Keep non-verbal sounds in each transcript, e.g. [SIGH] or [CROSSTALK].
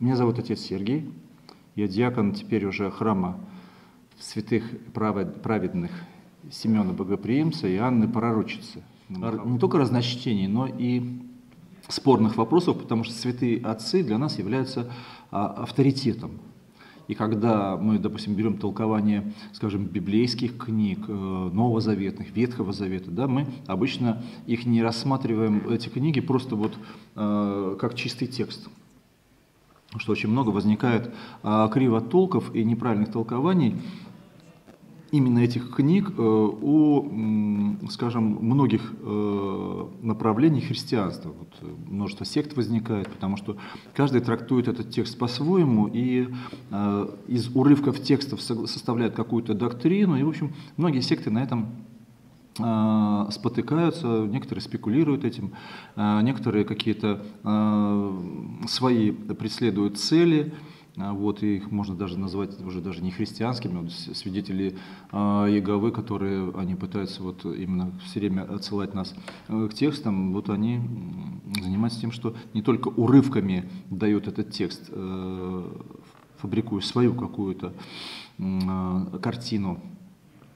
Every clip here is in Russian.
Меня зовут отец Сергей. Я диакон теперь уже храма святых праведных Семена Богоприимца и Анны Пророчицы. Не только разночтений, но и спорных вопросов, потому что святые отцы для нас являются а, авторитетом. И когда мы, допустим, берем толкование, скажем, библейских книг, э, новозаветных, Ветхого Завета, да, мы обычно их не рассматриваем, эти книги, просто вот э, как чистый текст что очень много возникает а, кривотолков и неправильных толкований именно этих книг э, у, скажем, многих э, направлений христианства. Вот э, множество сект возникает, потому что каждый трактует этот текст по-своему и из урывков текстов составляет какую-то доктрину. И, в общем, многие секты на этом спотыкаются, некоторые спекулируют этим, а, некоторые какие-то а, свои преследуют цели, вот, их можно даже назвать уже даже не христианскими, вот, свидетели Иеговы, которые они пытаются вот именно все время отсылать нас э, к текстам, вот они занимаются тем, что не только урывками дают этот текст, э, фабрикуя свою какую-то картину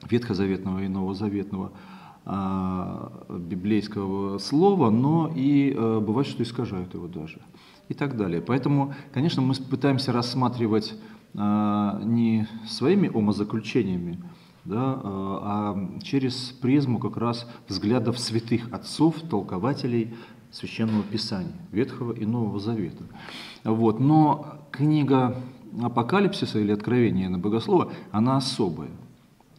ветхозаветного и новозаветного, а, библейского слова, но и а, бывает, что искажают его даже и так далее. Поэтому, конечно, мы пытаемся рассматривать а, не своими умозаключениями, да, а через призму как раз взглядов святых отцов, толкователей Священного Писания, Ветхого и Нового Завета. Вот. Но книга Апокалипсиса или Откровения на Богослова, она особая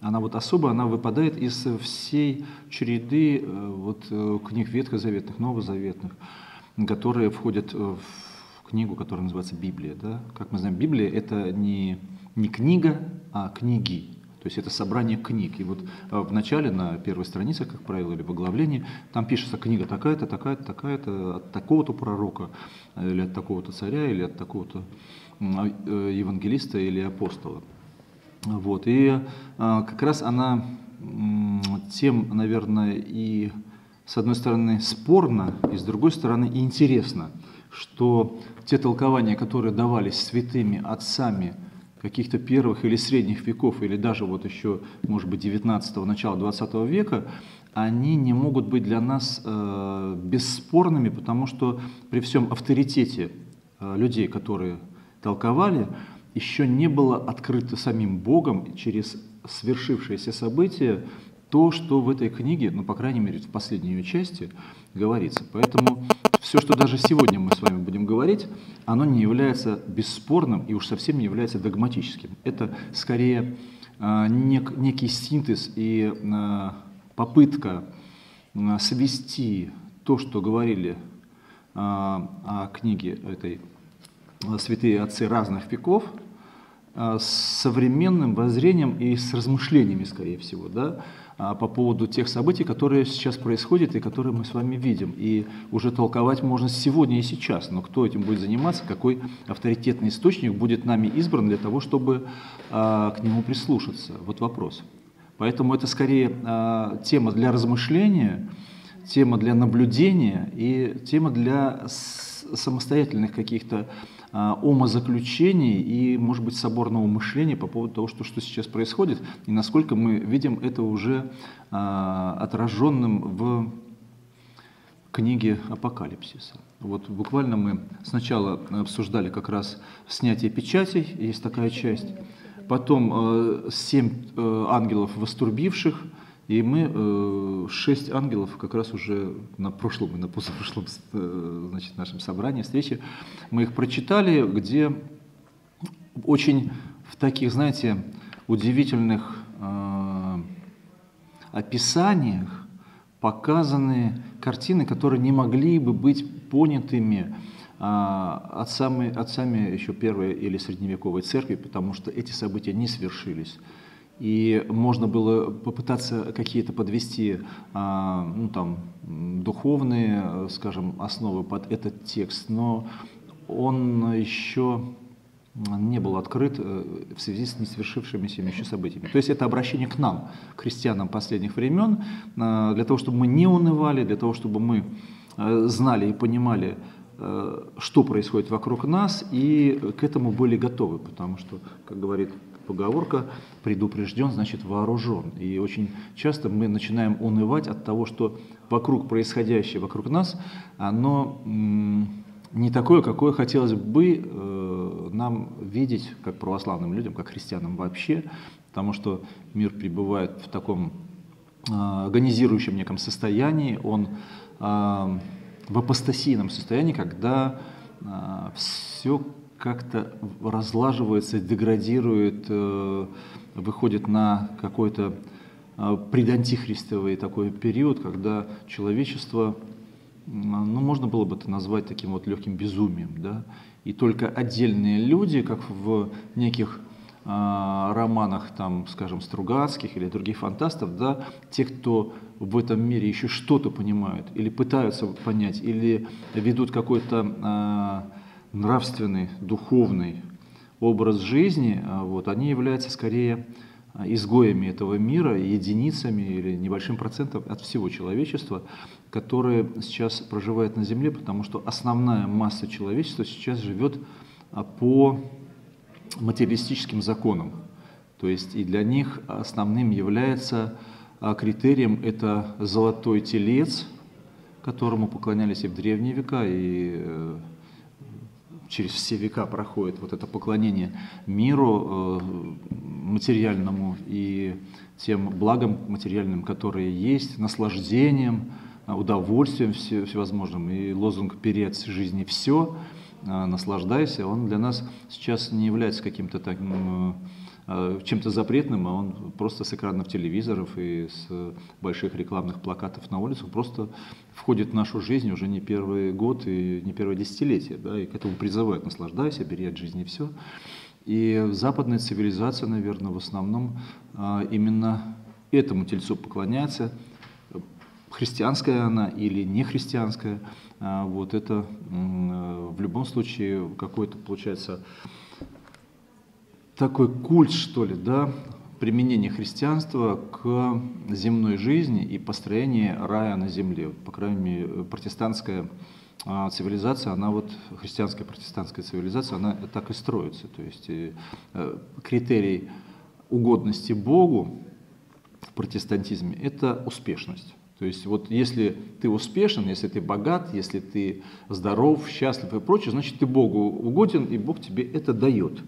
она вот особо она выпадает из всей череды э, вот, э, книг ветхозаветных, новозаветных, которые входят в книгу, которая называется Библия. Да? Как мы знаем, Библия – это не, не книга, а книги. То есть это собрание книг. И вот э, в начале, на первой странице, как правило, или в оглавлении, там пишется книга такая-то, такая-то, такая-то, от такого-то пророка, или от такого-то царя, или от такого-то евангелиста или апостола. Вот. И а, как раз она тем, наверное, и с одной стороны спорно, и с другой стороны и интересно, что те толкования, которые давались святыми отцами каких-то первых или средних веков, или даже вот еще, может быть, 19-го, начала 20 века, они не могут быть для нас э, бесспорными, потому что при всем авторитете э, людей, которые толковали, еще не было открыто самим Богом через свершившееся событие то, что в этой книге, ну, по крайней мере, в последней ее части говорится. Поэтому все, что даже сегодня мы с вами будем говорить, оно не является бесспорным и уж совсем не является догматическим. Это скорее э, нек, некий синтез и э, попытка э, свести то, что говорили о книге этой святые отцы разных веков – а, с современным воззрением и с размышлениями, скорее всего, да, а, по поводу тех событий, которые сейчас происходят и которые мы с вами видим. И уже толковать можно сегодня и сейчас, но кто этим будет заниматься, какой авторитетный источник будет нами избран для того, чтобы а, к нему прислушаться? Вот вопрос. Поэтому это скорее тема для размышления, тема для наблюдения и тема для самостоятельных каких-то а, умозаключений и, может быть, соборного мышления по поводу того, что, что сейчас происходит, и насколько мы видим это уже а, отраженным в книге Апокалипсиса. Вот буквально мы сначала обсуждали как раз снятие печатей, есть такая часть, потом э, семь э, ангелов вострубивших, и мы э, шесть ангелов как раз уже на прошлом и на позапрошлом э, значит, нашем собрании, встрече, мы их прочитали, где очень в таких, знаете, удивительных э, описаниях показаны картины, которые не могли бы быть понятыми отцами, отцами еще первой или средневековой церкви, потому что эти события не свершились и можно было попытаться какие-то подвести а, ну, там, духовные, скажем, основы под этот текст, но он еще не был открыт э, в связи с несвершившимися еще событиями. То есть это обращение к нам, к христианам последних времен, а, для того, чтобы мы не унывали, для того, чтобы мы э, знали и понимали, что происходит вокруг нас, и к этому были готовы, потому что, как говорит поговорка «предупрежден, значит вооружен». И очень часто мы начинаем унывать от того, что вокруг происходящее вокруг нас, оно не такое, какое хотелось бы э, нам видеть как православным людям, как христианам вообще, потому что мир пребывает в таком э, агонизирующем неком состоянии, он э, в апостасийном состоянии, когда все как-то разлаживается, деградирует, выходит на какой-то предантихристовый такой период, когда человечество ну, можно было бы это назвать таким вот легким безумием, да, и только отдельные люди, как в неких э, романах, там, скажем, Стругацких или других фантастов, да, те, кто в этом мире еще что-то понимают или пытаются понять, или ведут какой-то э, нравственный, духовный образ жизни, э, вот, они являются скорее изгоями этого мира, единицами или небольшим процентом от всего человечества, которые сейчас проживают на Земле, потому что основная масса человечества сейчас живет а, по материалистическим законам. То есть и для них основным является а, критерием это золотой телец, которому поклонялись и в древние века, и э, через все века проходит вот это поклонение миру э, материальному и тем благам материальным, которые есть, наслаждением, а, удовольствием всевозможным. И лозунг «Перец жизни все», а, наслаждайся, он для нас сейчас не является каким-то таким чем-то запретным, а он просто с экранов телевизоров и с больших рекламных плакатов на улицах просто входит в нашу жизнь уже не первый год и не первое десятилетие, да, и к этому призывают наслаждайся, бери от жизни все. И западная цивилизация, наверное, в основном именно этому тельцу поклоняется, христианская она или не христианская, а, вот это в любом случае какой-то получается такой культ, что ли, да, применение христианства к земной жизни и построение рая на земле. По крайней мере, протестантская а, цивилизация, она вот, христианская протестантская цивилизация, она так и строится. То есть э, критерий угодности Богу в протестантизме – это успешность. То есть вот если ты успешен, если ты богат, если ты здоров, счастлив и прочее, значит ты Богу угоден, и Бог тебе это дает.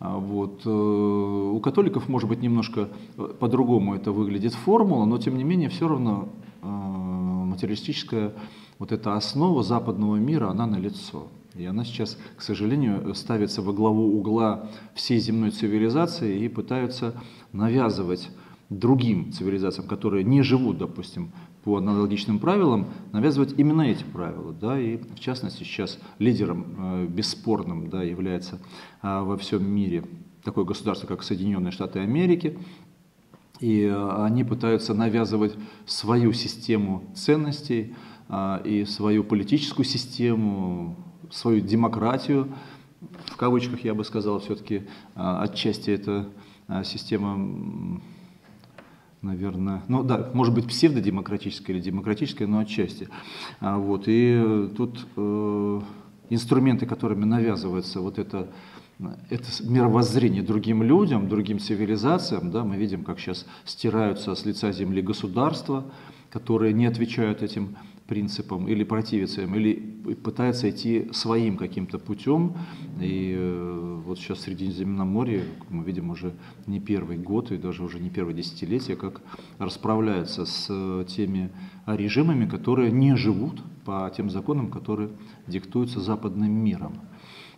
А вот. Э, у католиков, может быть, немножко э, по-другому это выглядит формула, но тем не менее все равно э, материалистическая вот эта основа западного мира, она налицо. И она сейчас, к сожалению, ставится во главу угла всей земной цивилизации и пытаются навязывать другим цивилизациям, которые не живут, допустим, по аналогичным правилам, навязывать именно эти правила. Да, и в частности сейчас лидером э, бесспорным да, является э, во всем мире такое государство, как Соединенные Штаты Америки. И э, они пытаются навязывать свою систему ценностей э, и свою политическую систему, свою демократию, в кавычках я бы сказал, все-таки э, отчасти это система наверное, ну да, может быть псевдодемократическая или демократическая, но отчасти. А, вот, и тут э, инструменты, которыми навязывается вот это, это мировоззрение другим людям, другим цивилизациям, да, мы видим, как сейчас стираются с лица земли государства, которые не отвечают этим принципам или противится им, или пытается идти своим каким-то путем. И э, вот сейчас в Средиземноморье мы видим уже не первый год и даже уже не первое десятилетие, как расправляются с теми режимами, которые не живут по тем законам, которые диктуются западным миром.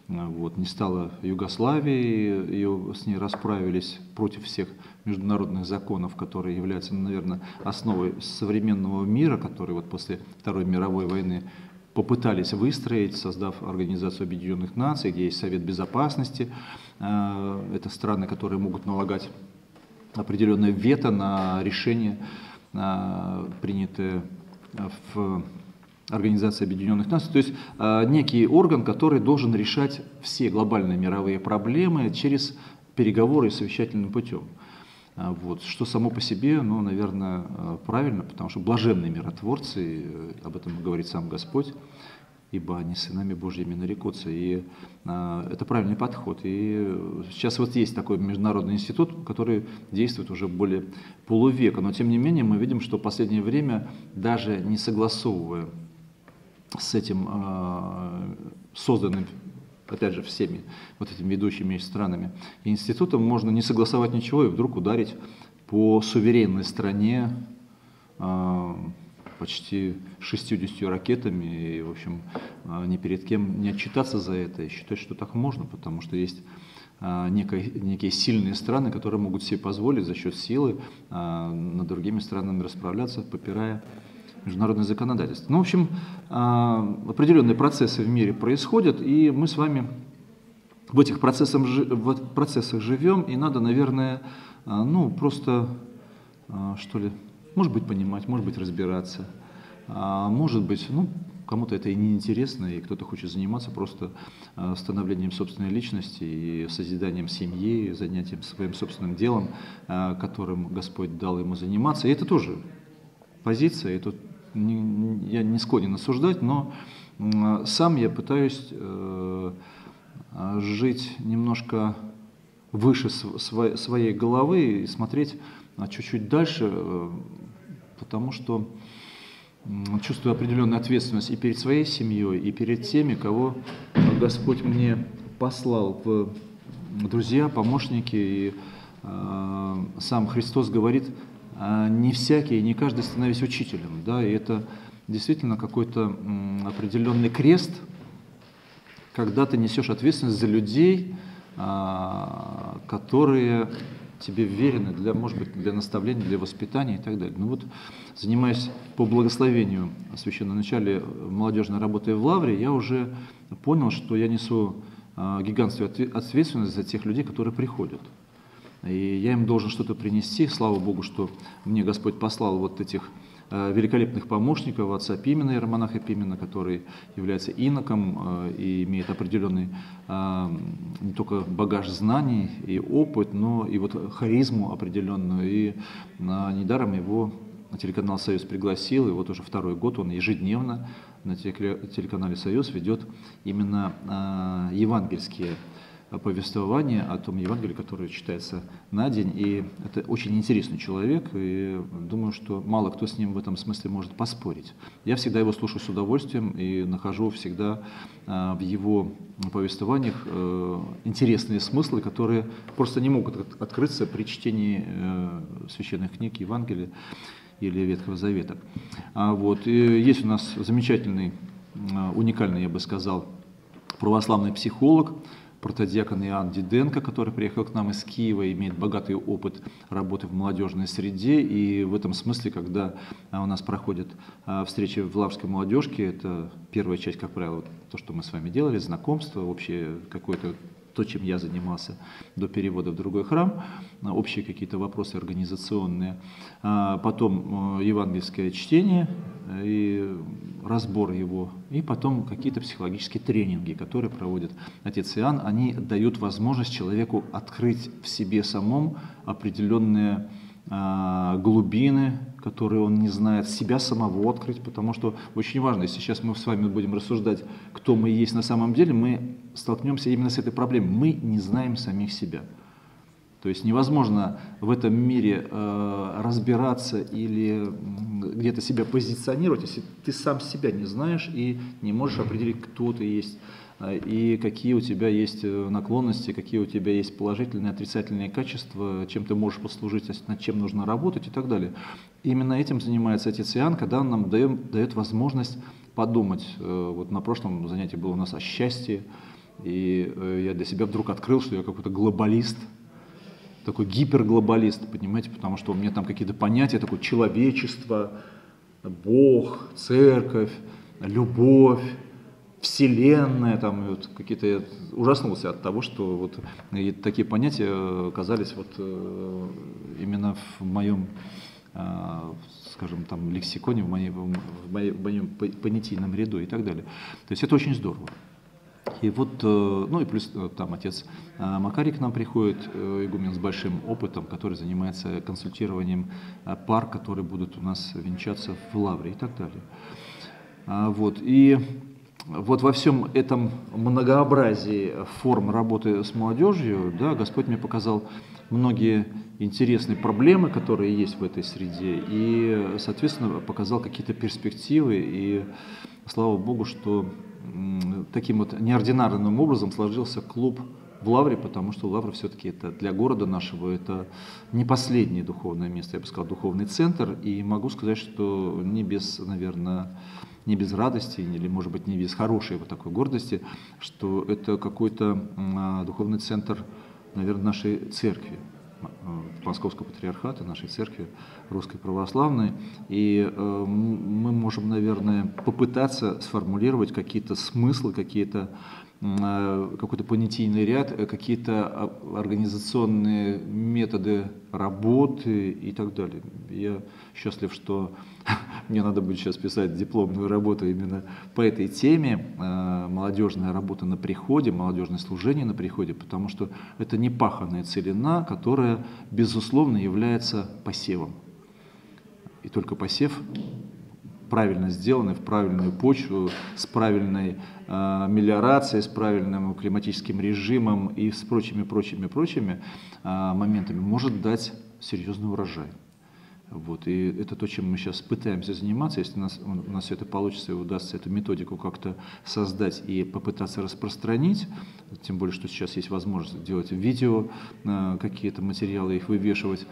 Вот, не стало Югославии, ее, с ней расправились против всех международных законов, которые являются, наверное, основой современного мира, который вот после Второй мировой войны попытались выстроить, создав Организацию Объединенных Наций, где есть Совет Безопасности. Э, это страны, которые могут налагать определенное вето на решения, э, принятые в Организации Объединенных Наций, то есть э, некий орган, который должен решать все глобальные мировые проблемы через переговоры совещательным путем. А, вот, что само по себе, ну, наверное, э, правильно, потому что блаженные миротворцы, э, об этом говорит сам Господь, ибо они сынами Божьими нарекутся. И а, это правильный подход. И сейчас вот есть такой международный институт, который действует уже более полувека. Но тем не менее мы видим, что в последнее время, даже не согласовывая с этим а, созданным опять же, всеми вот этими ведущими странами. Институтом, можно не согласовать ничего и вдруг ударить по суверенной стране, а, почти 60 ракетами, и, в общем, а, ни перед кем не отчитаться за это. И считать, что так можно, потому что есть а, некие, некие сильные страны, которые могут себе позволить за счет силы над другими странами расправляться, попирая международное законодательство. Ну, в общем, определенные процессы в мире происходят, и мы с вами в этих процессах, в процессах живем, и надо, наверное, ну, просто, что ли, может быть, понимать, может быть, разбираться, а может быть, ну, кому-то это и не интересно, и кто-то хочет заниматься просто а, становлением собственной личности и созиданием семьи, занятием своим собственным делом, а, которым Господь дал ему заниматься. И это тоже позиция, это не, я не склонен осуждать, но сам я пытаюсь э, жить немножко выше своей головы и смотреть чуть-чуть дальше, э, потому что чувствую определенную ответственность и перед своей семьей, и перед теми, кого Господь мне послал в друзья, помощники. И э, сам Христос говорит, не всякий, не каждый становись учителем. Да? И это действительно какой-то э, определенный крест, когда ты несешь ответственность за людей, э, которые тебе вверены для, может быть, для наставления, для воспитания и так далее. Ну вот, занимаясь по благословению священном начале молодежной работы в Лавре, я уже понял, что я несу а, гигантскую ответственность за тех людей, которые приходят. И я им должен что-то принести. Слава Богу, что мне Господь послал вот этих Э, великолепных помощников, отца Пимена, иеромонаха Пимена, который является иноком э, и имеет определенный э, не только багаж знаний и опыт, но и вот харизму определенную. И недаром его телеканал «Союз» пригласил, и вот уже второй год он ежедневно на телеканале «Союз» ведет именно евангельские повествование о том Евангелии, которое читается на день. И это очень интересный человек, и думаю, что мало кто с ним в этом смысле может поспорить. Я всегда его слушаю с удовольствием и нахожу всегда а, в его повествованиях э, интересные смыслы, которые просто не могут открыться при чтении э, священных книг Евангелия или Ветхого Завета. А вот, и есть у нас замечательный, уникальный, я бы сказал, православный психолог, протодиакон Иоанн Диденко, который приехал к нам из Киева, имеет богатый опыт работы в молодежной среде. И в этом смысле, когда а, у нас проходят а, встречи в Лавской молодежке, это первая часть, как правило, то, что мы с вами делали, знакомство, общее какое-то то, чем я занимался до перевода в другой храм, общие какие-то вопросы организационные, а потом э, евангельское чтение и разбор его, и потом какие-то психологические тренинги, которые проводит отец Иоанн, они дают возможность человеку открыть в себе самом определенные а, глубины, которые он не знает, себя самого открыть, потому что очень важно, если сейчас мы с вами будем рассуждать, кто мы есть на самом деле, мы столкнемся именно с этой проблемой. Мы не знаем самих себя. То есть невозможно в этом мире э, разбираться или где-то себя позиционировать, если ты сам себя не знаешь и не можешь определить, кто ты есть э, и какие у тебя есть э, наклонности, какие у тебя есть положительные, отрицательные качества, чем ты можешь послужить, над чем нужно работать и так далее. Именно этим занимается отец Иоанн, когда он нам дает, дает возможность подумать. Э, вот на прошлом занятии было у нас о счастье, и я для себя вдруг открыл, что я какой-то глобалист – такой гиперглобалист, понимаете, потому что у меня там какие-то понятия, такое человечество, Бог, церковь, любовь, вселенная, там вот какие-то я ужаснулся от того, что вот такие понятия оказались вот э, именно в моем, э, скажем, там лексиконе, в, моей, в моем понятийном ряду и так далее. То есть это очень здорово. И вот, э, ну и плюс э, там отец э, Макарий к нам приходит, игумен с большим опытом, который занимается консультированием пар, которые будут у нас венчаться в Лавре и так далее. А, вот, и вот во всем этом многообразии форм работы с молодежью, да, Господь мне показал многие интересные проблемы, которые есть в этой среде, и, соответственно, показал какие-то перспективы, и слава Богу, что таким вот неординарным образом сложился клуб в Лавре, потому что Лавра все-таки это для города нашего это не последнее духовное место, я бы сказал, духовный центр, и могу сказать, что не без, наверное, не без радости или, может быть, не без хорошей вот такой гордости, что это какой-то а, духовный центр, наверное, нашей церкви, а, Московского патриархата, нашей церкви русской православной. И э, мы можем, наверное, попытаться сформулировать какие-то смыслы, какие-то какой-то понятийный ряд, э, какие-то а, организационные методы работы и так далее. Я счастлив, что [LAUGHS] мне надо будет сейчас писать дипломную работу именно по этой теме, э, молодежная работа на приходе, молодежное служение на приходе, потому что это не паханная целина, которая, безусловно, является посевом. И только посев правильно сделаны, в правильную почву, с правильной э, мелиорацией, с правильным климатическим режимом и с прочими, прочими, прочими э, моментами, может дать серьезный урожай. Вот, и это то, чем мы сейчас пытаемся заниматься. Если у нас, у нас это получится и удастся эту методику как-то создать и попытаться распространить, тем более, что сейчас есть возможность делать видео, э, какие-то материалы, их вывешивать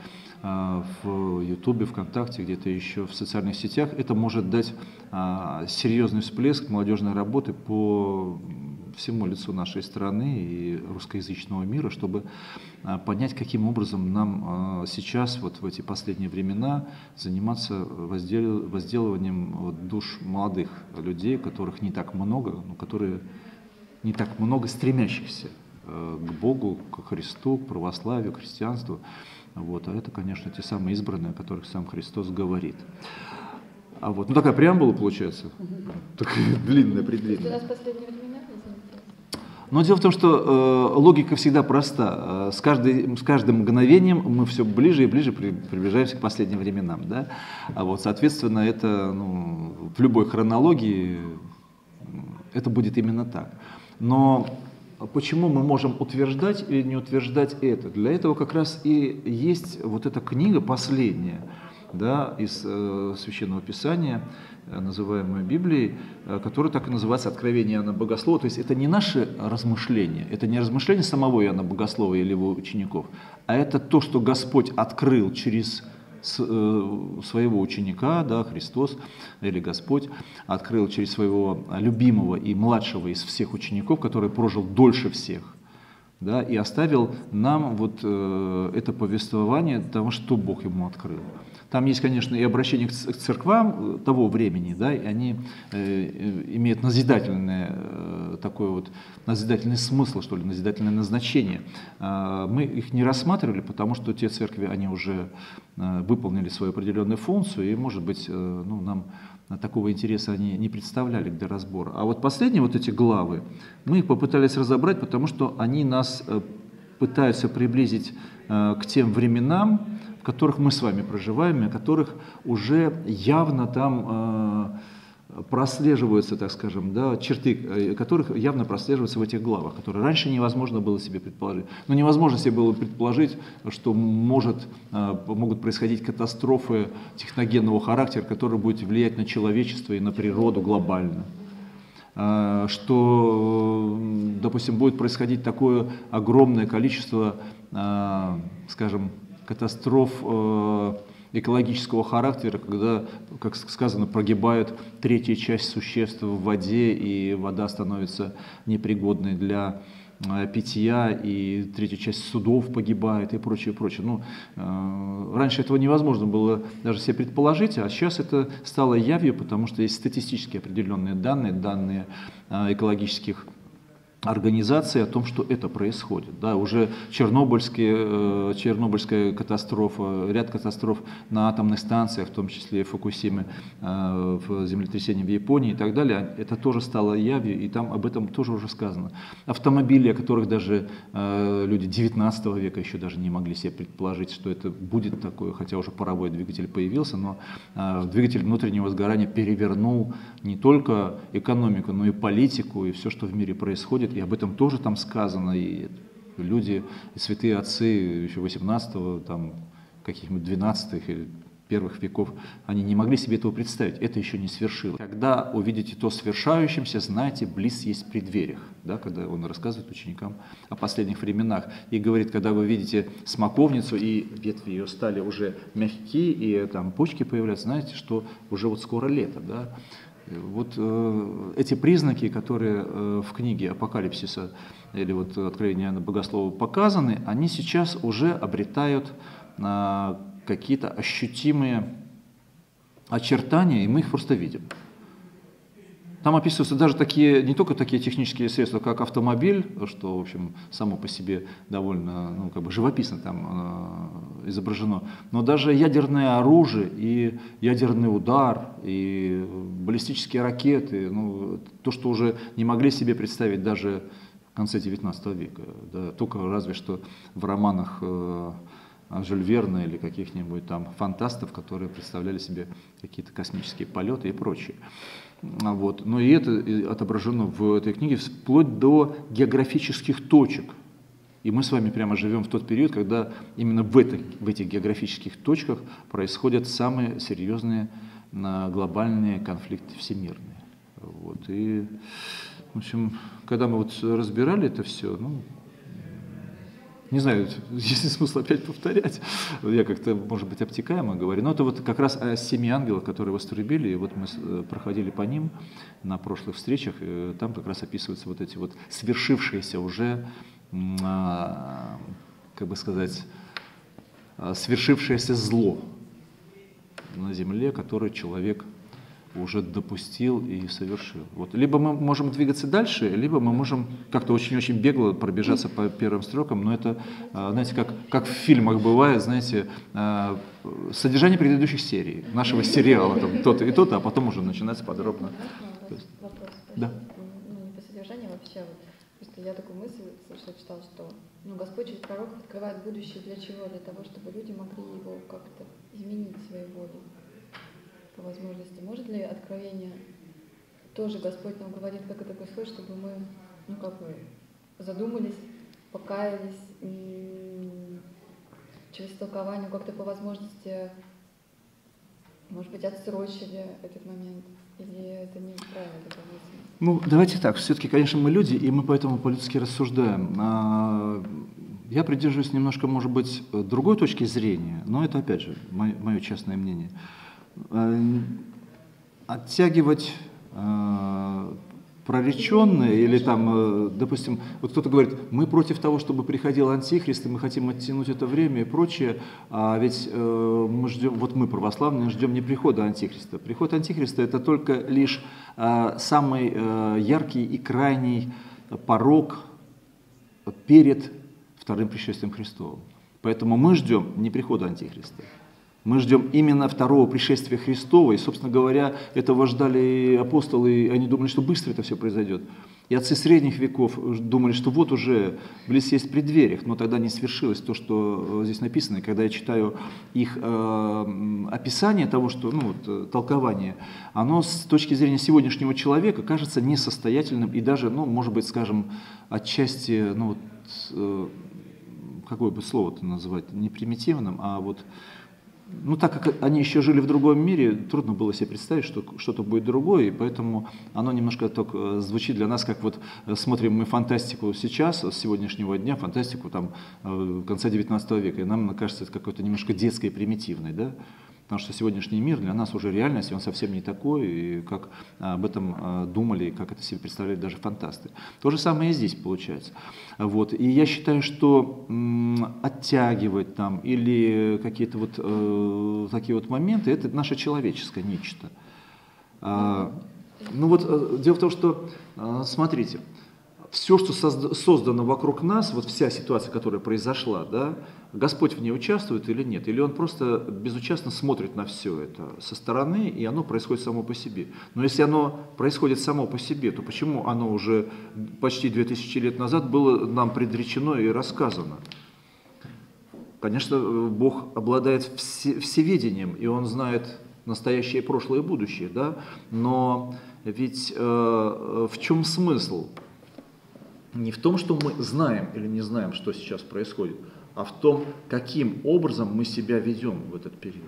в Ютубе, ВКонтакте, где-то еще в социальных сетях, это может дать э, серьезный всплеск молодежной работы по всему лицу нашей страны и русскоязычного мира, чтобы а, понять, каким образом нам а, сейчас, вот в эти последние времена, заниматься возделыванием душ молодых людей, которых не так много, но которые не так много стремящихся э, к Богу, к Христу, к православию, к христианству. Вот. А это, конечно, те самые избранные, о которых сам Христос говорит. А вот, ну такая преамбула получается, угу. такая [LAUGHS] длинная, предлинная. Но дело в том, что э, логика всегда проста. Э, с, каждой, с каждым мгновением мы все ближе и ближе при, приближаемся к последним временам. Да? А вот, соответственно, это ну, в любой хронологии это будет именно так. Но почему мы можем утверждать или не утверждать это? Для этого как раз и есть вот эта книга последняя да, из э, Священного Писания, Э, называемой Библией, э, которая так и называется «Откровение Иоанна Богослова». То есть это не наши размышления, это не размышления самого Иоанна Богослова или его учеников, а это то, что Господь открыл через своего ученика, да, Христос или Господь, открыл через своего любимого и младшего из всех учеников, который прожил дольше всех, да, и оставил нам вот э, это повествование того, что Бог ему открыл. Там есть, конечно, и обращение к церквам э, того времени, да, и они э, э, имеют назидательное такой вот назидательный смысл, что ли, назидательное назначение. Э, мы их не рассматривали, потому что те церкви, они уже выполнили свою определенную функцию, и, может быть, ну, нам такого интереса они не представляли для разбора. А вот последние вот эти главы, мы их попытались разобрать, потому что они нас пытаются приблизить к тем временам, которых мы с вами проживаем, о которых уже явно там э, прослеживаются, так скажем, да, черты, э, которых явно прослеживаются в этих главах, которые раньше невозможно было себе предположить. Но невозможно себе было предположить, что может, э, могут происходить катастрофы техногенного характера, которые будут влиять на человечество и на природу глобально что, допустим, будет происходить такое огромное количество, скажем, катастроф э, экологического характера, когда, как сказано, прогибает третья часть существ в воде, и вода становится непригодной для э, питья, и третья часть судов погибает и прочее, прочее. Ну, э, раньше этого невозможно было даже себе предположить, а сейчас это стало явью, потому что есть статистически определенные данные, данные экологических организации о том, что это происходит. Да, уже Чернобыльские, э, Чернобыльская катастрофа, ряд катастроф на атомных станциях, в том числе Фукусимы, э, в землетрясении в Японии и так далее, это тоже стало явью, и там об этом тоже уже сказано. Автомобили, о которых даже э, люди 19 века еще даже не могли себе предположить, что это будет такое, хотя уже паровой двигатель появился, но двигатель внутреннего сгорания перевернул не только экономику, но и политику, и все, что в мире происходит, и об этом тоже там сказано, и люди, и святые отцы еще 18-го, там, каких-нибудь 12-х или первых веков, они не могли себе этого представить. Это еще не свершилось. Когда увидите то свершающимся, знаете, близ есть в преддвериях. Да, когда он рассказывает ученикам о последних временах. И говорит, когда вы видите смоковницу, и ветви ее стали уже мягкие, и там почки появляются, знаете, что уже вот скоро лето. Да? Вот э, эти признаки, которые э, в книге Апокалипсиса или вот Откровения Богослова показаны, они сейчас уже обретают э, какие-то ощутимые очертания, и мы их просто видим. Там описываются даже такие, не только такие технические средства, как автомобиль, что, в общем, само по себе довольно, ну, как бы живописно там э, изображено, но даже ядерное оружие и ядерный удар, и баллистические ракеты, ну, то, что уже не могли себе представить даже в конце XIX века, да, только разве что в романах э, Жюль Верна или каких-нибудь там фантастов, которые представляли себе какие-то космические полеты и прочее. А вот. Но и это отображено в этой книге вплоть до географических точек. И мы с вами прямо живем в тот период, когда именно в, этой, в этих географических точках происходят самые серьезные глобальные конфликты всемирные. Вот. И, в общем, когда мы вот разбирали это все, ну, не знаю, [LAUGHS] есть ли смысл опять повторять. Я как-то, может быть, обтекаемо говорю. Но это вот как раз о семи ангелах, которые вострубили. И вот мы э, проходили по ним на прошлых встречах. И там как раз описываются вот эти вот свершившиеся уже, а, как бы сказать, а, свершившееся зло на земле, которое человек уже допустил и совершил. Вот. Либо мы можем двигаться дальше, либо мы можем как-то очень-очень бегло пробежаться по первым строкам, но это, а, знаете, как, как в фильмах бывает, знаете, а, содержание предыдущих серий, нашего сериала, там, то-то и то-то, а потом уже начинается подробно. Вопрос. Да. Ну, не по содержанию вообще. Просто я такую мысль слышала, читала, что ну, Господь через пророков открывает будущее для чего? Для того, чтобы люди могли его как-то изменить своей волей по возможности. Может ли откровение тоже Господь нам говорит, как это происходит, чтобы мы, ну как бы, задумались, покаялись, через толкование как-то по возможности, может быть, отсрочили этот момент? Или это неправильно мысль? Ну, давайте так. Все-таки, конечно, мы люди, и мы поэтому политически рассуждаем. А, я придерживаюсь немножко, может быть, другой точки зрения, но это, опять же, мое частное мнение. Э, оттягивать э, прореченное, или там, э, допустим, вот кто-то говорит, мы против того, чтобы приходил Антихрист, и мы хотим оттянуть это время и прочее, а ведь мы ждем, вот мы, православные, ждем не прихода Антихриста. Приход Антихриста – это только лишь самый яркий и крайний порог перед вторым пришествием Христовым. Поэтому мы ждем не прихода Антихриста. Мы ждем именно второго пришествия Христова, и, собственно говоря, этого ждали апостолы, и они думали, что быстро это все произойдет. И отцы средних веков думали, что вот уже близ есть преддвериях, но тогда не свершилось то, что э, здесь написано. И когда я читаю их э, описание того, что, ну, вот, э, толкование, оно с точки зрения сегодняшнего человека кажется несостоятельным и даже, ну, может быть, скажем, отчасти, ну, вот, э, какое бы слово-то назвать, не примитивным, а вот ну, так как они еще жили в другом мире, трудно было себе представить, что что-то будет другое, и поэтому оно немножко так э, звучит для нас, как вот э, смотрим мы фантастику сейчас, с сегодняшнего дня, фантастику там э, конца 19 века, и нам кажется это какой-то немножко детской и примитивной, да, Потому что сегодняшний мир для нас уже реальность, и он совсем не такой, как об этом а, думали, как это себе представляли даже фантасты. То же самое и здесь получается. Вот. И я считаю, что оттягивать там или какие-то вот э, такие вот моменты, это наше человеческое нечто. А, ну вот э, дело в том, что, э, смотрите, все, что создано вокруг нас, вот вся ситуация, которая произошла, да, Господь в ней участвует или нет? Или Он просто безучастно смотрит на все это со стороны, и оно происходит само по себе? Но если оно происходит само по себе, то почему оно уже почти 2000 лет назад было нам предречено и рассказано? Конечно, Бог обладает все, всеведением, и Он знает настоящее, прошлое и будущее, да? но ведь э, в чем смысл? Не в том, что мы знаем или не знаем, что сейчас происходит, а в том, каким образом мы себя ведем в этот период.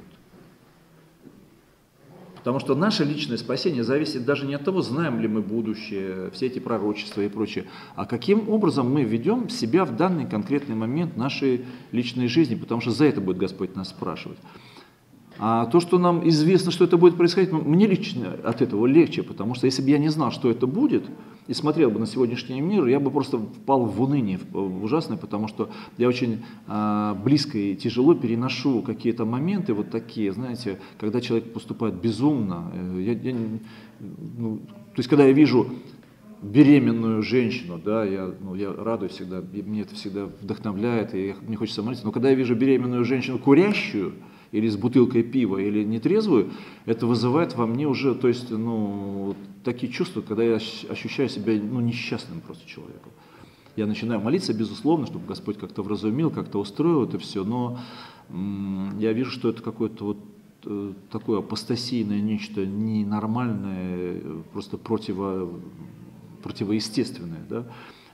Потому что наше личное спасение зависит даже не от того, знаем ли мы будущее, все эти пророчества и прочее, а каким образом мы ведем себя в данный конкретный момент нашей личной жизни, потому что за это будет Господь нас спрашивать. А то, что нам известно, что это будет происходить, мне лично от этого легче, потому что если бы я не знал, что это будет, и смотрел бы на сегодняшний мир, я бы просто впал в уныние в ужасное, потому что я очень а, близко и тяжело переношу какие-то моменты вот такие, знаете, когда человек поступает безумно. Э, я, я, ну, то есть, когда я вижу беременную женщину, да, я, ну, я радуюсь всегда, мне это всегда вдохновляет, и мне хочется молиться, но когда я вижу беременную женщину курящую, или с бутылкой пива, или нетрезвую, это вызывает во мне уже, то есть, ну, такие чувства, когда я ощущаю себя, ну, несчастным просто человеком. Я начинаю молиться, безусловно, чтобы Господь как-то вразумил, как-то устроил это все, но я вижу, что это какое-то вот э, такое апостасийное нечто ненормальное, просто противо, противоестественное. Да?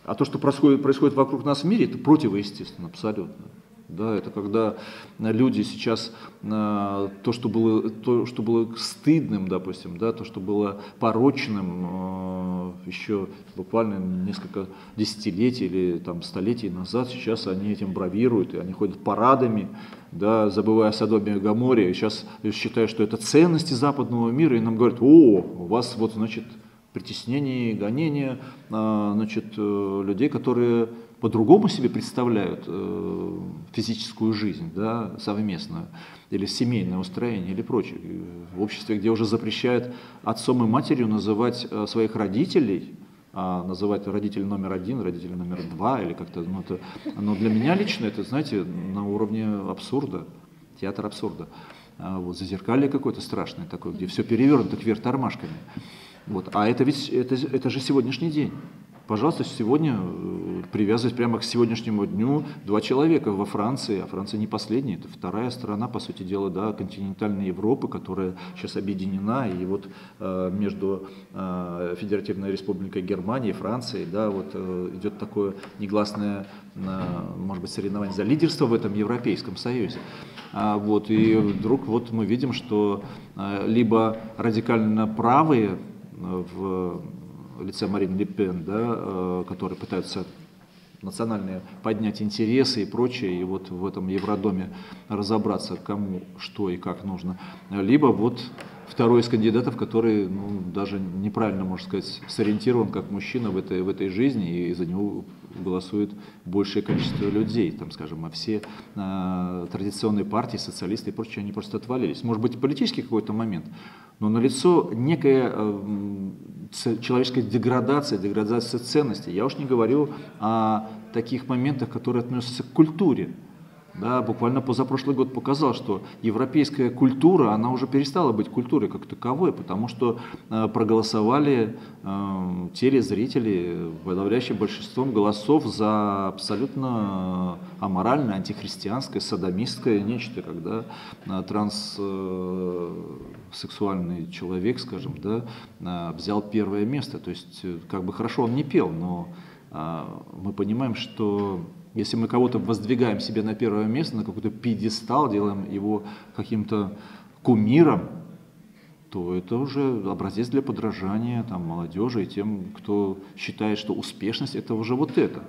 А то, что происходит, происходит вокруг нас в мире, это противоестественно абсолютно. Да, это когда люди сейчас э, то, что было, то, что было стыдным, допустим, да, то, что было порочным э, еще буквально несколько десятилетий или там, столетий назад, сейчас они этим бравируют, и они ходят парадами, да, забывая о Содоме и Гаморе, и сейчас считают, что это ценности западного мира, и нам говорят, о, у вас вот, значит, притеснение, гонение, э, значит, людей, которые по-другому себе представляют э, физическую жизнь, да, совместную, или семейное устроение, или прочее. В обществе, где уже запрещают отцом и матерью называть э, своих родителей, а называть родителей номер один, родителей номер два, или как-то, ну, это, но для меня лично это, знаете, на уровне абсурда, театр абсурда. А вот зазеркалье какое-то страшное такое, где все перевернуто кверх тормашками. Вот. А это ведь, это, это же сегодняшний день. Пожалуйста, сегодня э, привязывать прямо к сегодняшнему дню два человека во Франции, а Франция не последняя, это вторая страна, по сути дела, да, континентальной Европы, которая сейчас объединена, и вот э, между э, Федеративной Республикой Германии и Францией, да, вот э, идет такое негласное, э, может быть, соревнование за лидерство в этом Европейском Союзе. А, вот, и вдруг вот мы видим, что э, либо радикально правые э, в лице Марин Лепен, да, э, которые пытаются национальные поднять интересы и прочее, и вот в этом Евродоме разобраться, кому что и как нужно. Либо вот второй из кандидатов, который ну, даже неправильно, можно сказать, сориентирован как мужчина в этой, в этой жизни, и за него голосует большее количество людей, там, скажем, а все э, традиционные партии, социалисты и прочее, они просто отвалились. Может быть, политический какой-то момент, но налицо некая э, человеческая деградация, деградация ценностей. Я уж не говорю о таких моментах, которые относятся к культуре. Да, буквально позапрошлый год показал, что европейская культура, она уже перестала быть культурой как таковой, потому что э, проголосовали э, телезрители подавляющим большинством голосов за абсолютно аморальное, антихристианское, садомистское нечто, когда э, транссексуальный э, человек, скажем, да, э, взял первое место. То есть, э, как бы хорошо он не пел, но э, мы понимаем, что если мы кого-то воздвигаем себе на первое место, на какой-то пьедестал, делаем его каким-то кумиром, то это уже образец для подражания там, молодежи и тем, кто считает, что успешность это уже вот это.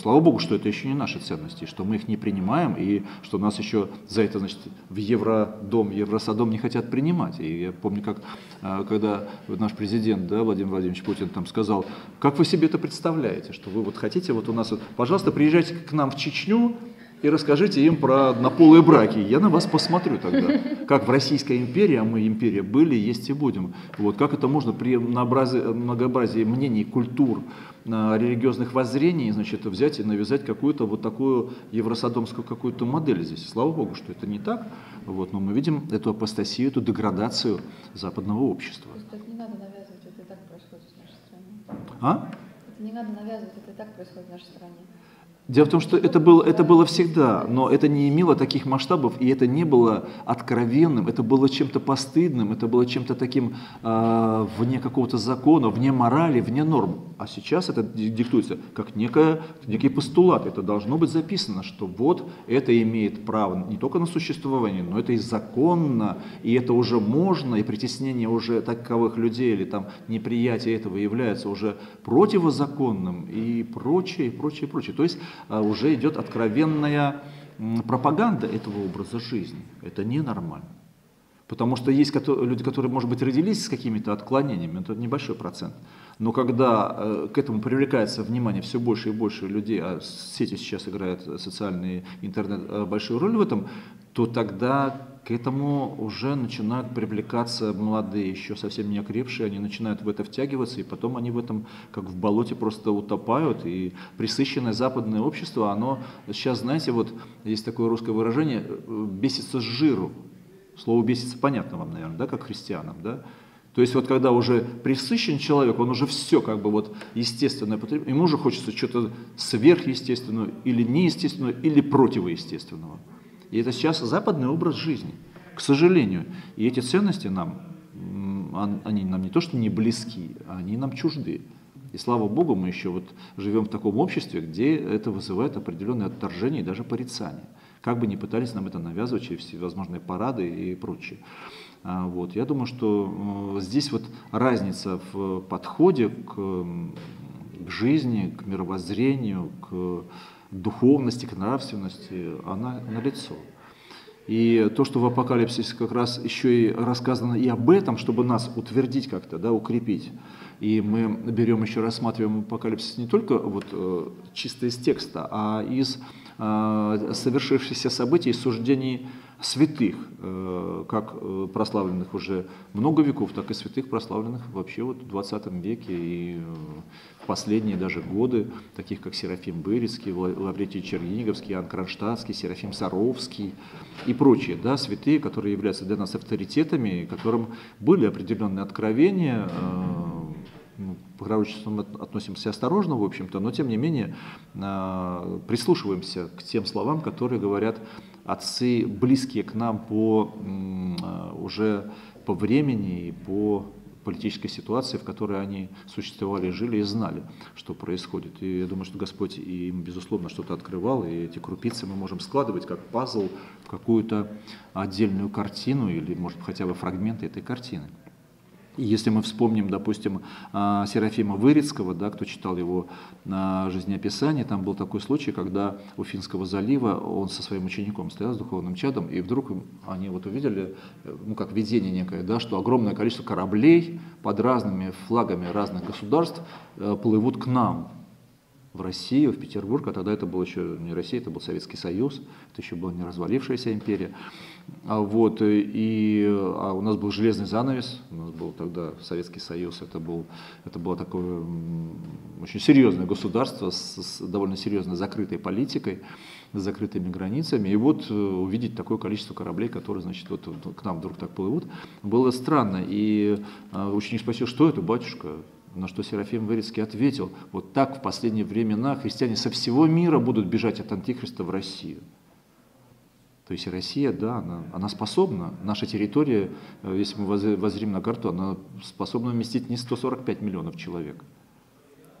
Слава Богу, что это еще не наши ценности, что мы их не принимаем, и что нас еще за это, значит, в Евродом, Евросадом не хотят принимать. И я помню, как, а, когда наш президент, да, Владимир Владимирович Путин там сказал, как вы себе это представляете, что вы вот хотите вот у нас, вот, пожалуйста, приезжайте к нам в Чечню, и расскажите им про однополые браки. Я на вас посмотрю тогда, [LAUGHS] как в Российской империи, а мы империя были, есть и будем. Вот, как это можно при многообразии мнений, культур, а, религиозных воззрений, значит, взять и навязать какую-то вот такую евросодомскую какую-то модель здесь. Слава Богу, что это не так, вот, но мы видим эту апостасию, эту деградацию западного общества. Это не надо навязывать, это и так происходит в нашей стране. А? Это не надо навязывать, это и так происходит в нашей стране. Дело в том, что это было, это было всегда, но это не имело таких масштабов, и это не было откровенным, это было чем-то постыдным, это было чем-то таким э, вне какого-то закона, вне морали, вне норм. А сейчас это диктуется как некое, некий постулат, это должно быть записано, что вот это имеет право не только на существование, но это и законно, и это уже можно, и притеснение уже таковых людей или там неприятие этого является уже противозаконным и прочее, и прочее, и прочее. То есть уже идет откровенная пропаганда этого образа жизни. Это ненормально. Потому что есть люди, которые, может быть, родились с какими-то отклонениями, это небольшой процент. Но когда э, к этому привлекается внимание все больше и больше людей, а сети сейчас играют социальный интернет э, большую роль в этом, то тогда к этому уже начинают привлекаться молодые, еще совсем не окрепшие, они начинают в это втягиваться, и потом они в этом, как в болоте, просто утопают. И присыщенное западное общество, оно сейчас, знаете, вот есть такое русское выражение, бесится с жиру. Слово бесится понятно вам, наверное, да, как христианам, да? То есть вот когда уже присыщен человек, он уже все как бы вот естественное потребляет, ему уже хочется что-то сверхъестественного или неестественного, или противоестественного. И это сейчас западный образ жизни, к сожалению. И эти ценности нам, они нам не то что не близки, они нам чужды. И слава Богу, мы еще вот живем в таком обществе, где это вызывает определенное отторжение и даже порицание. Как бы ни пытались нам это навязывать через всевозможные парады и прочее. А, вот. Я думаю, что здесь вот разница в подходе к, к жизни, к мировоззрению, к духовности, к нравственности, она налицо. И то, что в апокалипсисе как раз еще и рассказано и об этом, чтобы нас утвердить как-то, да, укрепить. И мы берем еще, рассматриваем апокалипсис не только вот, э, чисто из текста, а из э, совершившихся событий, из суждений святых, э, как прославленных уже много веков, так и святых прославленных вообще вот в 20 веке и последние даже годы, таких как Серафим Бырицкий, Лаврентий Черниговский, Иоанн Кронштадтский, Серафим Саровский и прочие да, святые, которые являются для нас авторитетами, которым были определенные откровения, ну, к пророчествам относимся осторожно, в общем-то, но тем не менее прислушиваемся к тем словам, которые говорят отцы близкие к нам по а, уже по времени и по политической ситуации, в которой они существовали, жили и знали, что происходит. И я думаю, что Господь им, безусловно, что-то открывал, и эти крупицы мы можем складывать как пазл в какую-то отдельную картину или, может, хотя бы фрагменты этой картины. Если мы вспомним, допустим, а, Серафима Вырицкого, да, кто читал его на жизнеописание, там был такой случай, когда у Финского залива он со своим учеником стоял с духовным чадом, и вдруг они вот увидели, ну как видение некое, да, что огромное количество кораблей под разными флагами разных государств э, плывут к нам, в Россию, в Петербург, а тогда это был еще не Россия, это был Советский Союз, это еще была не развалившаяся империя. А вот, и а у нас был железный занавес, у нас был тогда Советский Союз, это, был, это было такое очень серьезное государство с, с довольно серьезной закрытой политикой, с закрытыми границами. И вот э, увидеть такое количество кораблей, которые, значит, вот к нам вдруг так плывут, было странно. И а, ученик спросил, что это, батюшка? На что Серафим Вырицкий ответил, вот так в последние времена христиане со всего мира будут бежать от Антихриста в Россию. То есть Россия, да, она, она способна, наша территория, э, если мы воззрим на карту, она способна вместить не 145 миллионов человек.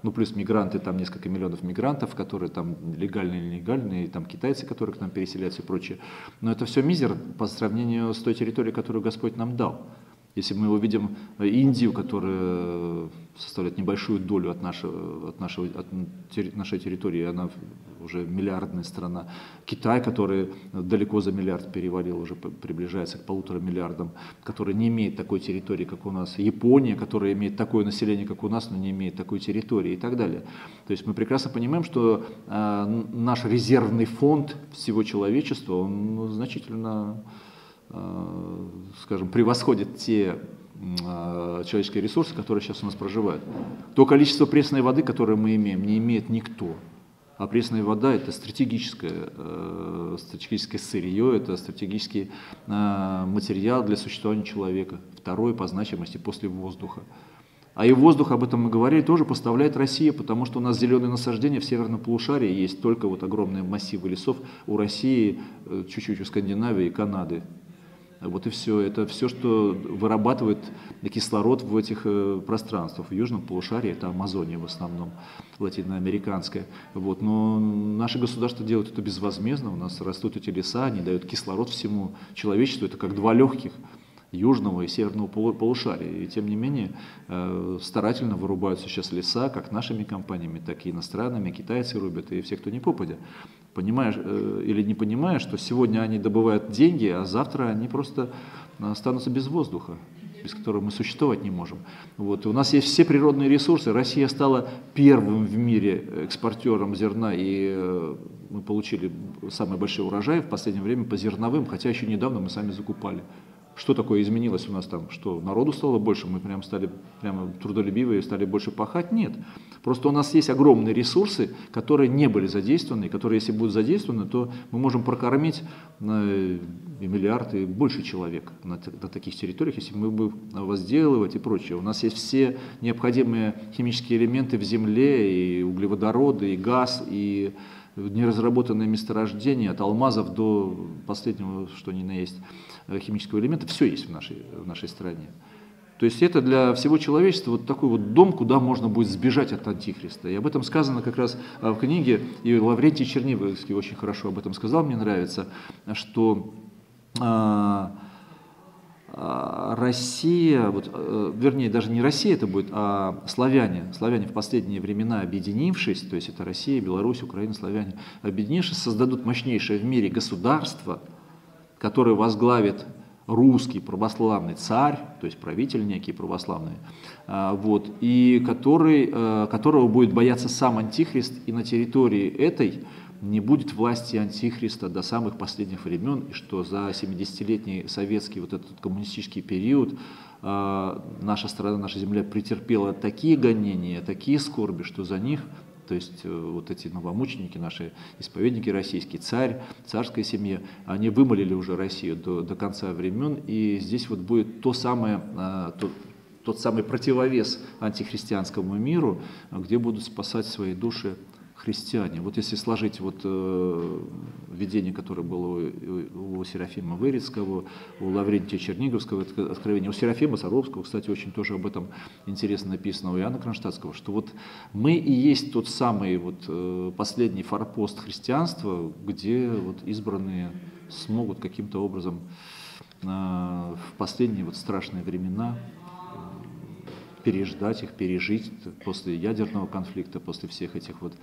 Ну, плюс мигранты, там несколько миллионов мигрантов, которые там легальные или нелегальные, там китайцы, которые к нам переселяются и прочее. Но это все мизер по сравнению с той территорией, которую Господь нам дал. Если мы увидим Индию, которая составляет небольшую долю от, нашего, от, нашего, от нашей территории, она уже миллиардная страна. Китай, который далеко за миллиард перевалил, уже приближается к полутора миллиардам, который не имеет такой территории, как у нас. Япония, которая имеет такое население, как у нас, но не имеет такой территории и так далее. То есть мы прекрасно понимаем, что э, наш резервный фонд всего человечества, он ну, значительно Э, скажем, превосходит те э, человеческие ресурсы, которые сейчас у нас проживают. То количество пресной воды, которое мы имеем, не имеет никто. А пресная вода – это стратегическое, э, стратегическое сырье, это стратегический материал для существования человека. Второй по значимости после воздуха. А и воздух, об этом мы говорили, тоже поставляет Россия, потому что у нас зеленые насаждения в северном полушарии, есть только вот огромные массивы лесов у России, чуть-чуть у Скандинавии и Канады. Вот и все. Это все, что вырабатывает кислород в этих э, пространствах. В южном полушарии это Амазония в основном, латиноамериканская. Вот. Но наши государства делают это безвозмездно. У нас растут эти леса, они дают кислород всему человечеству. Это как два легких южного и северного полушария. И тем не менее э, старательно вырубаются сейчас леса, как нашими компаниями, так и иностранными, китайцы рубят, и все, кто не попадя понимаешь э, или не понимая, что сегодня они добывают деньги, а завтра они просто останутся без воздуха без которого мы существовать не можем. Вот. И у нас есть все природные ресурсы. Россия стала первым в мире экспортером зерна, и э, мы получили самый большой урожай в последнее время по зерновым, хотя еще недавно мы сами закупали. Что такое изменилось у нас там? Что народу стало больше, мы прям стали прямо трудолюбивые, стали больше пахать? Нет. Просто у нас есть огромные ресурсы, которые не были задействованы, которые, если будут задействованы, то мы можем прокормить на миллиард и больше человек на, на таких территориях, если мы будем возделывать и прочее. У нас есть все необходимые химические элементы в земле, и углеводороды, и газ, и неразработанные месторождения, от алмазов до последнего, что ни на есть, э, химического элемента, все есть в нашей, в нашей стране. То есть это для всего человечества вот такой вот дом, куда можно будет сбежать от Антихриста. И об этом сказано как раз э, в книге, и Лаврентий Чернивский очень хорошо об этом сказал, мне нравится, что а, а, Россия, вот, э, вернее, даже не Россия это будет, а славяне, славяне в последние времена объединившись, то есть это Россия, Беларусь, Украина, славяне, объединившись, создадут мощнейшее в мире государство, которое возглавит русский православный царь, то есть правитель некий православный, а, вот, и который, э, которого будет бояться сам Антихрист, и на территории этой не будет власти Антихриста до самых последних времен, и что за 70-летний советский вот этот коммунистический период э, наша страна, наша земля претерпела такие гонения, такие скорби, что за них то есть э, вот эти новомученики, наши исповедники российские, царь, царская семья, они вымолили уже Россию до, до конца времен, и здесь вот будет то самое, э, то, тот самый противовес антихристианскому миру, где будут спасать свои души христиане. Вот если сложить вот э, видение, которое было у, у Серафима Вырицкого, у Лаврентия Черниговского, это откровение, у Серафима Саровского, кстати, очень тоже об этом интересно написано, у Иоанна Кронштадтского, что вот мы и есть тот самый вот э, последний форпост христианства, где вот избранные смогут каким-то образом э, в последние вот страшные времена переждать их, пережить после ядерного конфликта, после всех этих вот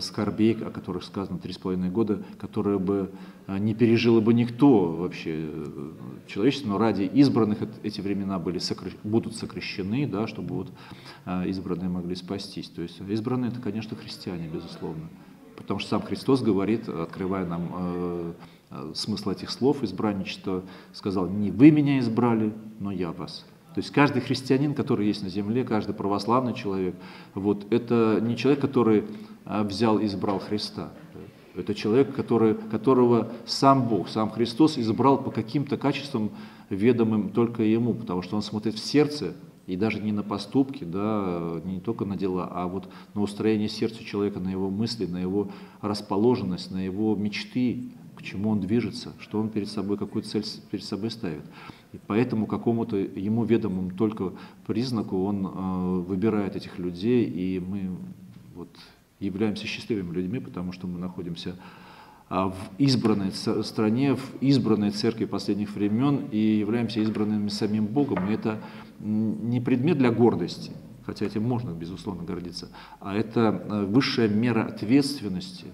скорбей, о которых сказано три с половиной года, которые бы э, не пережило бы никто вообще э, человечество, но ради избранных эти времена были будут сокращены, да, чтобы вот э, избранные могли спастись. То есть избранные это, конечно, христиане, безусловно. Потому что сам Христос говорит, открывая нам смысл этих слов избранничества, сказал, не вы меня избрали, но я вас. То есть каждый христианин, который есть на земле, каждый православный человек, вот, это не человек, который а, взял и избрал Христа. Это человек, который, которого сам Бог, сам Христос избрал по каким-то качествам, ведомым только Ему, потому что Он смотрит в сердце, и даже не на поступки, да, не только на дела, а вот на устроение сердца человека, на его мысли, на его расположенность, на его мечты, к чему он движется, что он перед собой, какую цель перед собой ставит. И поэтому какому-то ему ведомому только признаку он э, выбирает этих людей, и мы вот являемся счастливыми людьми, потому что мы находимся а, в избранной стране, в избранной церкви последних времен и являемся избранными самим Богом. И это не предмет для гордости, хотя этим можно, безусловно, гордиться, а это э, высшая мера ответственности,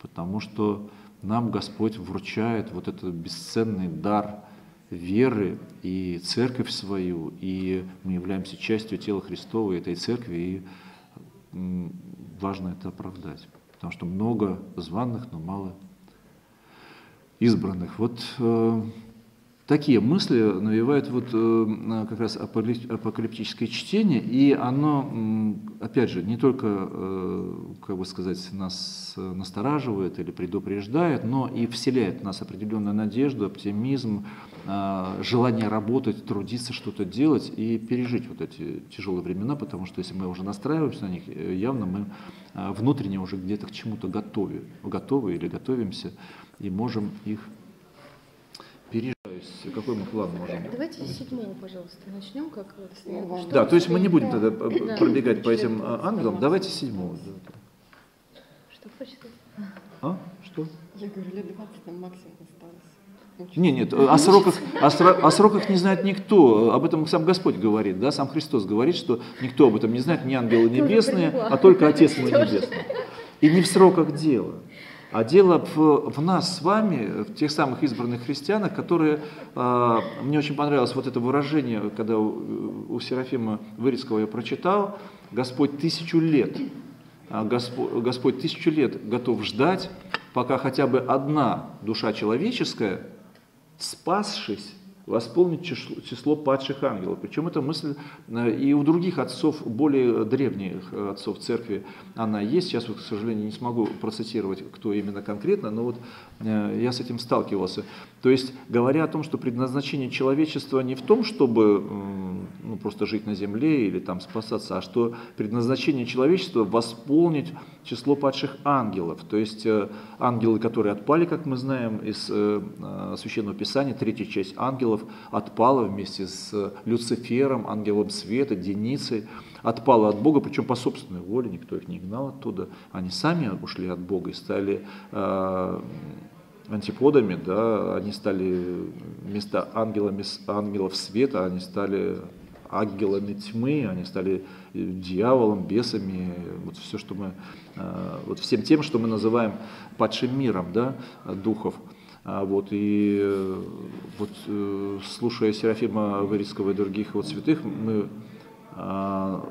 потому что нам Господь вручает вот этот бесценный дар веры и церковь свою, и мы являемся частью тела Христова этой церкви, и важно это оправдать, потому что много званных, но мало избранных. Вот э, такие мысли навевают вот э, как раз апокалиптическое чтение, и оно, опять же, не только, э, как бы сказать, нас настораживает или предупреждает, но и вселяет в нас определенную надежду, оптимизм, желание работать, трудиться, что-то делать и пережить вот эти тяжелые времена, потому что если мы уже настраиваемся на них, э, явно мы э, внутренне уже где-то к чему-то готовы, готовы или готовимся и можем их пережить. Какой мы план можем? Давайте с седьмого, пожалуйста, начнем. Как что да, то есть мы не будем тогда да. пробегать по этим ангелам. Давайте с седьмого. Что хочется? А? Что? Я говорю, лет 20 там максимум. Не, нет, о сроках, о, срок, о сроках не знает никто. Об этом сам Господь говорит, да, сам Христос говорит, что никто об этом не знает, ни ангелы небесные, а только Отец мой [LAUGHS] небесный. И не в сроках дело. А дело в, в нас с вами, в тех самых избранных христианах, которые, э, мне очень понравилось вот это выражение, когда у, у Серафима Вырицкого я прочитал, Господь тысячу лет, а Господь, Господь тысячу лет готов ждать, пока хотя бы одна душа человеческая, спасшись, восполнить число, падших ангелов. Причем эта мысль э, и у других отцов, более древних отцов церкви, она есть. Сейчас, вот, к сожалению, не смогу процитировать, кто именно конкретно, но вот э, я с этим сталкивался. То есть, говоря о том, что предназначение человечества не в том, чтобы ну, просто жить на земле или там спасаться, а что предназначение человечества восполнить число падших ангелов. То есть э, ангелы, которые отпали, как мы знаем из Священного Писания, третья часть ангелов, ангелов отпала вместе с Люцифером, ангелом света, Деницей, отпала от Бога, причем по собственной воле, никто их не гнал оттуда. Они сами ушли от Бога и стали э, антиподами, да, они стали вместо ангелами, ангелов света, они стали ангелами тьмы, они стали дьяволом, бесами, вот все, что мы, э, вот всем тем, что мы называем падшим миром, да, духов. А вот, и э, вот, э, слушая Серафима Вырицкого и других вот святых, мы а,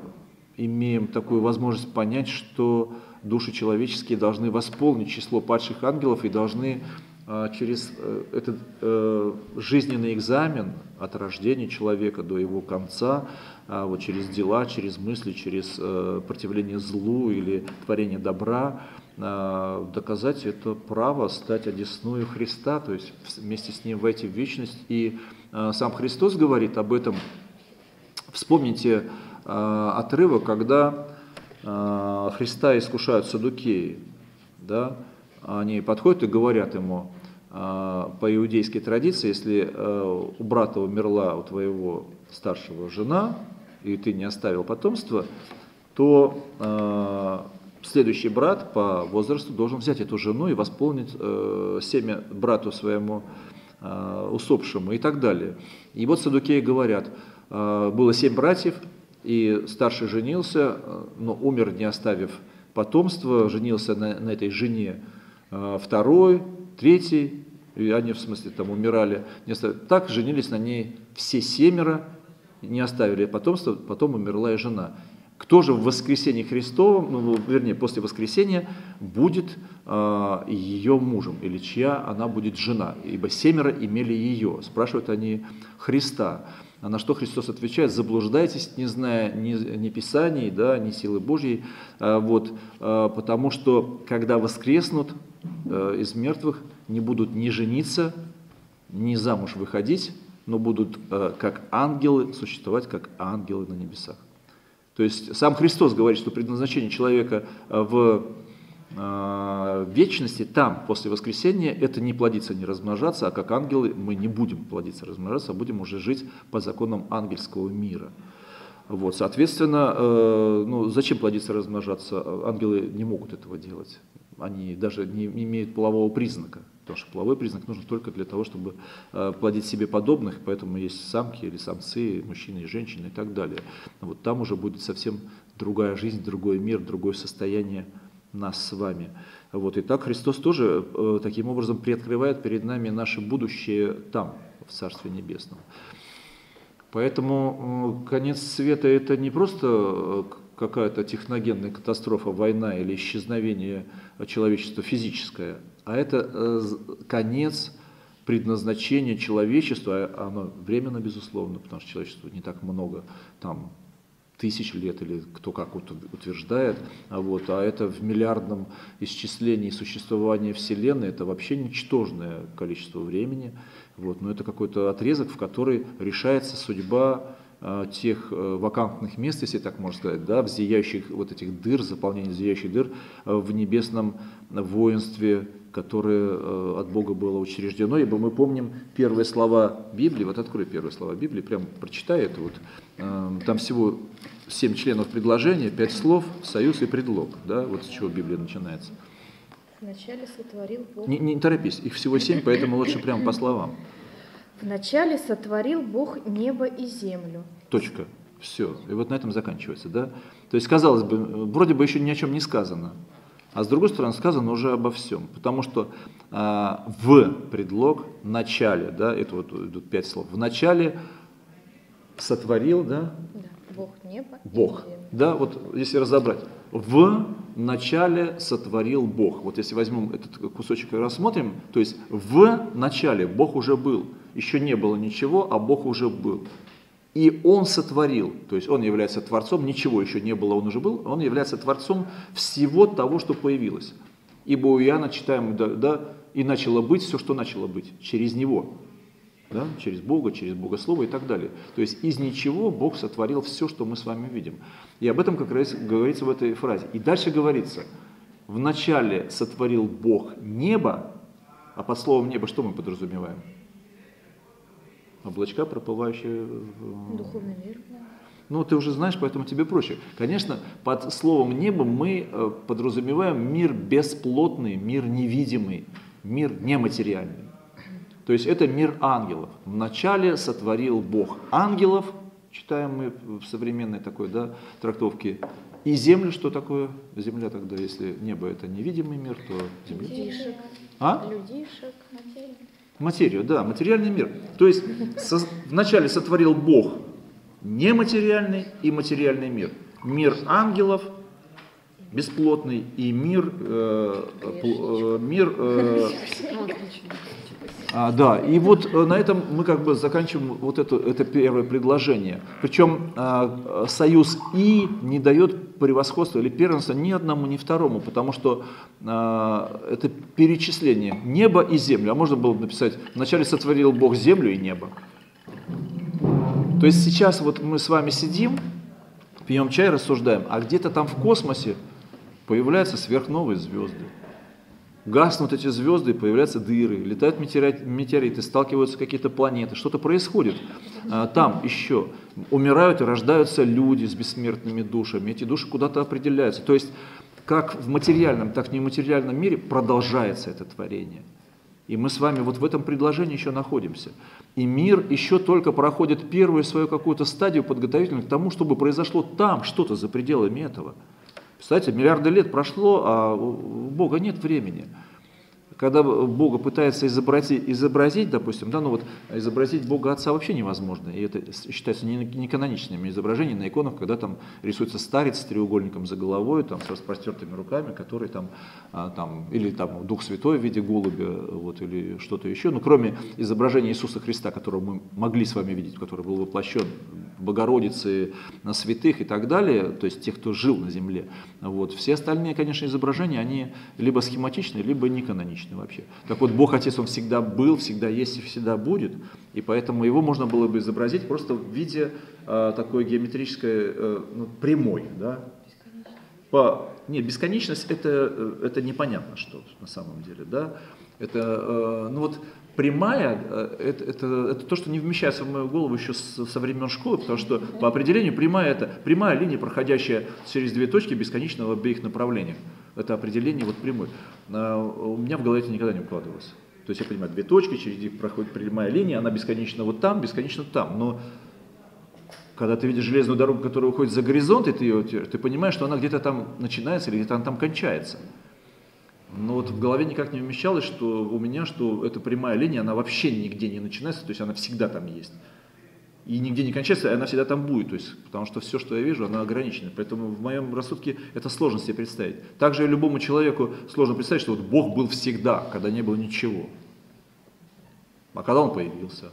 имеем такую возможность понять, что души человеческие должны восполнить число падших ангелов и должны а, через э, этот жизненный экзамен от рождения человека до его конца, вот через дела, через мысли, через противление злу или творение добра, Э, доказать это право стать одесную Христа, то есть вместе с Ним войти в вечность. И э, сам Христос говорит об этом. Вспомните э, отрывок, когда Христа искушают садукеи. Да? Они подходят и говорят ему, по иудейской традиции, если у брата умерла у твоего старшего жена, и ты не оставил потомства, то следующий брат по возрасту должен взять эту жену и восполнить э, семя брату своему э, усопшему и так далее. И вот садукеи говорят, э, было семь братьев, и старший женился, э, но умер, не оставив потомства, женился на, на этой жене э, второй, третий, и они в смысле там умирали, не так женились на ней все семеро, не оставили потомства, потом умерла и жена. Кто же в воскресении Христовом, ну, вернее, после воскресения, будет э, ее мужем, или чья она будет жена? Ибо семеро имели ее. Спрашивают они Христа. А на что Христос отвечает, заблуждайтесь, не зная ни, ни Писаний, да, ни силы Божьей, а, вот, а, потому что когда воскреснут а, из мертвых, не будут ни жениться, ни замуж выходить, но будут а, как ангелы существовать, как ангелы на небесах. То есть сам Христос говорит, что предназначение человека э, в э, вечности, там, после воскресения, это не плодиться, не размножаться, а как ангелы мы не будем плодиться, размножаться, а будем уже жить по законам ангельского мира. Вот, соответственно, э, ну, зачем плодиться, размножаться? Ангелы не могут этого делать. они даже не имеют полового признака. Потому что половой признак нужен только для того, чтобы э, плодить себе подобных, поэтому есть самки или самцы, мужчины и женщины и так далее. Вот там уже будет совсем другая жизнь, другой мир, другое состояние нас с вами. Вот. И так Христос тоже э, таким образом приоткрывает перед нами наше будущее там, в Царстве Небесном. Поэтому конец света это не просто э, какая-то техногенная катастрофа, война или исчезновение человечества физическое, а это э, конец предназначения человечества, а оно временно, безусловно, потому что человечество не так много, там тысяч лет или кто как утверждает, а, вот, а это в миллиардном исчислении существования Вселенной, это вообще ничтожное количество времени, вот, но это какой-то отрезок, в который решается судьба тех э, вакантных мест, если так можно сказать, да, в зияющих вот этих дыр, заполнение зияющих дыр э, в небесном воинстве которое э, от Бога было учреждено, ибо мы помним первые слова Библии, вот открой первые слова Библии, прям прочитай это, вот, там всего семь членов предложения, пять слов, союз и предлог, да, вот с чего Библия начинается. Вначале сотворил Бог... Не, не торопись, их всего семь, поэтому лучше прямо по словам. Вначале сотворил Бог небо и землю. Точка. Все. И вот на этом заканчивается, да? То есть, казалось бы, вроде бы еще ни о чем не сказано. А с другой стороны, сказано уже обо всем, потому что э, в предлог в начале, да, это вот идут пять слов, в начале сотворил, да? Да, Бог небо. Бог, да, вот если разобрать, в начале сотворил Бог. Вот если возьмем этот кусочек и рассмотрим, то есть в начале Бог уже был, еще не было ничего, а Бог уже был. И Он сотворил, то есть Он является Творцом, ничего еще не было, Он уже был, Он является Творцом всего того, что появилось. Ибо у Иоанна читаем, да, да, и начало быть все, что начало быть, через Него, да, через Бога, через Богослово и так далее. То есть из ничего Бог сотворил все, что мы с вами видим. И об этом как раз говорится в этой фразе. И дальше говорится, вначале сотворил Бог небо, а под словом небо что мы подразумеваем? облачка, проплывающие... Духовный мир. Ну, ты уже знаешь, поэтому тебе проще. Конечно, под словом «небо» мы э, подразумеваем мир бесплотный, мир невидимый, мир нематериальный. То есть это мир ангелов. Вначале сотворил Бог ангелов, читаем мы в современной такой да, трактовке, и землю, что такое земля тогда, если небо это невидимый мир, то земля. Людишек. А? Людишек, материя. Материю, да, материальный мир. То есть со, вначале сотворил Бог нематериальный и материальный мир. Мир ангелов, бесплотный, и мир, э, э, мир э, [LAUGHS] а, да, и вот э, на этом мы как бы заканчиваем вот это, это первое предложение. Причем а, союз «и» не дает превосходства или первенства ни одному, ни второму, потому что а, это перечисление небо и землю. А можно было бы написать, вначале сотворил Бог землю и небо. То есть сейчас вот мы с вами сидим, пьем чай, рассуждаем, а где-то там в космосе появляются сверхновые звезды гаснут эти звезды, появляются дыры, летают метеориты, сталкиваются какие-то планеты, что-то происходит. А, там еще умирают и рождаются люди с бессмертными душами, эти души куда-то определяются. То есть как в материальном, так и в нематериальном мире продолжается это творение. И мы с вами вот в этом предложении еще находимся. И мир еще только проходит первую свою какую-то стадию подготовительную к тому, чтобы произошло там что-то за пределами этого. Кстати, миллиарды лет прошло, а у Бога нет времени когда Бога пытается изобразить, изобразить, допустим, да, ну вот изобразить Бога Отца вообще невозможно, и это считается неканоничными изображениями на иконах, когда там рисуется старец с треугольником за головой, там, с распростертыми руками, который там, а, там или там Дух Святой в виде голубя, вот, или что-то еще, ну, кроме изображения Иисуса Христа, которого мы могли с вами видеть, который был воплощен Богородицы, на святых и так далее, то есть тех, кто жил на земле, вот, все остальные, конечно, изображения, они либо схематичные, либо неканоничные лично вообще. Так вот, Бог Отец, Он всегда был, всегда есть и всегда будет, и поэтому его можно было бы изобразить просто в виде э, такой геометрической, э, ну, прямой, да? По, нет, бесконечность это, э, это непонятно что на самом деле, да? Это, э, ну вот, прямая, э, это, это, это то, что не вмещается в мою голову еще с, со времен школы, потому что по определению прямая это прямая линия, проходящая через две точки бесконечно в обеих направлениях. это определение вот прямое. У меня в голове это никогда не укладывалось. То есть я понимаю, две точки, через них проходит прямая линия, она бесконечно вот там, бесконечно там. Но когда ты видишь железную дорогу, которая уходит за горизонт, и ты ее ты понимаешь, что она где-то там начинается или где-то она там кончается. Но вот в голове никак не умещалось, что у меня, что эта прямая линия, она вообще нигде не начинается, то есть она всегда там есть. И нигде не кончается, и она всегда там будет. То есть, потому что все, что я вижу, оно ограничено. Поэтому в моем рассудке это сложно себе представить. Также любому человеку сложно представить, что вот Бог был всегда, когда не было ничего. А когда он появился?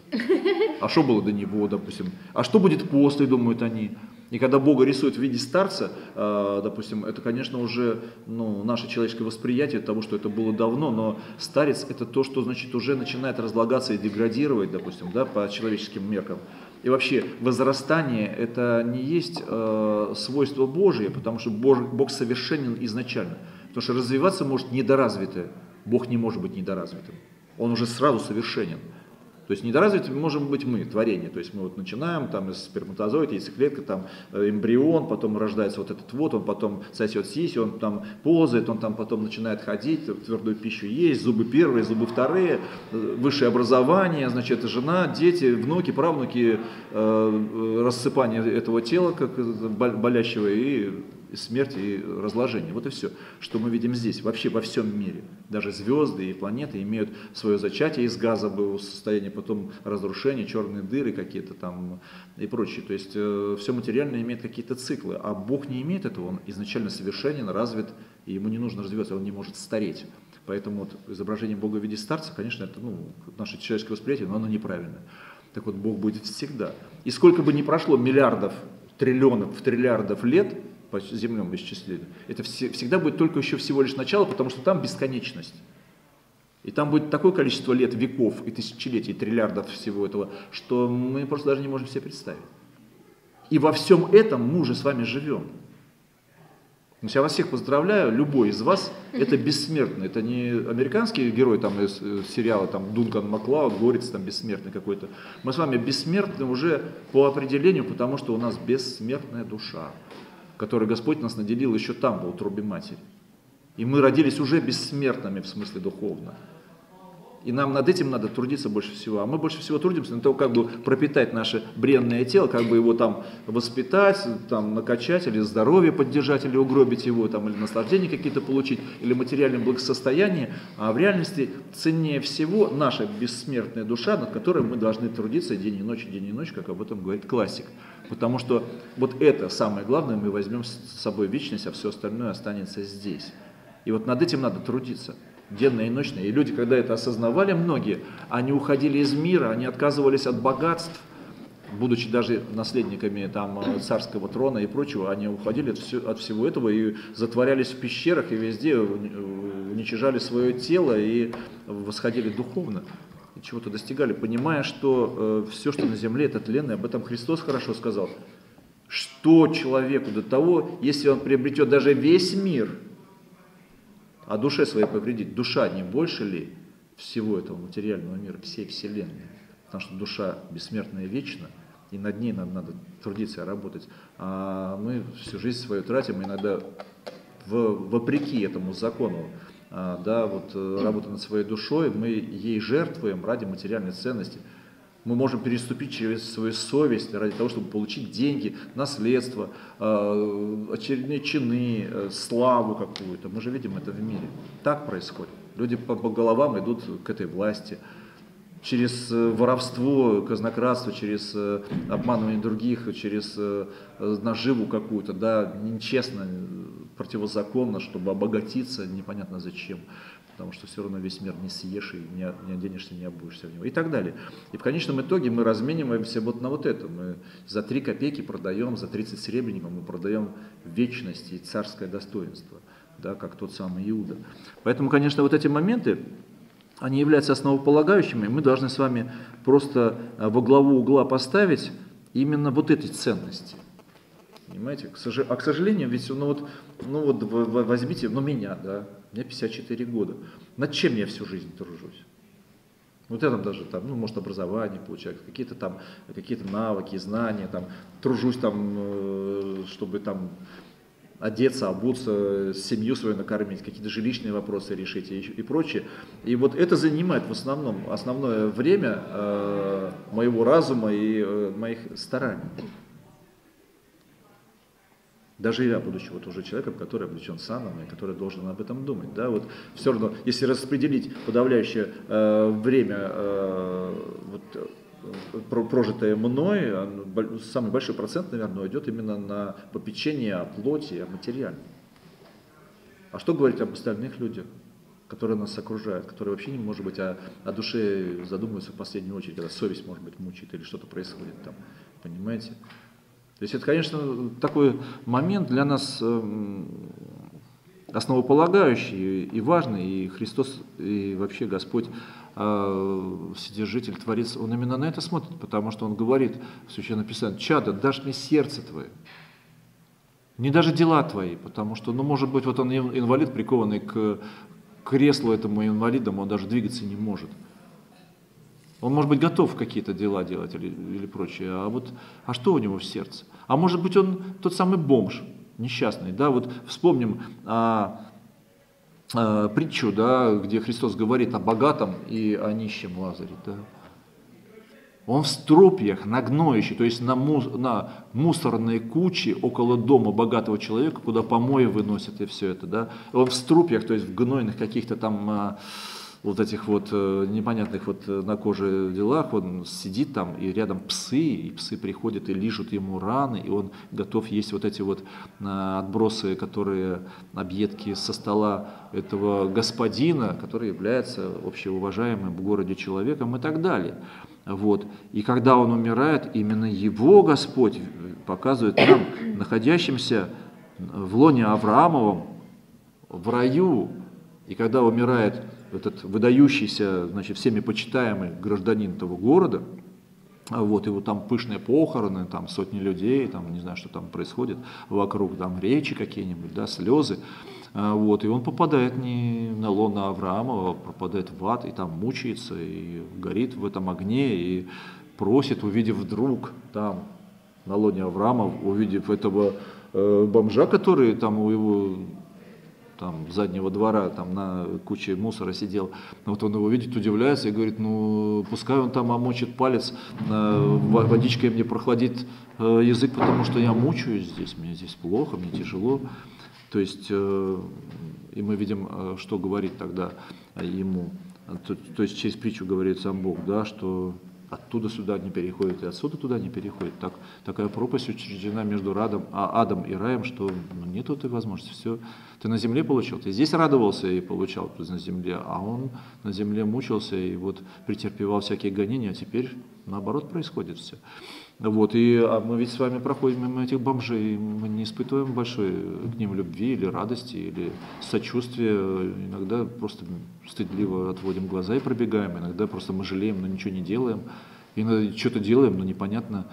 А что было до него, допустим? А что будет после, думают они? И когда Бога рисуют в виде старца, э, допустим, это, конечно, уже ну, наше человеческое восприятие того, что это было давно, но старец это то, что значит уже начинает разлагаться и деградировать, допустим, да, по человеческим меркам. И вообще возрастание это не есть э, свойство Божие, потому что Бог, Бог совершенен изначально. Потому что развиваться может недоразвитое. Бог не может быть недоразвитым. Он уже сразу совершенен. То есть недоразвитыми можем быть мы, творение. То есть мы вот начинаем там из сперматозоида, яйцеклетка, там э, эмбрион, потом рождается вот этот вот, он потом сосет сиси, он там ползает, он там потом начинает ходить, твердую пищу есть, зубы первые, зубы вторые, э, высшее образование, значит, жена, дети, внуки, правнуки, э, рассыпание этого тела, как болящего, и смерть, и разложение. Вот и все, что мы видим здесь, вообще во всем мире. Даже звезды и планеты имеют свое зачатие из газового состояния, потом разрушение, черные дыры какие-то там и прочее. То есть э, все материальное имеет какие-то циклы, а Бог не имеет этого, он изначально совершенен, развит, и ему не нужно развиваться, он не может стареть. Поэтому вот изображение Бога в виде старца, конечно, это ну, наше человеческое восприятие, но оно неправильное. Так вот, Бог будет всегда. И сколько бы ни прошло миллиардов, триллионов, триллиардов лет, по земному исчислению, это всегда будет только еще всего лишь начало, потому что там бесконечность. И там будет такое количество лет, веков и тысячелетий, триллиардов всего этого, что мы просто даже не можем себе представить. И во всем этом мы уже с вами живем. Я вас всех поздравляю, любой из вас это бессмертный. Это не американский герой там, из э, сериала там, Дункан Маклауд, Горец там бессмертный какой-то. Мы с вами бессмертны уже по определению, потому что у нас бессмертная душа которой Господь нас наделил еще там, в утробе матери. И мы родились уже бессмертными в смысле духовно. И нам над этим надо трудиться больше всего. А мы больше всего трудимся на того, как бы пропитать наше бренное тело, как бы его там воспитать, там накачать, или здоровье поддержать, или угробить его, там, или наслаждения какие-то получить, или материальное благосостояние. А в реальности ценнее всего наша бессмертная душа, над которой мы должны трудиться день и ночь, день и ночь, как об этом говорит классик. Потому что вот это самое главное мы возьмем с собой вечность, а все остальное останется здесь. И вот над этим надо трудиться денно и ночно. И люди, когда это осознавали, многие, они уходили из мира, они отказывались от богатств, будучи даже наследниками там, царского трона и прочего, они уходили от, все, от всего этого и затворялись в пещерах и везде уничижали свое тело и восходили духовно чего-то достигали, понимая, что э, все, что на земле, это тлен, и об этом Христос хорошо сказал. Что человеку до того, если он приобретет даже весь мир, а душе своей повредить, душа не больше ли всего этого материального мира, всей Вселенной? Потому что душа бессмертная и вечна, и над ней надо, надо трудиться работать. А мы всю жизнь свою тратим иногда в, вопреки этому закону да, вот, э, работа над своей душой, мы ей жертвуем ради материальной ценности. Мы можем переступить через свою совесть ради того, чтобы получить деньги, наследство, а, очередные чины, э, славу какую-то. Мы же видим это в мире. Так происходит. Люди по головам идут к этой власти через э, воровство, казнократство, через обманывание других, через наживу какую-то, да, нечестно, противозаконно, чтобы обогатиться, непонятно зачем, потому что все равно весь мир не съешь и не, не оденешься, не обуешься в него и так далее. И в конечном итоге мы размениваемся вот на вот это. Мы за 3 копейки продаем, за 30 серебряников мы продаем вечность и царское достоинство, да, как тот самый Иуда. Поэтому, конечно, вот эти моменты, они являются основополагающими, мы должны с вами просто э, во главу угла поставить именно вот эти ценности. Понимаете? А к сожалению, ведь ну вот, ну вот возьмите, ну меня, да, мне 54 года. Над чем я всю жизнь тружусь? Вот я там даже, там, ну, может, образование получаю, какие-то там, какие-то навыки, знания, там, тружусь там, э, чтобы там одеться, обуться, семью свою накормить, какие-то жилищные вопросы решить и, и прочее. И вот это занимает в основном основное время э, моего разума и э, моих стараний. Даже я, будучи вот уже человеком, который облечен саном и который должен об этом думать, да, вот все равно, если распределить подавляющее э, время э, вот, прожитое мной, самый большой процент, наверное, идет именно на попечение о плоти, о материальном. А что говорить об остальных людях, которые нас окружают, которые вообще не, может быть, о, о душе задумываются в последнюю очередь, когда совесть, может быть, мучает или что-то происходит там, понимаете? То есть это, конечно, такой момент для нас эм, основополагающий и важный, и Христос, и вообще Господь Вседержитель, Творец, Он именно на это смотрит, потому что Он говорит в Священном Писании, «Чадо, дашь мне сердце Твое». Не даже дела твои, потому что, ну, может быть, вот он инвалид, прикованный к креслу этому инвалидам, он даже двигаться не может. Он, может быть, готов какие-то дела делать или, или прочее, а вот, а что у него в сердце? А может быть, он тот самый бомж, несчастный, да, вот вспомним а, а, притчу, да, где Христос говорит о богатом и о нищем Лазаре, да. Он в струпьях, на гноище, то есть на, мус, на мусорной куче около дома богатого человека, куда помои выносят и все это, да. Он в струпьях, то есть в гнойных каких-то там а, вот этих вот э, непонятных вот э, на коже делах, он сидит там, и рядом псы, и псы приходят и лижут ему раны, и он готов есть вот эти вот э, отбросы, которые, объедки со стола этого господина, который является общеуважаемым в городе человеком и так далее. Вот. И когда он умирает, именно его Господь показывает нам, находящимся в лоне Авраамовом, в раю, и когда умирает этот выдающийся, значит, всеми почитаемый гражданин того города, а вот его там пышные похороны, там сотни людей, там не знаю, что там происходит вокруг, там речи какие-нибудь, да, слезы, а вот, и он попадает не на лона Авраама, а попадает в ад, и там мучается, и горит в этом огне, и просит, увидев вдруг там на лоне Авраама, увидев этого э, бомжа, который там у его там заднего двора, там на куче мусора сидел, вот он его видит, удивляется и говорит, ну пускай он там омочит палец, э, водичкой мне прохладит э, язык, потому что я мучаюсь здесь, мне здесь плохо, мне тяжело. То есть, э, и мы видим, что говорит тогда ему. То, то есть через притчу говорит сам Бог, да, что оттуда сюда не переходит, и отсюда туда не переходит. Так, такая пропасть учреждена между радом, а, адом и раем, что ну, нет этой возможности. Все, ты на земле получил, ты здесь радовался и получал на земле, а он на земле мучился и вот претерпевал всякие гонения, а теперь наоборот происходит все. Вот, и а мы ведь с вами проходим мимо этих бомжей, мы не испытываем большой к ним любви или радости, или сочувствия. Иногда просто стыдливо отводим глаза и пробегаем, иногда просто мы жалеем, но ничего не делаем. Иногда что-то делаем, но непонятно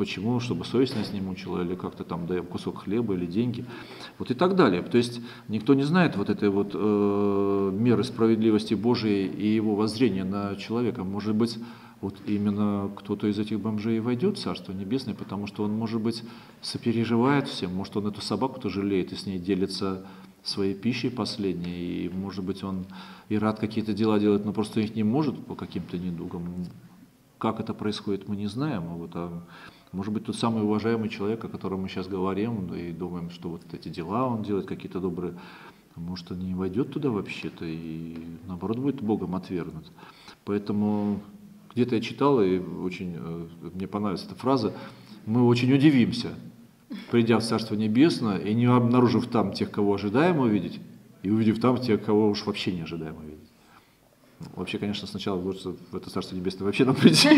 почему, чтобы совесть нас не мучила, или как-то там даем кусок хлеба или деньги, вот и так далее. То есть никто не знает вот этой вот э, меры справедливости Божией и его воззрения на человека. Может быть, вот именно кто-то из этих бомжей войдет в Царство Небесное, потому что он, может быть, сопереживает всем, может, он эту собаку-то жалеет и с ней делится своей пищей последней, и, может быть, он и рад какие-то дела делать, но просто их не может по каким-то недугам. Как это происходит, мы не знаем. А вот, а, может быть, тот самый уважаемый человек, о котором мы сейчас говорим, и думаем, что вот эти дела он делает какие-то добрые, может, он не войдет туда вообще-то и, наоборот, будет Богом отвергнут. Поэтому где-то я читал, и очень э, мне понравилась эта фраза, мы очень удивимся, придя в Царство Небесное и не обнаружив там тех, кого ожидаем увидеть, и увидев там тех, кого уж вообще не ожидаем увидеть. Вообще, конечно, сначала лучше в это Царство Небесное вообще нам прийти,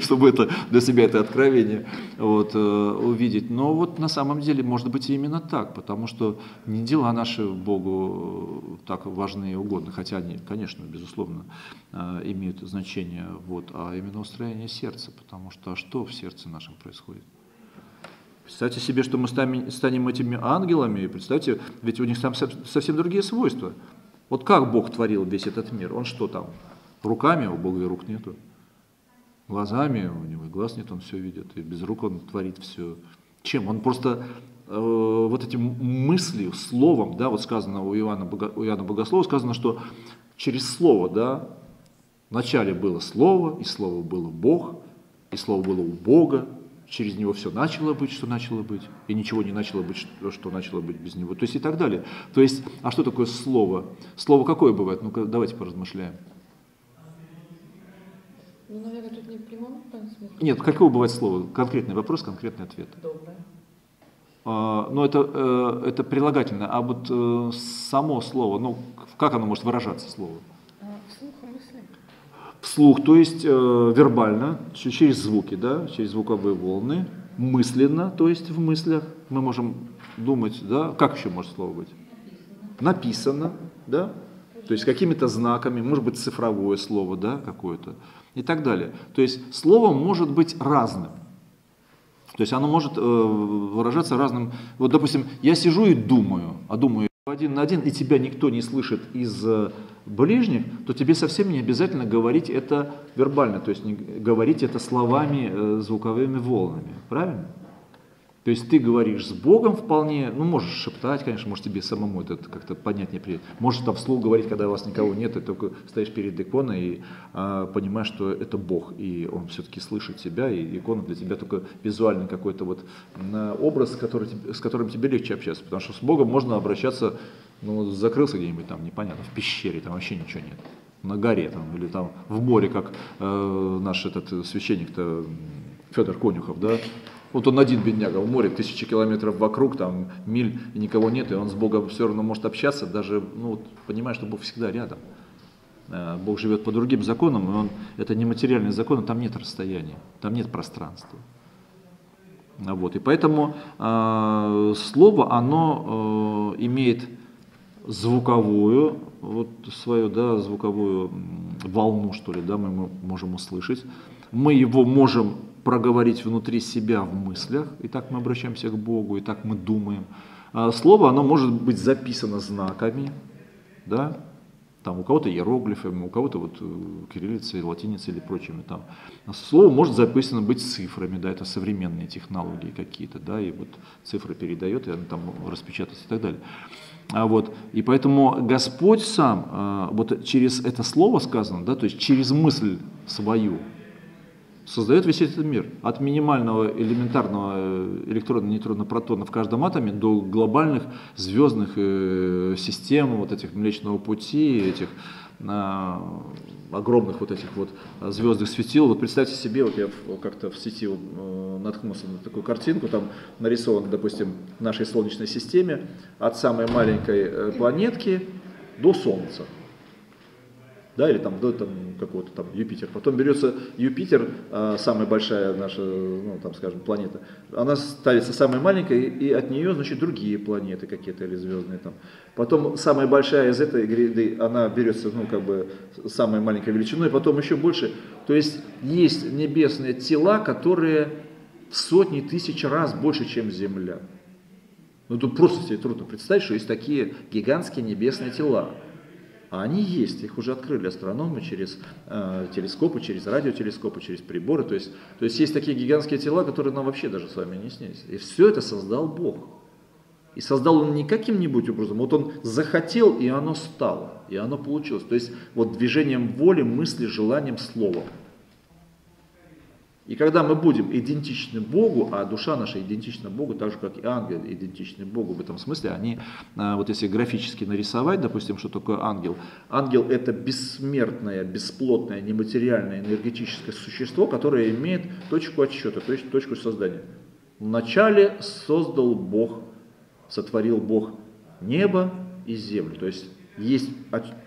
[LAUGHS] чтобы это для себя это откровение вот, э, увидеть. Но вот на самом деле может быть и именно так, потому что не дела наши Богу так важны и угодны, хотя они, конечно, безусловно, э, имеют значение, вот, а именно устроение сердца, потому что а что в сердце нашем происходит? Представьте себе, что мы станем этими ангелами, представьте, ведь у них там совсем другие свойства – вот как Бог творил весь этот мир? Он что там? Руками? У Бога и рук нету. Глазами? У него и глаз нет, он все видит. И без рук он творит все. Чем? Он просто э, вот этим мыслью, словом, да, вот сказано у Иоанна, у Иоанна Богослова, сказано, что через слово, да, вначале было слово, и слово было Бог, и слово было у Бога, через него все начало быть, что начало быть, и ничего не начало быть, что, что начало быть без него, то есть и так далее. То есть, а что такое слово? Слово какое бывает? Ну-ка, давайте поразмышляем. Ну, наверное, тут не в прямом смысле. Нет, какое бывает слово? Конкретный вопрос, конкретный ответ. Доброе. А, но это, э, это прилагательное, а вот э, само слово, ну, как оно может выражаться, слово? Вслух, то есть э, вербально, через звуки, да, через звуковые волны, мысленно, то есть в мыслях мы можем думать, да, как еще может слово быть? Написано, да, то есть какими-то знаками, может быть цифровое слово, да, какое-то и так далее. То есть слово может быть разным. То есть оно может э, выражаться разным. Вот, допустим, я сижу и думаю, а думаю один на один, и тебя никто не слышит из э, ближних, то тебе совсем не обязательно говорить это вербально, то есть не, говорить это словами, э, звуковыми волнами. Правильно? То есть ты говоришь с Богом вполне, ну можешь шептать, конечно, может тебе самому это как-то поднять не приятно. Можешь там вслух говорить, когда у вас никого нет, ты только стоишь перед иконой и а, понимаешь, что это Бог, и Он все-таки слышит тебя, и икона для тебя только визуальный какой-то вот образ, который, с которым тебе легче общаться, потому что с Богом можно обращаться, ну закрылся где-нибудь там, непонятно, в пещере, там вообще ничего нет на горе там, или там в море, как э, наш этот священник-то Федор Конюхов, да, вот он один бедняга в море, тысячи километров вокруг, там миль, и никого нет, и он с Богом все равно может общаться, даже, ну, вот, понимая, что Бог всегда рядом. Э, Бог живет по другим законам, и он, это не материальные законы, там нет расстояния, там нет пространства. Вот, и поэтому э, слово, оно э, имеет звуковую, вот свою, да, звуковую волну, что ли, да, мы можем услышать. Мы его можем проговорить внутри себя в мыслях, и так мы обращаемся к Богу, и так мы думаем. А слово, оно может быть записано знаками, да, там у кого-то иероглифами, у кого-то вот э, кириллицей, латиницей или прочими там. Слово может записано быть цифрами, да, это современные технологии какие-то, да, и вот цифры передает, и она там распечатается и так далее. А вот, и поэтому Господь сам, а, вот через это слово сказано, да, то есть через мысль свою, создает весь этот мир. От минимального элементарного э, электрона-нейтрона-протона в каждом атоме до глобальных звездных э, систем, вот этих Млечного Пути, этих э, огромных вот этих вот звездных светил. Вот представьте себе, вот я как-то в сети наткнулся на такую картинку, там нарисован, допустим, в нашей Солнечной системе от самой маленькой планетки до Солнца да, или там до там, какого-то там Юпитер. Потом берется Юпитер, а, самая большая наша, ну, там, скажем, планета, она ставится самой маленькой, и от нее, значит, другие планеты какие-то или звездные там. Потом самая большая из этой гряды, она берется, ну, как бы, самой маленькой величиной, потом еще больше. То есть есть небесные тела, которые в сотни тысяч раз больше, чем Земля. Ну, тут просто себе трудно представить, что есть такие гигантские небесные тела. А они есть, их уже открыли астрономы через э, телескопы, через радиотелескопы, через приборы. То есть, то есть есть такие гигантские тела, которые нам вообще даже с вами не снились. И все это создал Бог. И создал он не каким-нибудь образом, вот он захотел, и оно стало, и оно получилось. То есть вот движением воли, мысли, желанием, словом. И когда мы будем идентичны Богу, а душа наша идентична Богу, так же как и ангел идентичны Богу в этом смысле, они, а, вот если графически нарисовать, допустим, что такое ангел, ангел это бессмертное, бесплотное, нематериальное, энергетическое существо, которое имеет точку отсчета, то есть точку создания. Вначале создал Бог, сотворил Бог небо и землю, то есть есть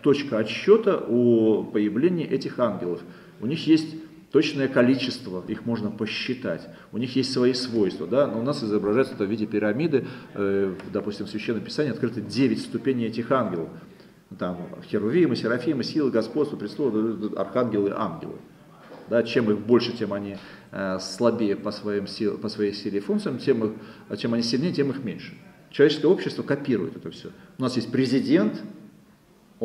точка отсчета у появления этих ангелов. У них есть точное количество, их можно посчитать. У них есть свои свойства, да, но у нас изображается это в виде пирамиды, э, допустим, в Священном Писании открыты 9 ступеней этих ангелов. Там херувимы, серафимы, силы, господство, престолы, архангелы, ангелы. Да, чем их больше, тем они э, слабее по, своим сил, по своей силе и функциям, тем, их, чем они сильнее, тем их меньше. Человеческое общество копирует это все. У нас есть президент,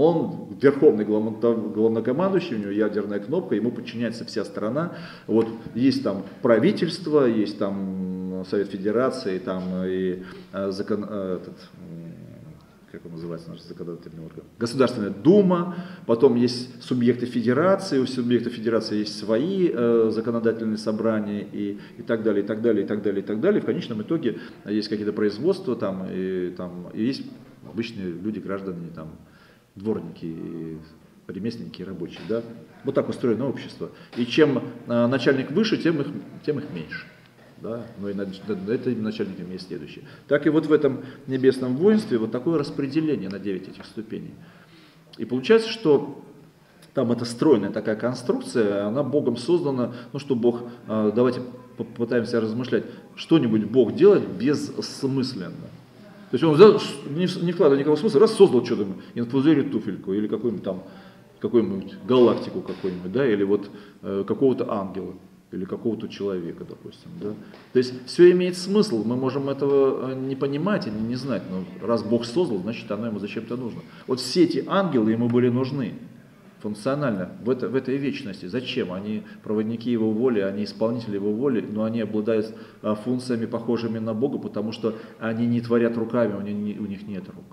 он верховный главнокомандующий, у него ядерная кнопка, ему подчиняется вся страна. Вот есть там правительство, есть там э, Совет Федерации, там и э, закон, этот, как он называется, наш законодательный орган, Государственная Дума, потом есть субъекты федерации, у субъектов федерации есть свои э, законодательные собрания и, и так далее, и так далее, и так далее, и так далее. В конечном итоге есть какие-то производства там, и, там, и есть обычные люди, граждане, там, дворники, ремесленники и рабочие. Да? Вот так устроено общество. И чем э, начальник выше, тем их, тем их меньше да, но и этим начальником есть следующее. Так и вот в этом небесном воинстве вот такое распределение на 9 этих ступеней. И получается, что там эта стройная такая конструкция, она Богом создана, ну что Бог, а, давайте попытаемся размышлять, что-нибудь Бог делает бессмысленно. То есть он взял, не, не вкладывая никакого смысла, раз создал что-то, инфузорию туфельку или какую-нибудь там, какую-нибудь галактику какую-нибудь, да, или вот э, какого-то ангела или какого-то человека, допустим. Да? То есть все имеет смысл, мы можем этого э, не понимать или не знать, но раз Бог создал, значит оно ему зачем-то нужно. Вот все эти ангелы ему были нужны функционально в, это, в этой вечности. Зачем? Они проводники его воли, они исполнители его воли, но они обладают э, функциями, похожими на Бога, потому что они не творят руками, у них, у них нет рук.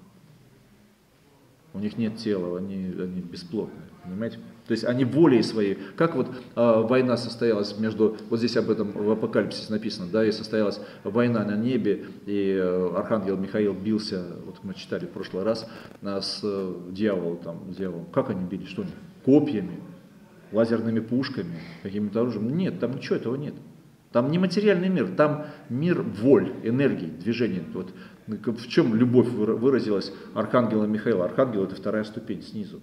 У них нет тела, они, они бесплотны, понимаете? То есть они волей своей, как вот э, война состоялась между, вот здесь об этом в Апокалипсисе написано, да, и состоялась война на небе, и э, Архангел Михаил бился, вот мы читали в прошлый раз, э, с э, дьяволом, там, дьяволом. Как они били, что они? Копьями, лазерными пушками, каким-то оружием? Нет, там ничего этого нет. Там не материальный мир, там мир воль, энергии, движения. Вот в чем любовь выразилась Архангела Михаила? Архангел это вторая ступень снизу.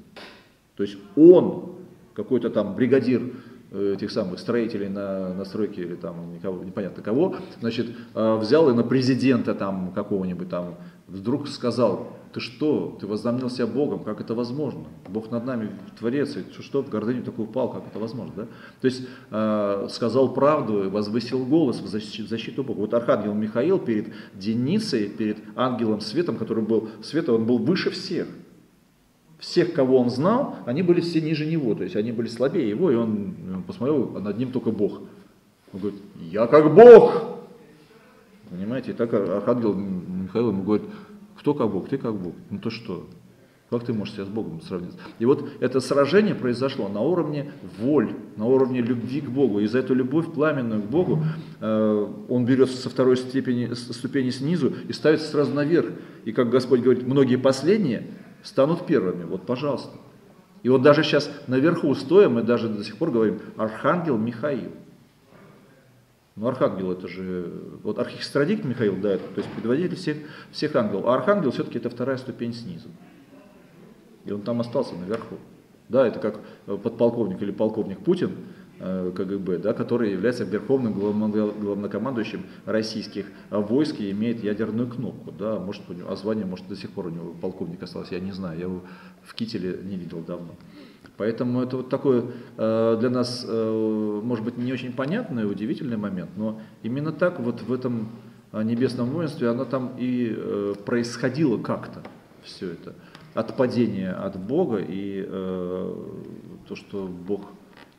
То есть он, какой-то там бригадир э, этих самых строителей на, на стройке или там никого, непонятно кого, значит, э, взял и на президента там какого-нибудь там вдруг сказал, ты что, ты возомнил себя Богом, как это возможно? Бог над нами творец, и что, в гордыню такой упал, как это возможно? Да? То есть э, сказал правду, возвысил голос в защиту, в защиту Бога. Вот Архангел Михаил перед Деницей, перед ангелом Светом, который был Света, он был выше всех всех, кого он знал, они были все ниже него, то есть они были слабее его, и он, он посмотрел, а над ним только Бог. Он говорит, я как Бог! Понимаете, и так Архангел Михаил ему говорит, кто как Бог, ты как Бог. Ну то что? Как ты можешь себя с Богом сравнить? И вот это сражение произошло на уровне воль, на уровне любви к Богу. И за эту любовь пламенную к Богу э, он берет со второй степени, ступени снизу и ставит сразу наверх. И как Господь говорит, многие последние станут первыми. Вот, пожалуйста. И вот даже сейчас наверху стоя мы даже до сих пор говорим Архангел Михаил. Ну, Архангел это же, вот архистрадик Михаил, да, это, то есть предводитель всех, всех ангелов. А Архангел все-таки это вторая ступень снизу. И он там остался наверху. Да, это как подполковник или полковник Путин, КГБ, да, который является верховным главнокомандующим российских войск и имеет ядерную кнопку. Да, может, у него, а звание, может, до сих пор у него полковник осталось, я не знаю, я его в кителе не видел давно. Поэтому это вот такой э, для нас, э, может быть, не очень понятный, удивительный момент, но именно так вот в этом небесном воинстве оно там и происходило как-то все это. От падения от Бога и то, что Бог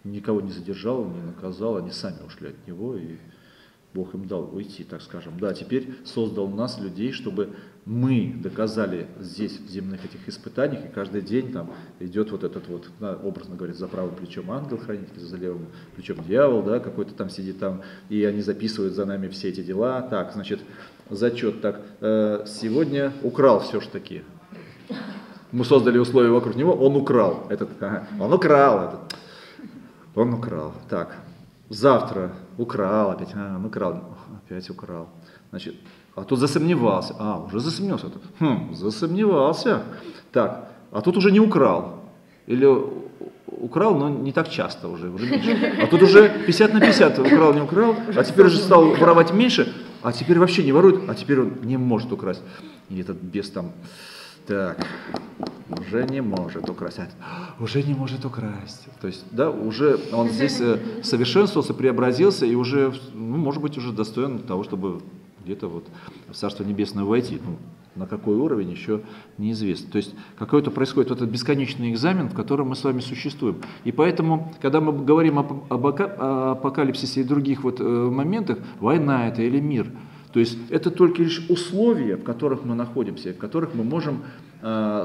никого не задержал, не наказал, они сами ушли от него, и Бог им дал уйти, так скажем. Да, теперь создал нас, людей, чтобы мы доказали здесь, в земных этих испытаниях, и каждый день там идет вот этот вот, образно говоря, за правым плечом ангел-хранитель, за левым плечом дьявол, да, какой-то там сидит там, и они записывают за нами все эти дела. Так, значит, зачет так, э, сегодня украл все ж таки. Мы создали условия вокруг него, он украл. Этот, он украл этот. Он украл. Так, завтра украл опять. А, украл. Опять украл. Значит, а тут засомневался. А, уже засомневался. Хм, засомневался. Так, а тут уже не украл. Или украл, но не так часто уже. А тут уже 50 на 50 украл, не украл, а теперь уже стал воровать меньше, а теперь вообще не ворует, а теперь он не может украсть. И этот бес там так, уже не может украсть. Уже не может украсть. То есть, да, уже он здесь э, совершенствовался, преобразился и уже, ну, может быть, уже достоин того, чтобы где-то вот в Царство Небесное войти. Ну, На какой уровень еще неизвестно. То есть какой-то происходит вот этот бесконечный экзамен, в котором мы с вами существуем. И поэтому, когда мы говорим об, апокалипсисе и других вот э, моментах, война это или мир, то есть это только лишь условия, в которых мы находимся, в которых мы можем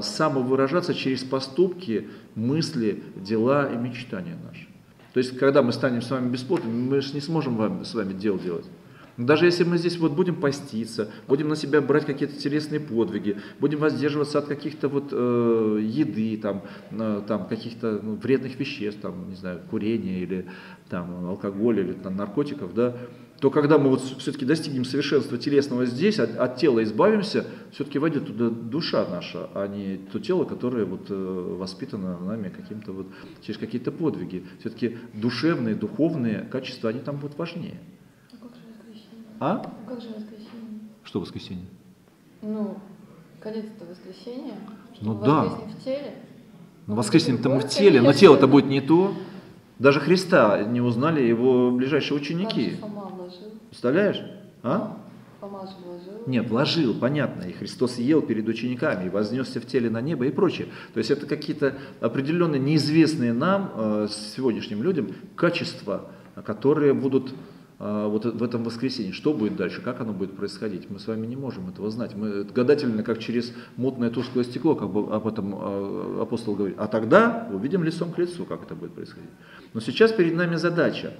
самовыражаться через поступки, мысли, дела и мечтания наши. То есть, когда мы станем с вами бесплотными, мы же не сможем вам, с вами дел делать. Даже если мы здесь вот будем поститься, будем на себя брать какие-то телесные подвиги, будем воздерживаться от каких-то вот э, еды, там, э, там каких-то ну, вредных веществ, там, не знаю, курения или там алкоголя или там, наркотиков, да, то когда мы вот все-таки достигнем совершенства телесного здесь, от, от тела избавимся, все-таки войдет туда душа наша, а не то тело, которое вот э, воспитано нами каким-то вот через какие-то подвиги. Все-таки душевные, духовные качества, они там будут важнее. А? Как же воскресенье? Что воскресенье? Ну, конец-то воскресенье. Ну да. в теле. Ну, воскреснем-то мы в теле, но тело-то будет не то. Даже Христа не узнали его ближайшие ученики. Вложил. Представляешь? А? Фома же вложил. Нет, вложил, понятно. И Христос ел перед учениками, и вознесся в теле на небо и прочее. То есть это какие-то определенные неизвестные нам, э, сегодняшним людям, качества, которые будут а, вот в этом воскресенье. Что будет дальше, как оно будет происходить, мы с вами не можем этого знать. Мы гадательно, как через мутное тусклое стекло, как бы об этом а, апостол говорит. А тогда увидим лицом к лицу, как это будет происходить. Но сейчас перед нами задача.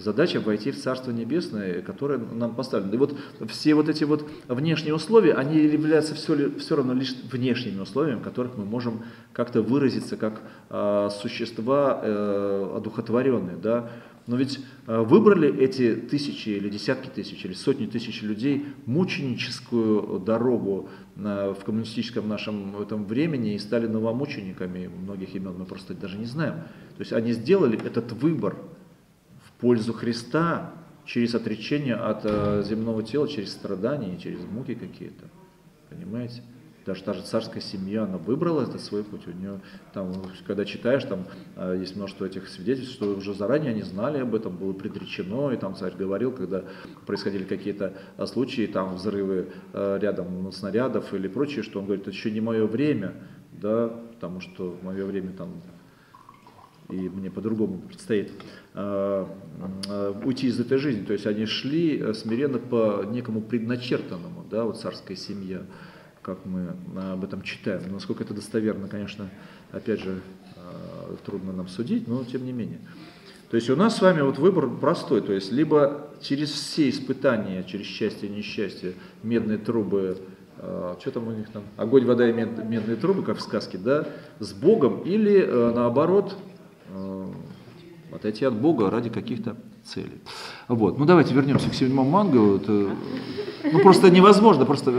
Задача войти в Царство Небесное, которое нам поставлено. И вот все вот эти вот внешние условия, они являются все, все равно лишь внешними условиями, в которых мы можем как-то выразиться как э, существа э, одухотворенные. Да? Но ведь э, выбрали эти тысячи или десятки тысяч или сотни тысяч людей мученическую дорогу э, в коммунистическом нашем этом времени и стали новомучениками. Многих имен мы просто даже не знаем. То есть они сделали этот выбор пользу Христа через отречение от э, земного тела, через страдания, через муки какие-то. Понимаете? даже та же царская семья, она выбрала этот свой путь. У нее, там, когда читаешь, там а, есть множество этих свидетельств, что уже заранее они знали об этом, было предречено, и там царь говорил, когда происходили какие-то а, случаи, там взрывы рядом снарядов или прочее, что он говорит, это еще не мое время, да, потому что мое время там и мне по-другому предстоит э, э, уйти из этой жизни. То есть они шли смиренно по некому предначертанному, да, вот царская семья как мы об этом читаем. Но насколько это достоверно, конечно, опять же, э, трудно нам судить, но тем не менее. То есть у нас с вами вот выбор простой, то есть либо через все испытания, через счастье и несчастье, медные трубы, э, что там у них там, огонь, вода и мед, медные трубы, как в сказке, да, с Богом, или э, наоборот, отойти от Бога ради каких-то целей. Вот. Ну давайте вернемся к седьмому ангелу. Это, ну просто невозможно, просто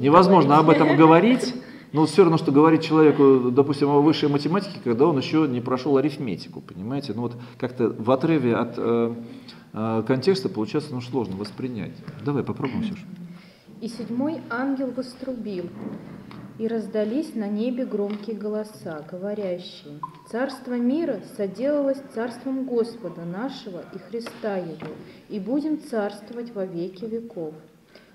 невозможно об этом говорить, но все равно, что говорить человеку, допустим, о высшей математике, когда он еще не прошел арифметику, понимаете? Ну вот как-то в отрыве от э, э, контекста получается ну, сложно воспринять. Давай попробуем, Ксюша. И седьмой ангел вострубил, и раздались на небе громкие голоса, говорящие, «Царство мира соделалось царством Господа нашего и Христа Его, и будем царствовать во веки веков».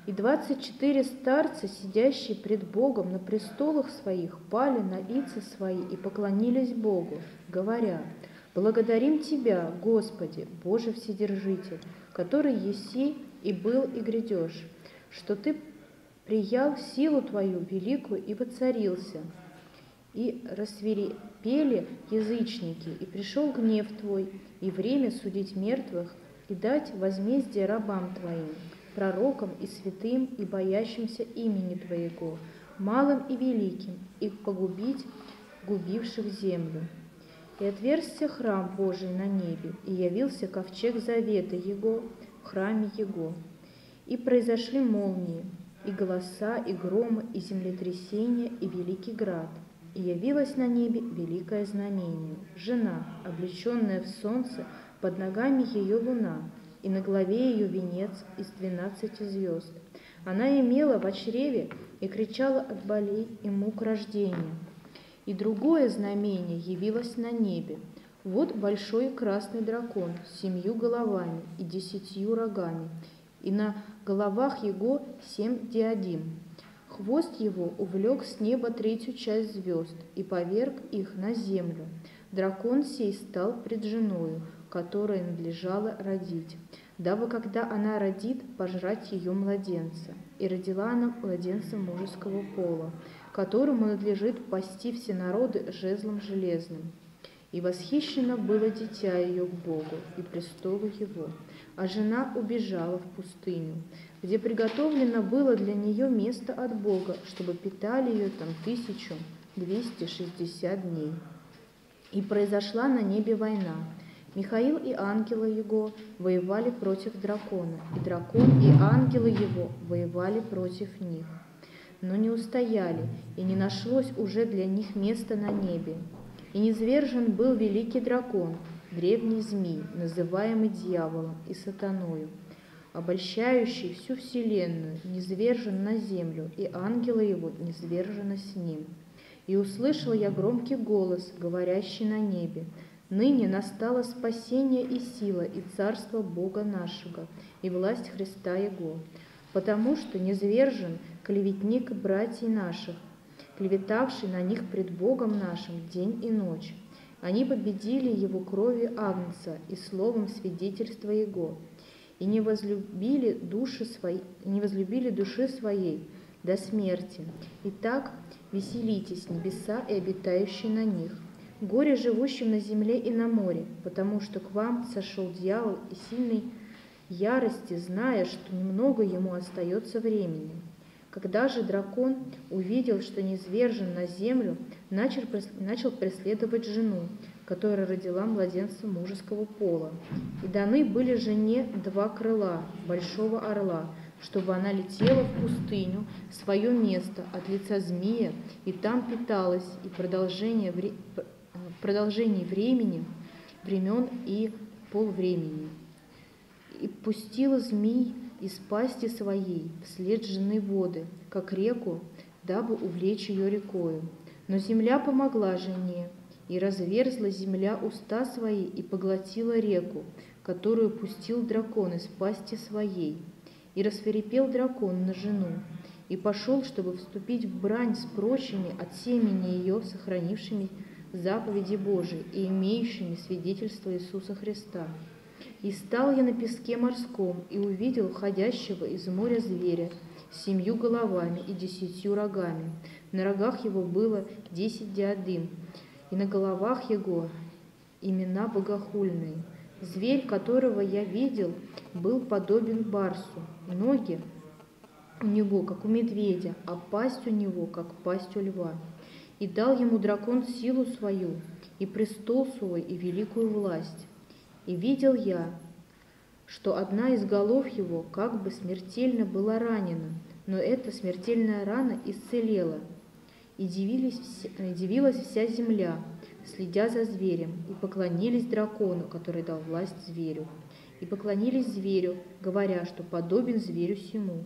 И двадцать четыре старца, сидящие пред Богом на престолах своих, пали на лица свои и поклонились Богу, говоря, «Благодарим Тебя, Господи, Боже Вседержитель, который еси и был и грядешь, что Ты приял силу Твою великую и воцарился, и рассверепели язычники, и пришел гнев Твой, и время судить мертвых, и дать возмездие рабам Твоим, пророкам и святым и боящимся имени Твоего, малым и великим, и погубить губивших землю. И отверзся храм Божий на небе, и явился ковчег завета Его в храме Его. И произошли молнии, и голоса, и громы, и землетрясения, и великий град. И явилась на небе великое знамение, жена, облеченная в солнце, под ногами ее луна, и на голове ее венец из двенадцати звезд. Она имела в чреве и кричала от болей и мук рождения. И другое знамение явилось на небе. Вот большой красный дракон с семью головами и десятью рогами, и на головах его семь диадим. Хвост его увлек с неба третью часть звезд и поверг их на землю. Дракон сей стал пред женою, которой надлежало родить, дабы, когда она родит, пожрать ее младенца. И родила она младенца мужеского пола, которому надлежит пасти все народы жезлом железным. И восхищено было дитя ее к Богу и престолу его, а жена убежала в пустыню, где приготовлено было для нее место от Бога, чтобы питали ее там тысячу двести шестьдесят дней. И произошла на небе война. Михаил и ангелы его воевали против дракона, и дракон и ангелы его воевали против них. Но не устояли, и не нашлось уже для них места на небе. И низвержен был великий дракон, древний змей, называемый дьяволом и сатаною, обольщающий всю вселенную, низвержен на землю, и ангелы его низвержены с ним. И услышал я громкий голос, говорящий на небе, «Ныне настало спасение и сила, и царство Бога нашего, и власть Христа Его, потому что низвержен клеветник братьев наших, клеветавший на них пред Богом нашим день и ночь. Они победили его кровью Агнца и словом свидетельства его, и не возлюбили души, свои, не возлюбили души своей до смерти. Итак, веселитесь, небеса и обитающие на них. Горе живущим на земле и на море, потому что к вам сошел дьявол и сильной ярости, зная, что немного ему остается времени. Когда же дракон увидел, что низвержен на землю, начал, преследовать жену, которая родила младенца мужеского пола. И даны были жене два крыла большого орла, чтобы она летела в пустыню, свое место от лица змея, и там питалась, и продолжение, вре... продолжение времени, времен и полвремени. И пустила змей из пасти своей вслед жены воды, как реку, дабы увлечь ее рекою. Но земля помогла жене, и разверзла земля уста свои и поглотила реку, которую пустил дракон из пасти своей. И рассверепел дракон на жену, и пошел, чтобы вступить в брань с прочими от семени ее, сохранившими заповеди Божии и имеющими свидетельство Иисуса Христа. И стал я на песке морском, и увидел ходящего из моря зверя семью головами и десятью рогами. На рогах его было десять диадым, и на головах его имена богохульные. Зверь, которого я видел, был подобен барсу. Ноги у него, как у медведя, а пасть у него, как пасть у льва. И дал ему дракон силу свою, и престол свой, и великую власть и видел я, что одна из голов его как бы смертельно была ранена, но эта смертельная рана исцелела. И дивились, дивилась вся земля, следя за зверем, и поклонились дракону, который дал власть зверю. И поклонились зверю, говоря, что подобен зверю сему,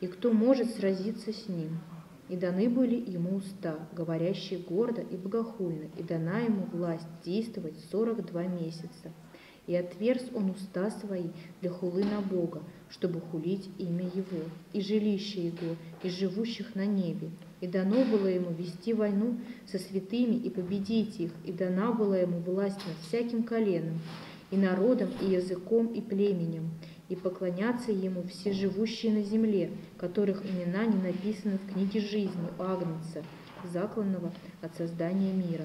и кто может сразиться с ним. И даны были ему уста, говорящие гордо и богохульно, и дана ему власть действовать сорок два месяца – и отверз он уста свои для хулы на Бога, чтобы хулить имя Его, и жилище Его, и живущих на небе. И дано было ему вести войну со святыми и победить их, и дана была ему власть над всяким коленом, и народом, и языком, и племенем, и поклоняться ему все живущие на земле, которых имена не написаны в книге жизни Агнца, закланного от создания мира.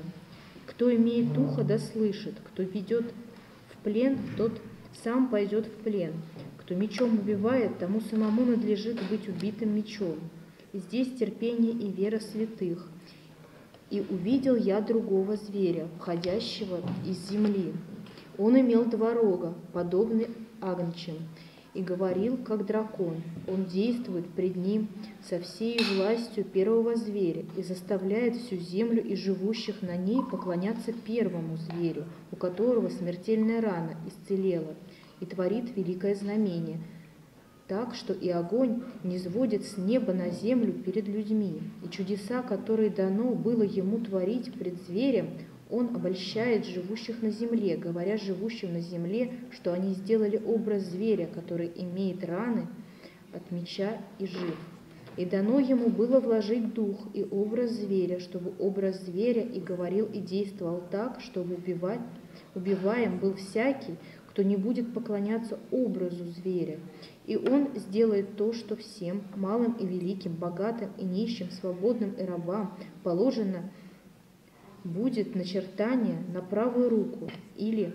Кто имеет ухо, да слышит, кто ведет плен, тот сам пойдет в плен. Кто мечом убивает, тому самому надлежит быть убитым мечом. И здесь терпение и вера святых. И увидел я другого зверя, входящего из земли. Он имел два рога, подобный агнчим, и говорил, как дракон. Он действует пред ним со всей властью первого зверя и заставляет всю землю и живущих на ней поклоняться первому зверю, у которого смертельная рана исцелела, и творит великое знамение, так что и огонь не сводит с неба на землю перед людьми, и чудеса, которые дано было ему творить пред зверем, он обольщает живущих на земле, говоря живущим на земле, что они сделали образ зверя, который имеет раны от меча и жив. И дано ему было вложить дух и образ зверя, чтобы образ зверя и говорил и действовал так, чтобы убивать, убиваем был всякий, кто не будет поклоняться образу зверя. И он сделает то, что всем, малым и великим, богатым и нищим, свободным и рабам, положено будет начертание на правую руку или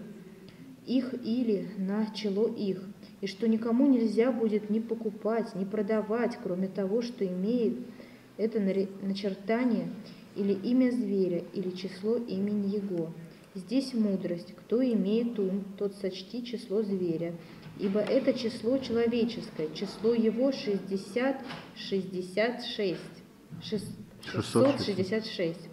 их или на чело их, и что никому нельзя будет ни покупать, ни продавать, кроме того, что имеет это начертание или имя зверя, или число имени его. Здесь мудрость. Кто имеет ум, тот сочти число зверя, ибо это число человеческое, число его 60, 66, 666.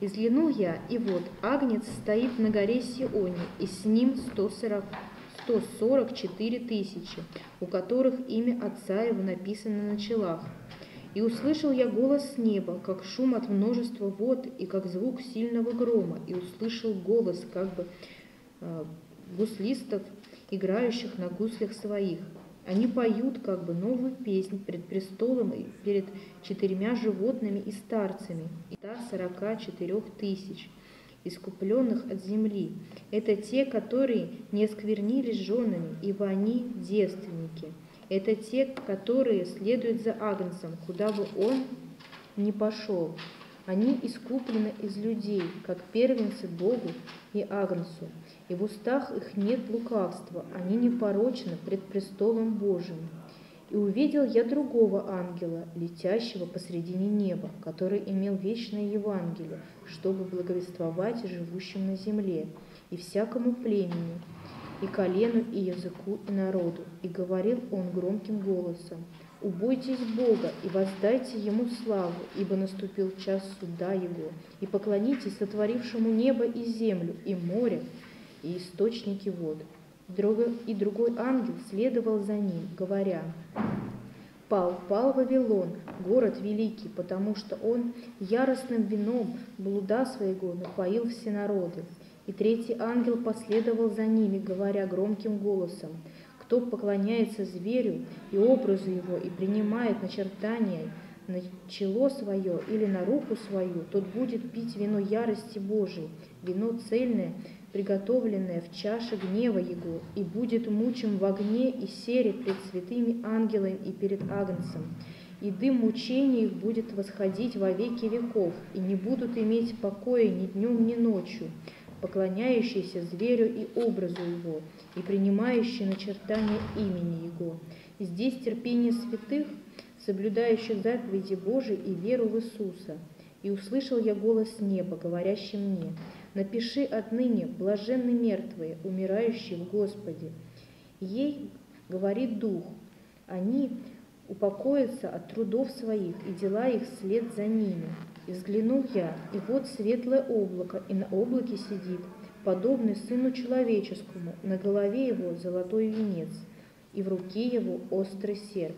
И взглянул я, и вот агнец стоит на горе Сионе, и с ним 140, 144 тысячи, у которых имя отца его написано на челах. И услышал я голос с неба, как шум от множества вод, и как звук сильного грома, и услышал голос, как бы э, гуслистов, играющих на гуслях своих. Они поют как бы новую песнь перед престолом и перед четырьмя животными и старцами, и сорока четырех тысяч, искупленных от земли. Это те, которые не осквернились женами, ибо они девственники. Это те, которые следуют за Агнцем, куда бы он ни пошел. Они искуплены из людей, как первенцы Богу и Агнцу и в устах их нет лукавства, они непорочны пред престолом Божиим. И увидел я другого ангела, летящего посредине неба, который имел вечное Евангелие, чтобы благовествовать живущим на земле, и всякому племени, и колену, и языку, и народу. И говорил он громким голосом, «Убойтесь Бога и воздайте Ему славу, ибо наступил час суда Его, и поклонитесь сотворившему небо и землю, и море, и источники вод. И другой ангел следовал за ним, говоря, «Пал, пал Вавилон, город великий, потому что он яростным вином блуда своего напоил все народы». И третий ангел последовал за ними, говоря громким голосом, «Кто поклоняется зверю и образу его и принимает начертание на чело свое или на руку свою, тот будет пить вино ярости Божией, вино цельное, приготовленное в чаше гнева Его, и будет мучим в огне и сере пред святыми ангелами и перед Агнцем. И дым мучений их будет восходить во веки веков, и не будут иметь покоя ни днем, ни ночью, поклоняющиеся зверю и образу его, и принимающие начертание имени его. И здесь терпение святых, соблюдающих заповеди Божии и веру в Иисуса. И услышал я голос неба, говорящий мне, Напиши отныне, блаженны мертвые, умирающие в Господе. Ей говорит Дух, они упокоятся от трудов своих, и дела их след за ними. И взглянул я, и вот светлое облако, и на облаке сидит, подобный Сыну Человеческому, на голове его золотой венец, и в руке его острый серп.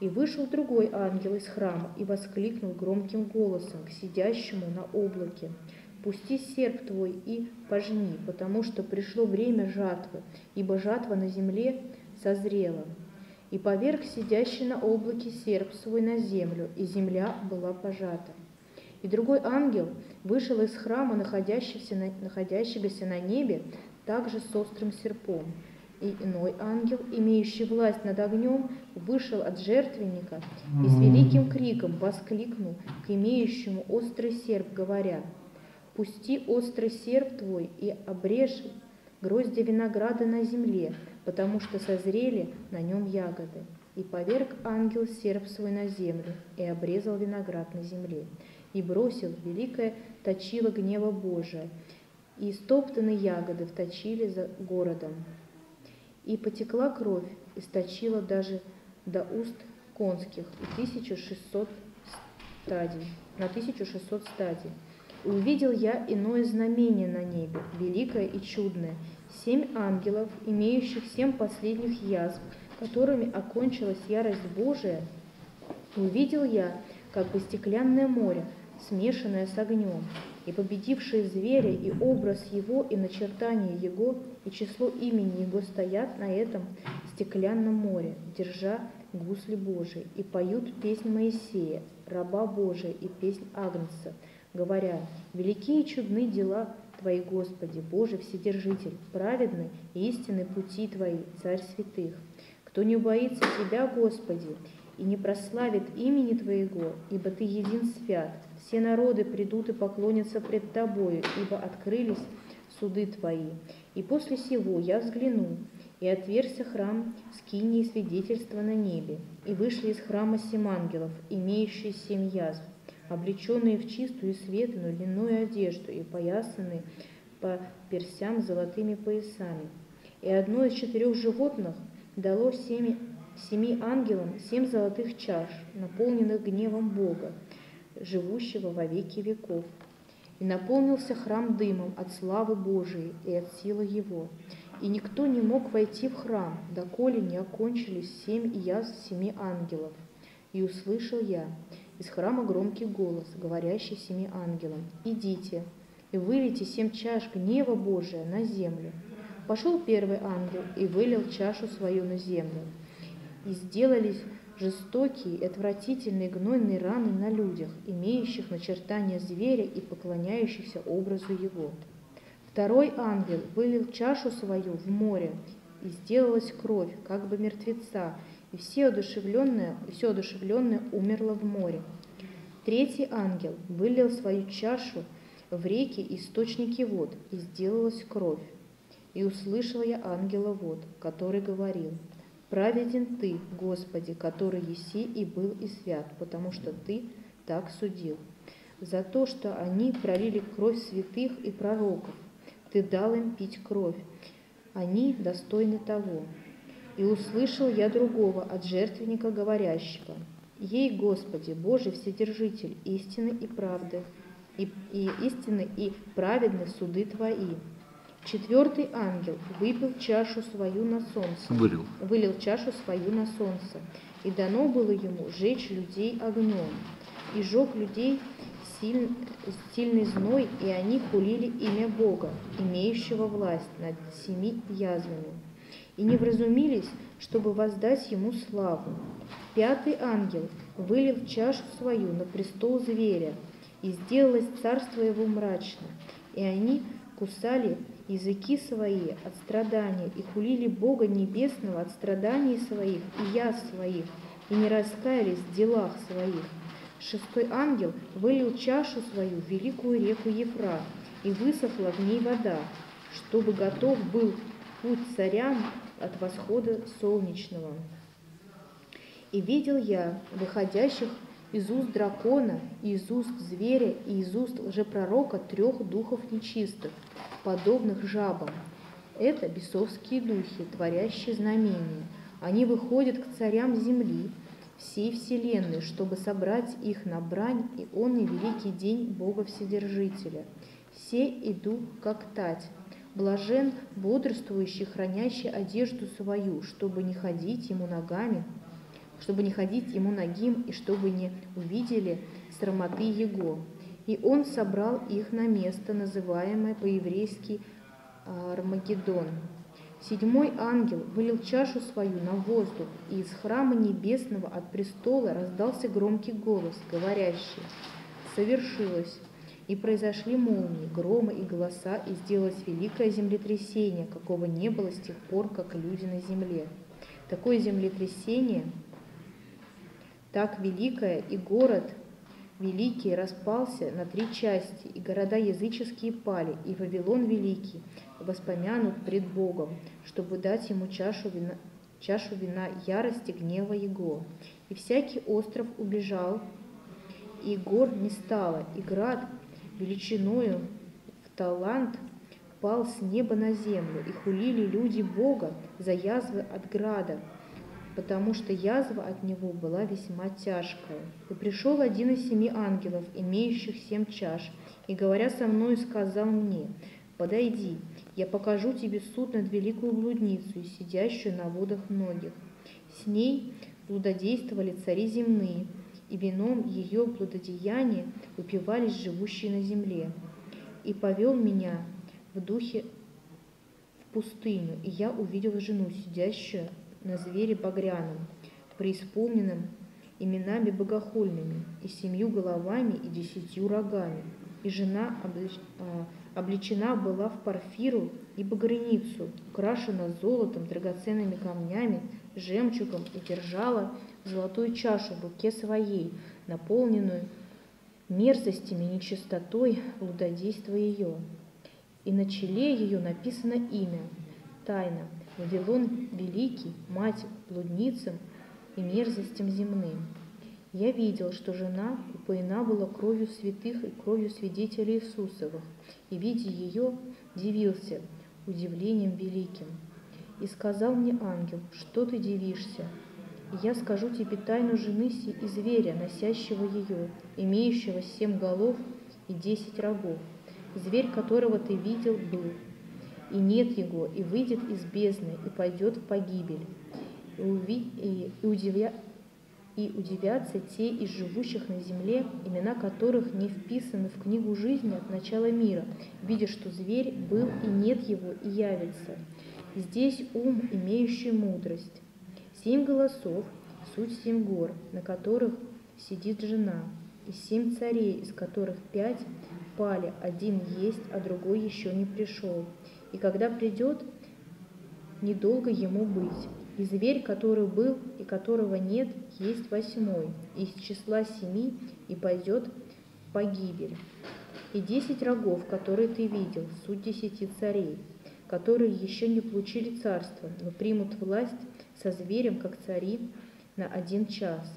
И вышел другой ангел из храма и воскликнул громким голосом к сидящему на облаке – Пусти серп твой и пожни, потому что пришло время жатвы, ибо жатва на земле созрела. И поверх сидящий на облаке серп свой на землю, и земля была пожата. И другой ангел вышел из храма, находящегося на, находящегося на небе, также с острым серпом. И иной ангел, имеющий власть над огнем, вышел от жертвенника и с великим криком воскликнул к имеющему острый серп, говоря – Пусти острый серп твой и обрежь грозди винограда на земле, потому что созрели на нем ягоды. И поверг ангел серп свой на землю, и обрезал виноград на земле, и бросил великое точило гнева Божия, и стоптаны ягоды вточили за городом. И потекла кровь, и сточила даже до уст конских, и 1600 стадий, на 1600 стадий. Увидел я иное знамение на небе, великое и чудное, семь ангелов, имеющих семь последних язв, которыми окончилась ярость Божия. Увидел я, как бы стеклянное море, смешанное с огнем, и победившие зверя, и образ его, и начертание его, и число имени его стоят на этом стеклянном море, держа гусли Божии, и поют песнь Моисея, раба Божия, и песнь Агнца, говоря, «Великие и чудны дела Твои, Господи, Боже Вседержитель, праведны и истинны пути Твои, Царь святых. Кто не боится Тебя, Господи, и не прославит имени Твоего, ибо Ты един свят. Все народы придут и поклонятся пред Тобою, ибо открылись суды Твои. И после сего я взгляну, и отверся храм скинии свидетельства на небе, и вышли из храма семь ангелов, имеющие семь язв, облеченные в чистую и светлую льняную одежду и поясанные по персям золотыми поясами. И одно из четырех животных дало семи, семи ангелам семь золотых чаш, наполненных гневом Бога, живущего во веки веков. И наполнился храм дымом от славы Божией и от силы Его. И никто не мог войти в храм, доколе не окончились семь яз семи ангелов. И услышал я из храма громкий голос, говорящий семи ангелам, «Идите и вылейте семь чаш гнева Божия на землю». Пошел первый ангел и вылил чашу свою на землю. И сделались жестокие и отвратительные гнойные раны на людях, имеющих начертания зверя и поклоняющихся образу его. Второй ангел вылил чашу свою в море, и сделалась кровь, как бы мертвеца, и все одушевленное, и все одушевленное умерло в море. Третий ангел вылил свою чашу в реки источники вод, и сделалась кровь. И услышала я ангела вод, который говорил, «Праведен ты, Господи, который еси и был и свят, потому что ты так судил. За то, что они пролили кровь святых и пророков, ты дал им пить кровь. Они достойны того. И услышал я другого от жертвенника говорящего. Ей, Господи, Божий Вседержитель, истины и правды, и, и истины и праведны суды Твои. Четвертый ангел выпил чашу свою на солнце. Вылил. Вылил чашу свою на солнце. И дано было ему жечь людей огнем. И жег людей силь, сильный зной, и они хулили имя Бога, имеющего власть над семи язвами, и не вразумились, чтобы воздать ему славу. Пятый ангел вылил чашу свою на престол зверя, и сделалось царство его мрачно, и они кусали языки свои от страдания и хулили Бога Небесного от страданий своих и яз своих, и не раскаялись в делах своих. Шестой ангел вылил чашу свою в великую реку Ефра, и высохла в ней вода, чтобы готов был путь царям от восхода солнечного. И видел я выходящих из уст дракона, и из уст зверя, и из уст лжепророка трех духов нечистых, подобных жабам. Это бесовские духи, творящие знамения. Они выходят к царям земли, всей вселенной, чтобы собрать их на брань и он и великий день Бога Вседержителя. Все иду как тать. Блажен бодрствующий, хранящий одежду свою, чтобы не ходить ему ногами, чтобы не ходить ему ногим и чтобы не увидели срамоты его. И он собрал их на место, называемое по-еврейски Армагеддон. Седьмой ангел вылил чашу свою на воздух, и из храма небесного от престола раздался громкий голос, говорящий «Совершилось!» И произошли молнии, громы и голоса, и сделалось великое землетрясение, какого не было с тех пор, как люди на земле. Такое землетрясение, так великое, и город великий распался на три части, и города языческие пали, и Вавилон великий воспомянут пред Богом, чтобы дать ему чашу вина, чашу вина ярости гнева его. И всякий остров убежал, и гор не стало, и град величиною в талант пал с неба на землю, и хулили люди Бога за язвы от града, потому что язва от него была весьма тяжкая. И пришел один из семи ангелов, имеющих семь чаш, и, говоря со мною, сказал мне, «Подойди, я покажу тебе суд над великую блудницу, сидящую на водах многих. С ней блудодействовали цари земные, и вином ее блудодеяния упивались живущие на земле. И повел меня в духе в пустыню, и я увидел жену, сидящую на звере багряном, преисполненным именами богохульными, и семью головами, и десятью рогами. И жена облеч- а, облечена была в парфиру и багряницу, украшена золотом, драгоценными камнями, жемчугом, и держала золотую чашу в руке своей, наполненную мерзостями, нечистотой, блудодейства ее. И на челе ее написано имя, тайна, Вавилон Великий, мать блудницам и мерзостям земным. Я видел, что жена упоена была кровью святых и кровью свидетелей Иисусовых, и, видя ее, дивился удивлением великим. И сказал мне ангел, что ты дивишься? Я скажу тебе тайну жены и зверя, носящего ее, имеющего семь голов и десять рогов. Зверь, которого ты видел, был, и нет его, и выйдет из бездны, и пойдет в погибель. И, уви... и, и, удивля... и удивятся те из живущих на земле, имена которых не вписаны в книгу жизни от начала мира, видя, что зверь был и нет его, и явится. Здесь ум, имеющий мудрость. Семь голосов — суть семь гор, на которых сидит жена, и семь царей, из которых пять пали, один есть, а другой еще не пришел. И когда придет, недолго ему быть. И зверь, который был и которого нет, есть восьмой, из числа семи, и пойдет погибель. И десять рогов, которые ты видел, суть десяти царей, которые еще не получили царство, но примут власть со зверем, как цари, на один час.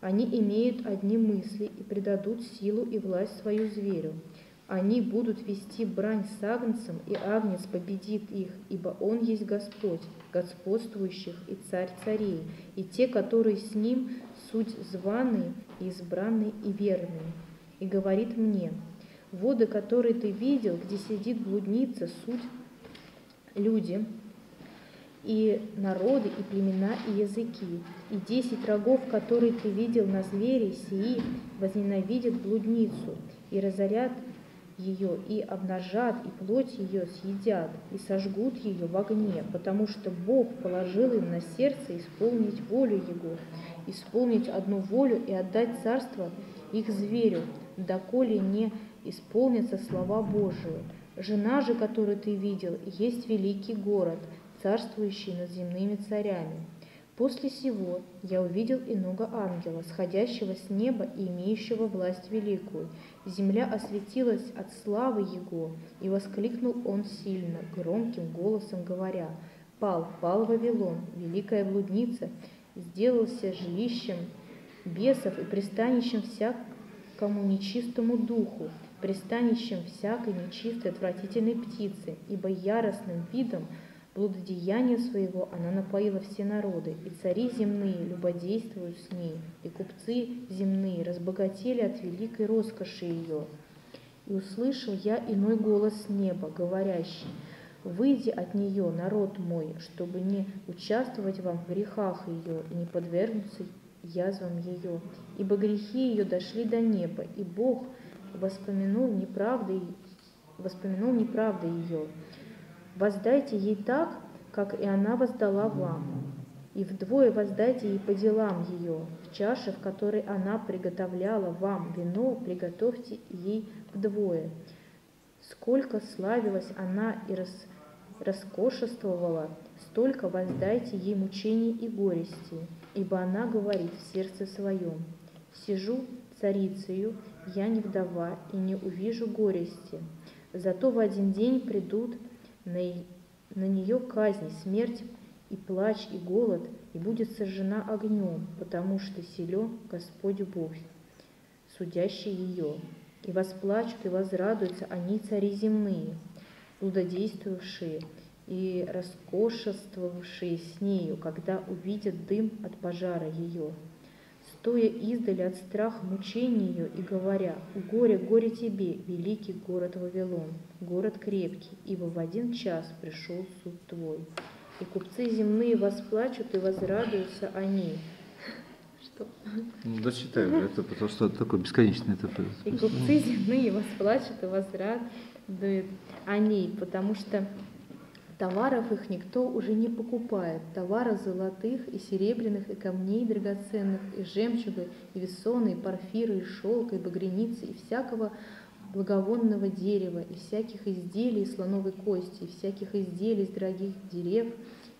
Они имеют одни мысли и предадут силу и власть свою зверю. Они будут вести брань с агнцем, и агнец победит их, ибо он есть Господь, господствующих и царь царей, и те, которые с ним, суть званые, избранные, и верные. И говорит мне, воды, которые ты видел, где сидит блудница, суть люди, и народы, и племена, и языки. И десять рогов, которые ты видел на звере, сии возненавидят блудницу, и разорят ее, и обнажат, и плоть ее съедят, и сожгут ее в огне, потому что Бог положил им на сердце исполнить волю Его, исполнить одну волю и отдать царство их зверю, доколе не исполнятся слова Божии. Жена же, которую ты видел, есть великий город, царствующий над земными царями. После сего я увидел иного ангела, сходящего с неба и имеющего власть великую. Земля осветилась от славы его, и воскликнул он сильно, громким голосом говоря, «Пал, пал Вавилон, великая блудница, сделался жилищем бесов и пристанищем всякому нечистому духу, пристанищем всякой нечистой отвратительной птицы, ибо яростным видом блудодеяния своего она напоила все народы, и цари земные любодействуют с ней, и купцы земные разбогатели от великой роскоши ее. И услышал я иной голос с неба, говорящий, «Выйди от нее, народ мой, чтобы не участвовать вам в грехах ее и не подвергнуться язвам ее, ибо грехи ее дошли до неба, и Бог воспомянул неправды, воспомянул неправды ее, Воздайте ей так, как и она воздала вам. И вдвое воздайте ей по делам ее. В чаше, в которой она приготовляла вам вино, приготовьте ей вдвое. Сколько славилась она и рас, роскошествовала, столько воздайте ей мучений и горести, ибо она говорит в сердце своем, «Сижу царицею, я не вдова и не увижу горести, зато в один день придут на, на нее казнь, смерть и плач, и голод, и будет сожжена огнем, потому что силен Господь Бог, судящий ее. И восплачут, и возрадуются они, цари земные, блудодействовавшие и роскошествовавшие с нею, когда увидят дым от пожара ее стоя издали от страха мучения ее и говоря, «Горе, горе тебе, великий город Вавилон, город крепкий, ибо в один час пришел суд твой». И купцы земные восплачут и возрадуются они. Что? Ну, дочитаю, это потому что это такое бесконечное. Это... И купцы земные восплачут и возрадуют они, потому что Товаров их никто уже не покупает, товаров золотых и серебряных, и камней драгоценных, и жемчуга, и весона, и порфира, и шелка, и багряницы, и всякого благовонного дерева, и всяких изделий из слоновой кости, и всяких изделий из дорогих дерев,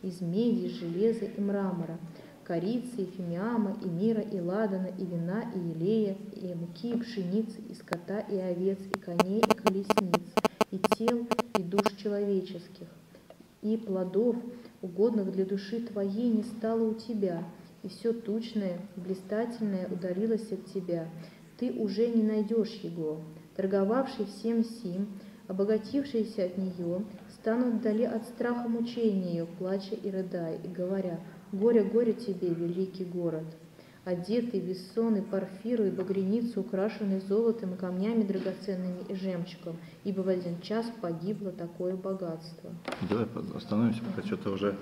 из меди, из железа и мрамора, корицы, и фимиама, и мира, и ладана, и вина, и елея, и муки, и пшеницы, и скота, и овец, и коней, и колесниц, и тел, и душ человеческих и плодов, угодных для души твоей, не стало у тебя, и все тучное, блистательное удалилось от тебя. Ты уже не найдешь его. Торговавший всем сим, обогатившиеся от нее, станут вдали от страха мучения ее, плача и рыдая, и говоря, «Горе, горе тебе, великий город!» Одетый в вессоны, парфиру и багряницу, украшенный золотом и камнями драгоценными и жемчугом, ибо в один час погибло такое богатство. Давай остановимся, пока что-то уже,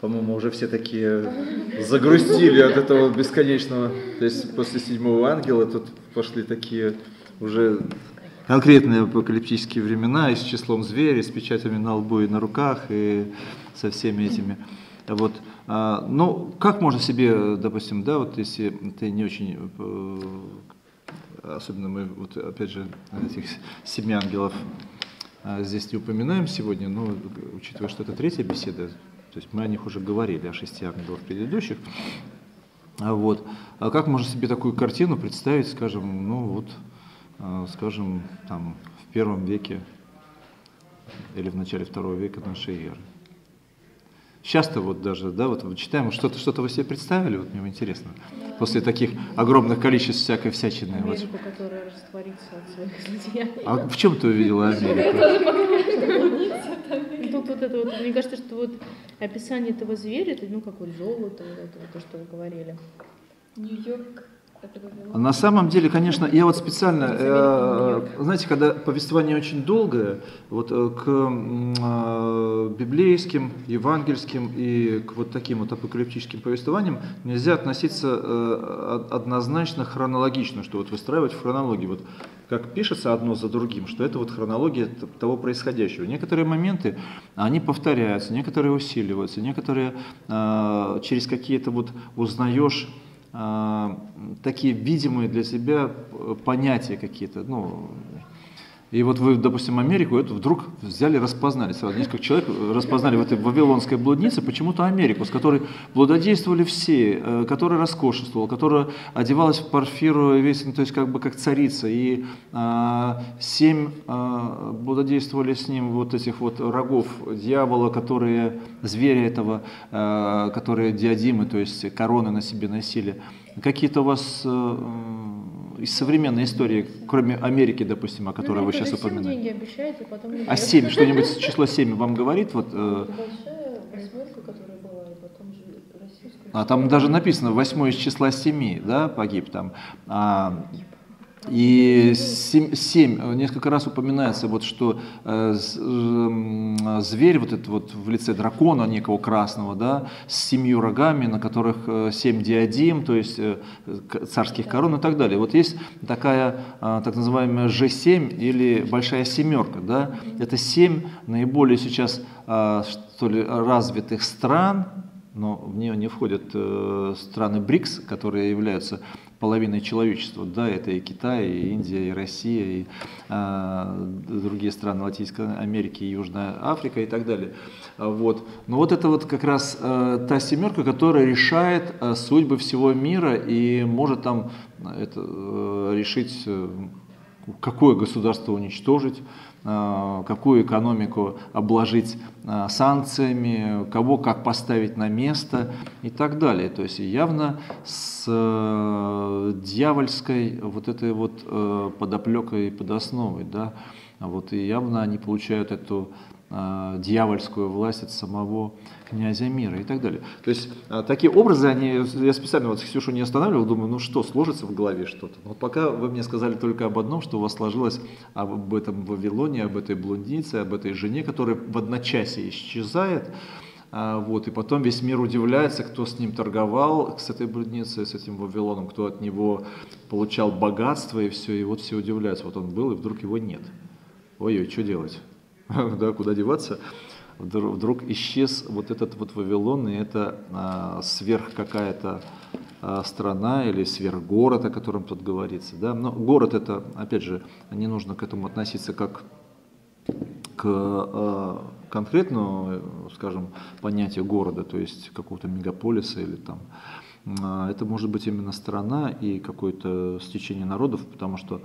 по-моему, уже все такие загрустили от этого бесконечного. То есть после седьмого ангела тут пошли такие уже конкретные апокалиптические времена и с числом зверей, с печатями на лбу и на руках, и со всеми этими. Вот. А, ну, как можно себе, допустим, да, вот если ты не очень, э, особенно мы, вот опять же, этих семи ангелов а, здесь не упоминаем сегодня, но учитывая, что это третья беседа, то есть мы о них уже говорили, о шести ангелах предыдущих, а вот. А как можно себе такую картину представить, скажем, ну вот, скажем, там, в первом веке или в начале второго века нашей эры? Часто вот даже, да, вот читаем, что-то что вы себе представили, вот мне интересно, да. после таких огромных количеств всякой всячины. Америку, вот. которая растворится от своих злодеяний. А в чем ты увидела Америку? Тут вот это вот, мне кажется, что вот описание этого зверя, это ну как вот золото, вот это вот то, что вы говорили. Нью-Йорк на самом деле, конечно, я вот специально, э, знаете, когда повествование очень долгое, вот э, к э, библейским, евангельским и к вот таким вот апокалиптическим повествованиям нельзя относиться однозначно хронологично, что вот выстраивать в хронологии, вот как пишется одно за другим, что это вот хронология того происходящего. Некоторые моменты, они повторяются, некоторые усиливаются, некоторые через какие-то вот узнаешь такие видимые для себя понятия какие-то, ну, и вот вы, допустим, Америку это вдруг взяли, распознали. Сразу несколько человек распознали в этой вавилонской блуднице почему-то Америку, с которой блудодействовали все, э, которая роскошествовала, которая одевалась в парфиру, весь, ну, то есть как бы как царица. И а, семь а, блудодействовали с ним вот этих вот рогов дьявола, которые, зверя этого, а, которые диадимы, то есть короны на себе носили. Какие-то у вас а, из современной истории, кроме Америки, допустим, о которой ну, вы сейчас упоминали? деньги обещаете, потом не А 7, что-нибудь число 7 вам говорит? Вот, э... А там даже написано 8 из числа 7, да, погиб там. А, и семь, семь, э, несколько раз упоминается, вот, что э, э, зверь вот этот вот в лице дракона некого красного, да, с семью рогами, на которых э, семь диадим, то есть э, царских корон и так далее. Вот есть такая э, так называемая G7 или большая семерка, да, это семь наиболее сейчас э, что ли развитых стран, но в нее не входят э, страны БРИКС, которые являются половиной человечества. Да, это и Китай, и Индия, и Россия, и э, другие страны Латинской Америки, и Южная Африка и так далее. Вот. Но вот это вот как раз э, та семерка, которая решает э, судьбы всего мира и может там это, э, решить, э, какое государство уничтожить, какую экономику обложить э, санкциями, кого как поставить на место и так далее. То есть явно с э, дьявольской вот этой вот подоплекой и подосновой, да, вот и явно они получают эту дьявольскую власть от самого князя мира и так далее. То есть а, такие образы, они, я специально вот Ксюшу не останавливал, думаю, ну что, сложится в голове что-то. Вот пока вы мне сказали только об одном, что у вас сложилось об этом Вавилоне, об этой блуднице, об этой жене, которая в одночасье исчезает, а, вот, и потом весь мир удивляется, кто с ним торговал, с этой блудницей, с этим Вавилоном, кто от него получал богатство и все, и вот все удивляются, вот он был, и вдруг его нет. Ой-ой, что делать? [LAUGHS] да, куда деваться? Вдруг, вдруг исчез вот этот вот Вавилон, и это а, сверх какая-то а, страна или сверхгород, о котором тут говорится. Да? Но город это, опять же, не нужно к этому относиться как к э, конкретному, скажем, понятию города, то есть какого-то мегаполиса или там а, это может быть именно страна и какое-то стечение народов, потому что,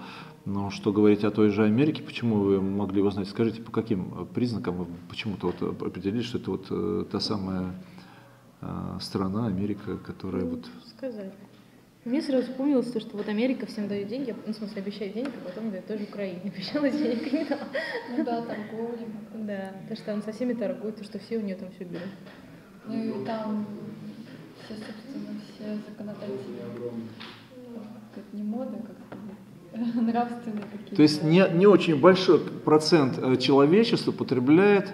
ну, что говорить о той же Америке, почему вы могли его знать? Скажите, по каким признакам вы почему-то вот определили, что это вот э, та самая э, страна, Америка, которая вот... Сказали. Мне сразу вспомнилось то, что вот Америка всем дает деньги, ну, в смысле, обещает денег, а потом дает тоже Украине. [LAUGHS] Обещала денег не дала. Ну да, торговля. Да, то, что он со всеми торгует, то, что все у нее там все берут. Ну и там [LAUGHS] какие-то. То есть не, не очень большой процент э, человечества потребляет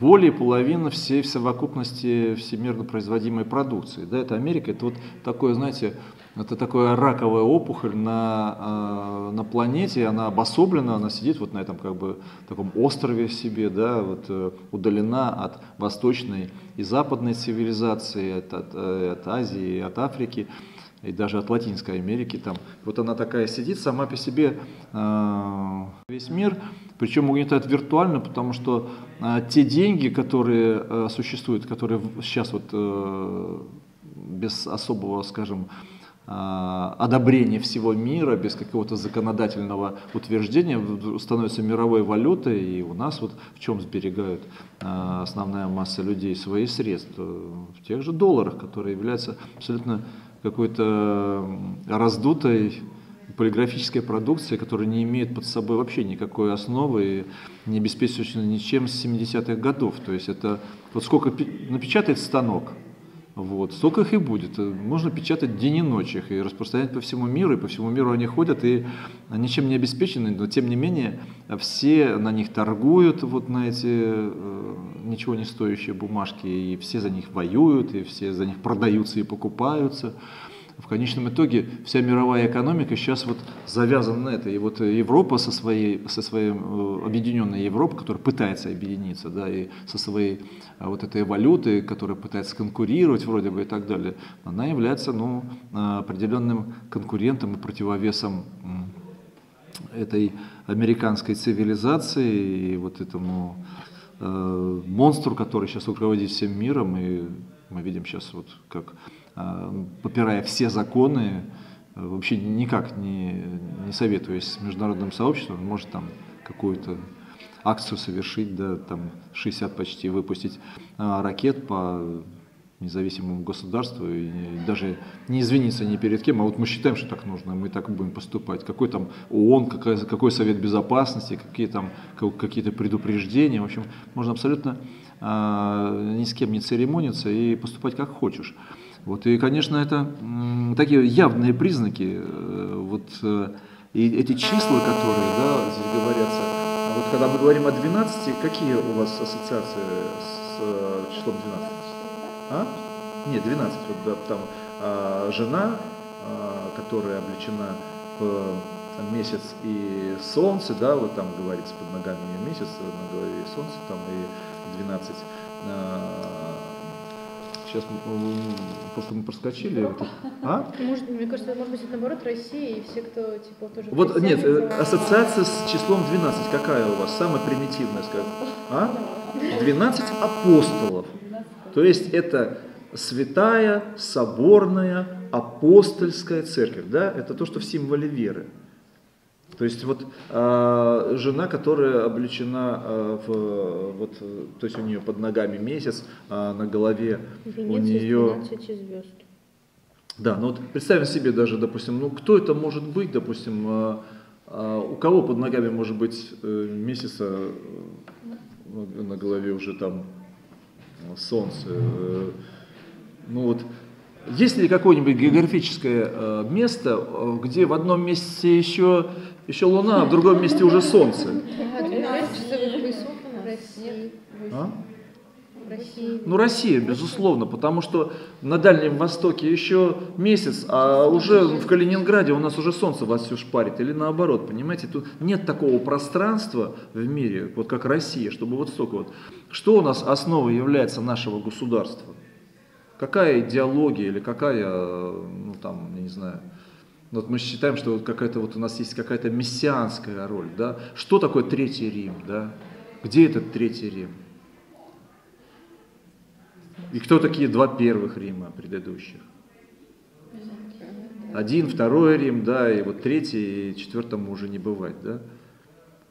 более половины всей совокупности всемирно производимой продукции. Да, это Америка, это вот такое, знаете, это такая раковая опухоль на, э, на планете, она обособлена, она сидит вот на этом как бы таком острове себе, да, вот, э, удалена от восточной и западной цивилизации, от, от, э, от Азии, от Африки и даже от Латинской Америки. Там. Вот она такая сидит сама по себе э, весь мир, причем угнетает виртуально, потому что э, те деньги, которые э, существуют, которые сейчас вот э, без особого, скажем, одобрения всего мира, без какого-то законодательного утверждения становится мировой валютой, и у нас вот в чем сберегают основная масса людей свои средства? В тех же долларах, которые являются абсолютно какой-то раздутой полиграфической продукции, которая не имеет под собой вообще никакой основы и не обеспечивается ничем с 70-х годов. То есть это вот сколько напечатает станок, вот, столько их и будет. Можно печатать день и ночь их и распространять по всему миру, и по всему миру они ходят, и ничем не обеспечены, но тем не менее все на них торгуют, вот на эти э, ничего не стоящие бумажки, и все за них воюют, и все за них продаются и покупаются в конечном итоге вся мировая экономика сейчас вот завязана на это. И вот Европа со своей, со своей э, объединенной Европой, которая пытается объединиться, да, и со своей э, вот этой валютой, которая пытается конкурировать вроде бы и так далее, она является ну, определенным конкурентом и противовесом этой американской цивилизации и вот этому э, монстру, который сейчас руководит всем миром, и мы видим сейчас вот как попирая все законы, э, вообще никак не, не советуясь с международным сообществом, может там какую-то акцию совершить, да, там 60 почти выпустить а, ракет по независимому государству и даже не извиниться ни перед кем, а вот мы считаем, что так нужно, мы так будем поступать. Какой там ООН, какой, какой Совет Безопасности, какие там какие-то предупреждения, в общем, можно абсолютно э, ни с кем не церемониться и поступать как хочешь. Вот, и, конечно, это такие явные признаки, э, вот, э, и эти числа, которые да, здесь говорятся. А вот когда мы говорим о 12, какие у вас ассоциации с э, числом 12? А? Нет, 12. Вот, там а, жена, а, которая облечена в месяц и солнце, да, вот там говорится под ногами месяц, на голове солнце, там и 12 Сейчас просто мы проскочили. А? Может, мне кажется, может быть, это наоборот Россия и все, кто типа тоже... Вот нет, э, ассоциация с числом 12 какая у вас? Самая примитивная, скажем. А? 12 апостолов. То есть это святая, соборная, апостольская церковь. Да? Это то, что в символе веры. То есть вот э, жена, которая облечена э, в, вот, то есть у нее под ногами месяц, а на голове Венец у нее... звезд. Да, ну вот представим себе даже, допустим, ну кто это может быть, допустим, э, э, у кого под ногами может быть э, месяца э, на голове уже там солнце. Э, ну вот есть ли какое-нибудь географическое э, место, э, где в одном месте еще еще луна, а в другом месте уже солнце. А? Россия. Ну, Россия, безусловно, потому что на Дальнем Востоке еще месяц, а уже в Калининграде у нас уже солнце вас все шпарит. Или наоборот, понимаете, тут нет такого пространства в мире, вот как Россия, чтобы вот столько вот. Что у нас основой является нашего государства? Какая идеология или какая, ну там, я не знаю, вот мы считаем, что вот какая-то вот у нас есть какая-то мессианская роль, да? Что такое Третий Рим, да? Где этот Третий Рим? И кто такие два первых Рима предыдущих? Один, второй Рим, да, и вот третий, и четвертому уже не бывать, да?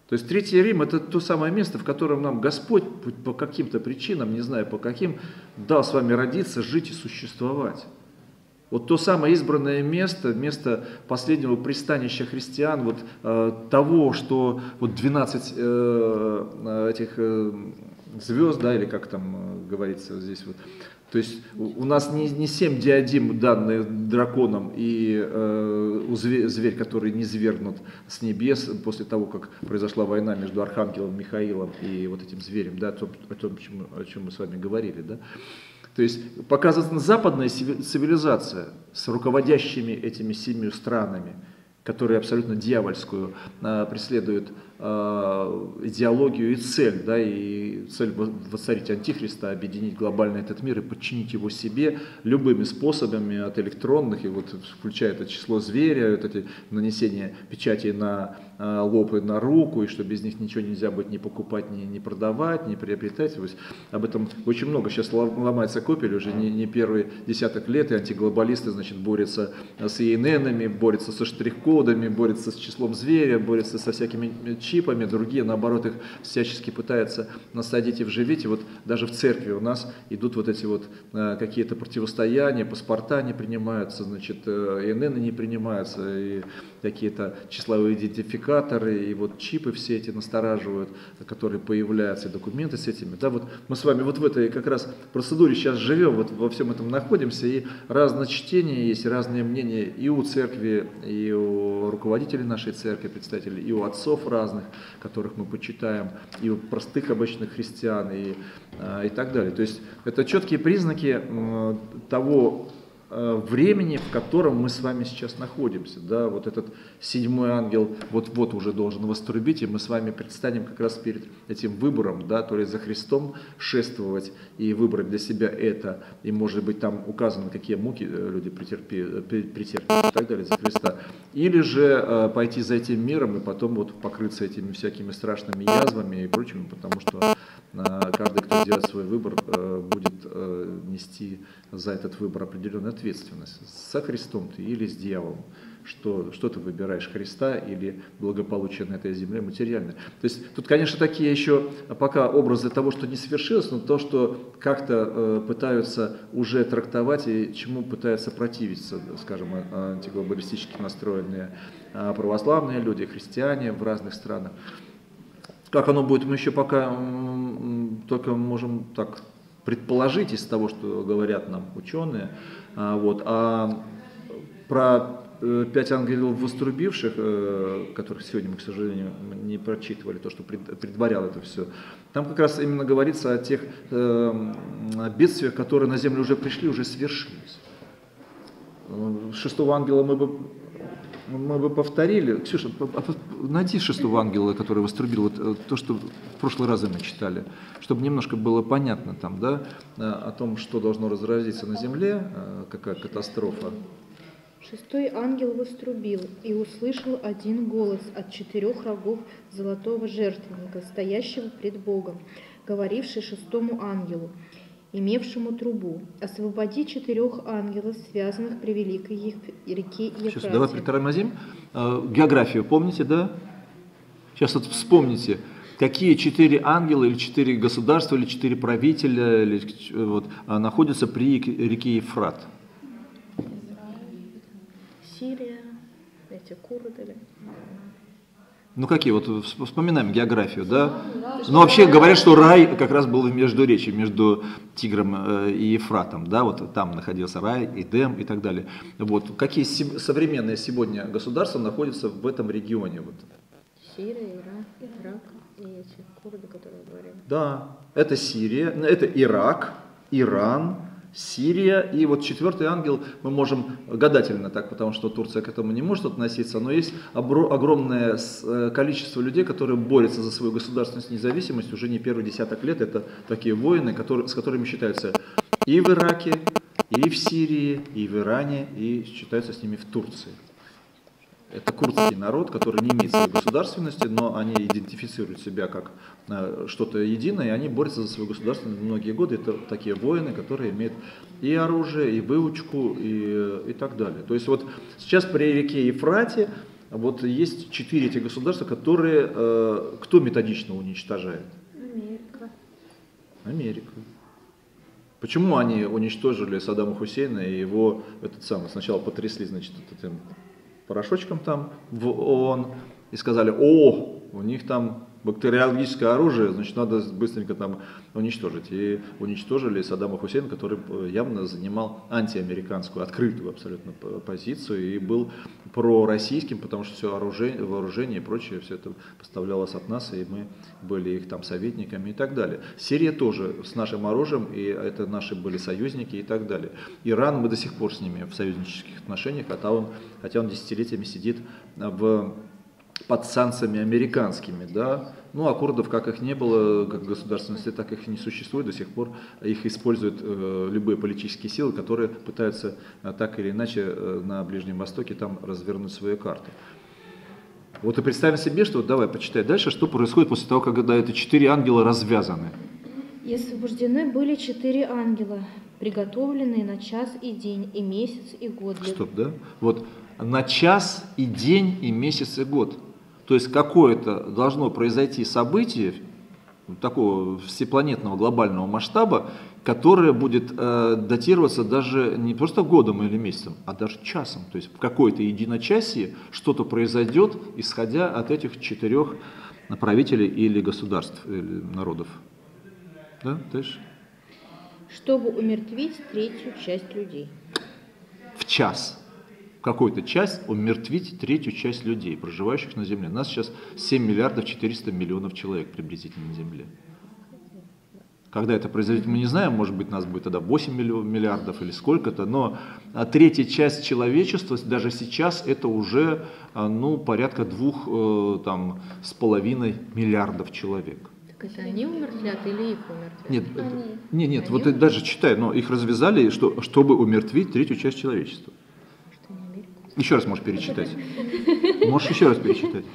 То есть Третий Рим это то самое место, в котором нам Господь по каким-то причинам, не знаю по каким, дал с вами родиться, жить и существовать. Вот то самое избранное место, место последнего пристанища христиан, вот э, того, что вот 12 э, э, этих э, звезд, да, или как там э, говорится здесь вот, то есть у нас не, не 7 диадим данные драконом и э, зверь, зверь, который не свергнут с небес после того, как произошла война между Архангелом Михаилом и вот этим зверем, да, о том, о, том, о чем мы с вами говорили. Да? То есть показана западная цивилизация с руководящими этими семью странами, которые абсолютно дьявольскую э, преследуют идеологию и цель, да, и цель воцарить антихриста, объединить глобально этот мир и подчинить его себе любыми способами, от электронных, и вот включая это число зверя, вот эти нанесение печати на э, лоб и на руку, и что без них ничего нельзя будет ни покупать, ни, ни продавать, ни приобретать. Есть об этом очень много сейчас ломается копель, уже не, не первый десяток лет, и антиглобалисты, значит, борются с ИННами, борются со штрих-кодами, борются с числом зверя, борются со всякими чипами, другие, наоборот, их всячески пытаются насадить и вживить. И вот даже в церкви у нас идут вот эти вот э, какие-то противостояния, паспорта не принимаются, значит, э, ИНН не принимаются, и какие-то числовые идентификаторы, и вот чипы все эти настораживают, которые появляются, и документы с этими. Да, вот мы с вами вот в этой как раз процедуре сейчас живем, вот во всем этом находимся, и разное чтение есть, разные мнения и у церкви, и у руководителей нашей церкви, представителей, и у отцов разных, которых мы почитаем, и у простых обычных христиан, и, а, и так далее. То есть это четкие признаки того, времени, в котором мы с вами сейчас находимся. Да, вот этот седьмой ангел вот-вот уже должен вострубить, и мы с вами предстанем как раз перед этим выбором, да, то ли за Христом шествовать и выбрать для себя это, и может быть там указано, какие муки э, люди э, претерпят и так далее за Христа, или же пойти за этим миром и потом вот покрыться этими всякими страшными язвами и прочим, потому что каждый, кто сделает свой выбор, будет нести за этот выбор определенную ответственность. Со Христом ты или с дьяволом. Что, что ты выбираешь, Христа или благополучие на этой земле материальное. То есть тут, конечно, такие еще пока образы того, что не свершилось, но то, что как-то э, пытаются уже трактовать и чему пытаются противиться, скажем, антиглобалистически настроенные э, православные люди, христиане в разных странах. Как оно будет, мы еще пока только можем так предположить из того, что говорят нам ученые. А, вот. А про э, пять ангелов вострубивших, э, которых сегодня мы, к сожалению, не прочитывали, то, что предварял это все, там как раз именно говорится о тех э, бедствиях, которые на землю уже пришли, уже свершились. Шестого ангела мы бы мы бы повторили. Ксюша, найди шестого ангела, который вострубил, вот, э, то, что в прошлый раз мы читали, чтобы немножко было понятно там, да, э, о том, что должно разразиться на земле, э, какая катастрофа. Шестой ангел вострубил и услышал один голос от четырех рогов золотого жертвенника, стоящего пред Богом, говоривший шестому ангелу – имевшему трубу, освободи четырех ангелов, связанных при великой реке Ефрате. Сейчас, давай притормозим. А, географию помните, да? Сейчас вот вспомните, какие четыре ангела или четыре государства или четыре правителя или, вот, а, находятся при реке Ефрат? Сирия, эти Курды. Ну какие, вот вспоминаем географию, да? Ну вообще говорят, что рай как раз был в междуречии, между Тигром э, и Ефратом, да, вот там находился рай, Эдем и так далее. Вот какие современные сегодня государства находятся в этом регионе? Вот? Сирия, Ирак, Ирак и эти курды, которые говорили. Да, это Сирия, это Ирак, Иран, Сирия. И вот четвертый ангел мы можем гадательно так, потому что Турция к этому не может относиться, но есть огромное э, количество людей, которые борются за свою государственность независимость уже не первый десяток лет. Это такие воины, которые, с которыми считаются и в Ираке, и в Сирии, и в Иране, и считаются с ними в Турции. Это курдский народ, который не имеет своей государственности, но они идентифицируют себя как э, что-то единое, и они борются за свою государственность многие годы. Это такие воины, которые имеют и оружие, и выучку, и, и так далее. То есть вот сейчас при реке Ефрате вот есть четыре эти государства, которые э, кто методично уничтожает? Америка. Америка. Почему они уничтожили Саддама Хусейна и его этот самый сначала потрясли, значит, этим порошочком там в ООН и сказали, о, у них там бактериологическое оружие, значит, надо быстренько там уничтожить. И уничтожили Саддама Хусейна, который э, явно занимал антиамериканскую, открытую абсолютно позицию и был пророссийским, потому что все вооружение, вооружение и прочее, все это поставлялось от нас, и мы были их там советниками и так далее. Сирия тоже с нашим оружием, и это наши были союзники и так далее. Иран, мы до сих пор с ними в союзнических отношениях, хотя он, хотя он десятилетиями сидит в под санкциями американскими, да, ну а курдов, как их не было, как государственности, так их не существует до сих пор, их используют э, любые политические силы, которые пытаются э, так или иначе э, на Ближнем Востоке там развернуть свои карты. Вот и представим себе, что, вот давай почитай дальше, что происходит после того, когда эти четыре ангела развязаны. И освобождены были четыре ангела, приготовленные на час и день, и месяц, и год. Стоп, да? Вот на час и день, и месяц, и год. То есть какое-то должно произойти событие такого всепланетного глобального масштаба, которое будет э, датироваться даже не просто годом или месяцем, а даже часом. То есть в какой-то единочасье что-то произойдет, исходя от этих четырех правителей или государств, или народов. Да, дальше? Чтобы умертвить третью часть людей. В час какую-то часть умертвить третью часть людей, проживающих на Земле. Нас сейчас 7 миллиардов 400 миллионов человек приблизительно на Земле. Когда это произойдет, мы не знаем, может быть, нас будет тогда 8 миллиардов или сколько-то, но а, третья часть человечества, даже сейчас, это уже а, ну, порядка двух э, там, с половиной миллиардов человек. Так это они умертвят или их умертвят? Нет, они. нет, нет они вот даже читай, но их развязали, что, чтобы умертвить третью часть человечества. Еще раз можешь перечитать. Можешь еще раз перечитать.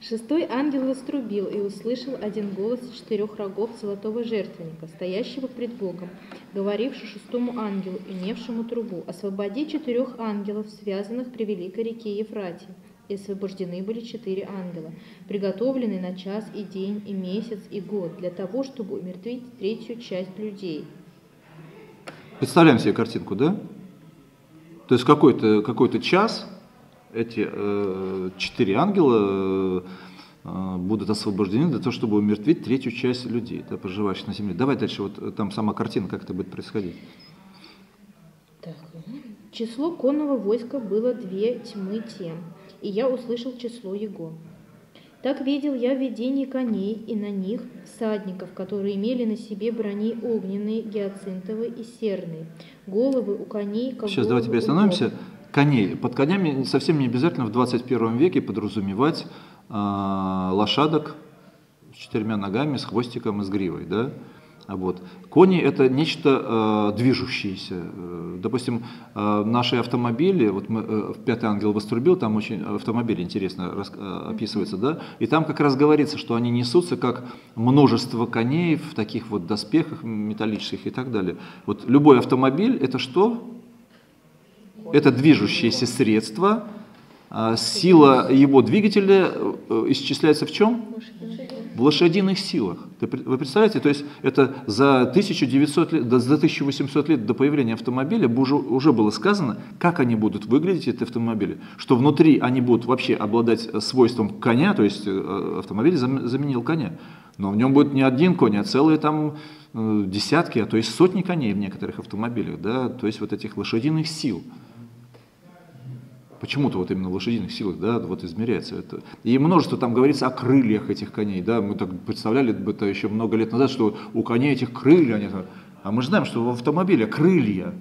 Шестой ангел вострубил и услышал один голос из четырех рогов золотого жертвенника, стоящего пред Богом, говоривший шестому ангелу, имевшему трубу, «Освободи четырех ангелов, связанных при великой реке Ефрате». И освобождены были четыре ангела, приготовленные на час и день, и месяц, и год, для того, чтобы умертвить третью часть людей. Представляем себе картинку, да? То есть какой-то какой час эти э, четыре ангела э, будут освобождены для того, чтобы умертвить третью часть людей, да, проживающих на земле. Давай дальше, вот э, там сама картина, как это будет происходить. Так. Число конного войска было две тьмы тем, и я услышал число его. Так видел я в видении коней и на них всадников, которые имели на себе брони огненные, гиацинтовые и серные. Головы у коней... Как Сейчас давайте остановимся. Коней. Под конями совсем не обязательно в 21 веке подразумевать э, лошадок с четырьмя ногами, с хвостиком и с гривой. Да? А вот. Кони это нечто э, движущееся. Э, допустим, э, наши автомобили, вот мы, э, Пятый ангел вострубил, там очень автомобили интересно рас, э, описывается, да, и там как раз говорится, что они несутся как множество коней в таких вот доспехах металлических и так далее. Вот любой автомобиль это что? Это движущееся средство, э, сила его двигателя э, исчисляется в чем? В лошадиных силах. Вы представляете, то есть это за 1900 лет, за 1800 лет до появления автомобиля уже, уже было сказано, как они будут выглядеть, эти автомобили. Что внутри они будут вообще обладать свойством коня, то есть э, автомобиль заменил коня. Но в нем будет не один конь, а целые там э, десятки, а то есть сотни коней в некоторых автомобилях, да, то есть вот этих лошадиных сил. Почему-то вот именно лошадиных силах, да, вот измеряется это. И множество там говорится о крыльях этих коней, да, мы так представляли это еще много лет назад, что у коней этих крылья, они, а мы же знаем, что в автомобиле крылья.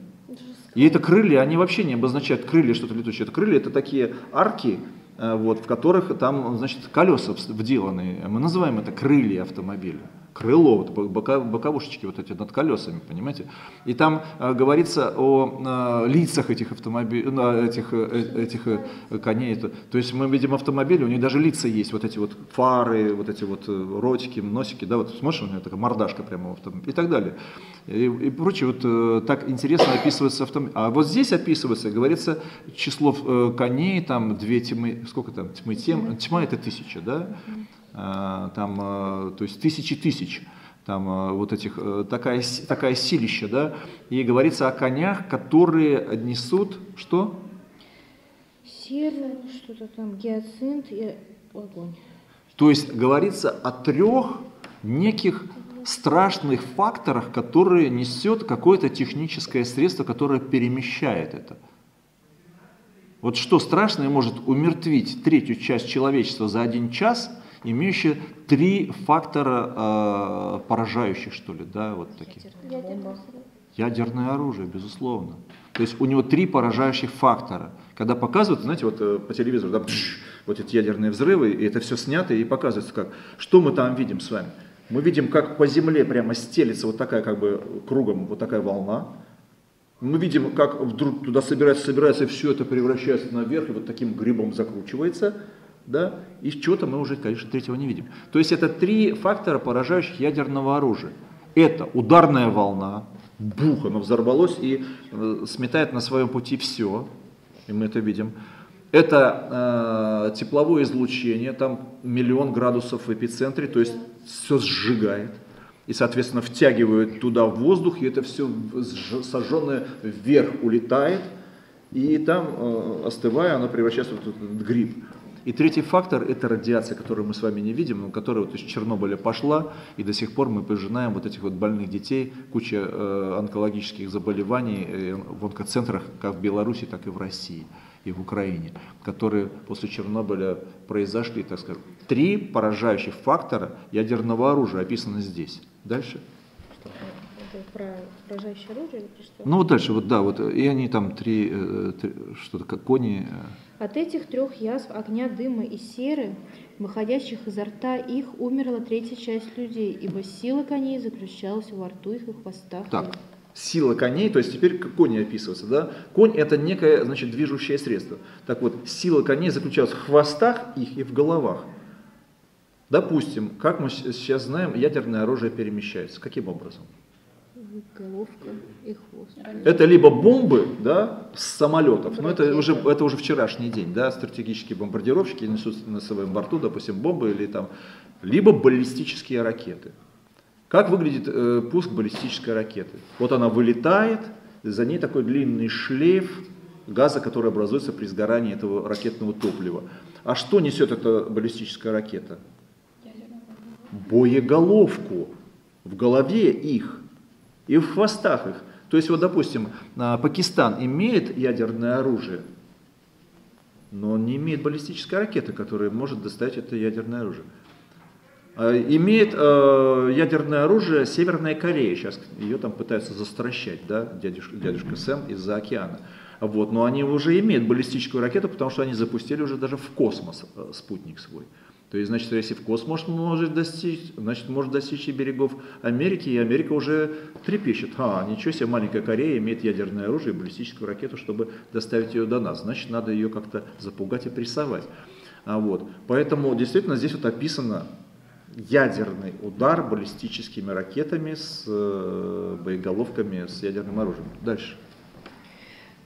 И это крылья, они вообще не обозначают крылья, что-то летучее. Это крылья, это такие арки, э, вот, в которых там, значит, колеса вделаны. Мы называем это крылья автомобиля крыло, вот бока, боковушечки вот эти над колесами, понимаете? И там э, говорится о э, лицах этих автомобилей, э, этих, э, этих э, коней. То, то есть мы видим автомобили, у них даже лица есть, вот эти вот фары, вот эти вот э, ротики, носики, да, вот смотришь, у него такая мордашка прямо в автомобиле и так далее. И, и прочее, вот э, так интересно описывается автомобиль. А вот здесь описывается, говорится, число э, коней, там две тьмы, сколько там, тьмы, тем, тьма это тысяча, да? Э, там, э, то есть тысячи тысяч, там э, вот этих, такая, такая силища, да, и говорится о конях, которые несут, что? Серу, что-то там, гиацинт и огонь. То есть говорится о трех неких страшных факторах, которые несет какое-то техническое средство, которое перемещает это. Вот что страшное может умертвить третью часть человечества за один час – имеющие три фактора э, поражающих, что ли, да, вот таких. Ядерное оружие, безусловно. То есть у него три поражающих фактора. Когда показывают, знаете, вот э, по телевизору, да, пш, вот эти ядерные взрывы, и это все снято, и показывается как. Что мы там видим с вами? Мы видим, как по земле прямо стелится вот такая как бы кругом вот такая волна. Мы видим, как вдруг туда собирается, собирается, и все это превращается наверх, и вот таким грибом закручивается да, и чего-то мы уже, конечно, третьего не видим. То есть это три фактора, поражающих ядерного оружия. Это ударная волна, бух, оно взорвалось и э, сметает на своем пути все, и мы это видим. Это э, тепловое излучение, там миллион градусов в эпицентре, то есть все сжигает. И, соответственно, втягивает туда воздух, и это все сожженное вверх улетает, и там, э, остывая, оно превращается в этот гриб. И третий фактор – это радиация, которую мы с вами не видим, но которая вот из Чернобыля пошла, и до сих пор мы пожинаем вот этих вот больных детей, куча э, онкологических заболеваний э, в онкоцентрах как в Беларуси, так и в России и в Украине, которые после Чернобыля произошли, так сказать. Три поражающих фактора ядерного оружия описаны здесь. Дальше. Это про поражающее оружие или что? Ну вот дальше, вот да, вот и они там три, э, три что-то как кони. От этих трех язв огня, дыма и серы, выходящих изо рта их, умерла третья часть людей, ибо сила коней заключалась во рту их и хвостах. Так, сила коней, то есть теперь кони описываются, да? Конь это некое, значит, движущее средство. Так вот, сила коней заключалась в хвостах их и в головах. Допустим, как мы сейчас знаем, ядерное оружие перемещается. Каким образом? Головка и хвост. Это либо бомбы да, с самолетов, но это уже, это уже вчерашний день, да, стратегические бомбардировщики несут на своем борту, допустим, бомбы или там, либо баллистические ракеты. Как выглядит э, пуск баллистической ракеты? Вот она вылетает, за ней такой длинный шлейф газа, который образуется при сгорании этого ракетного топлива. А что несет эта баллистическая ракета? Боеголовку в голове их и в хвостах их. То есть, вот, допустим, а, Пакистан имеет ядерное оружие, но он не имеет баллистической ракеты, которая может доставить это ядерное оружие. А, имеет э, ядерное оружие Северная Корея, сейчас ее там пытаются застращать, да, дядюшка, дядюшка Сэм из-за океана. Вот, но они уже имеют баллистическую ракету, потому что они запустили уже даже в космос э, спутник свой. То есть, значит, если в космос может достичь, значит, может достичь и берегов Америки, и Америка уже трепещет. А, ничего себе, маленькая Корея имеет ядерное оружие, баллистическую ракету, чтобы доставить ее до нас. Значит, надо ее как-то запугать и прессовать. А вот. Поэтому действительно здесь вот описано ядерный удар баллистическими ракетами с э, боеголовками с ядерным оружием. Дальше.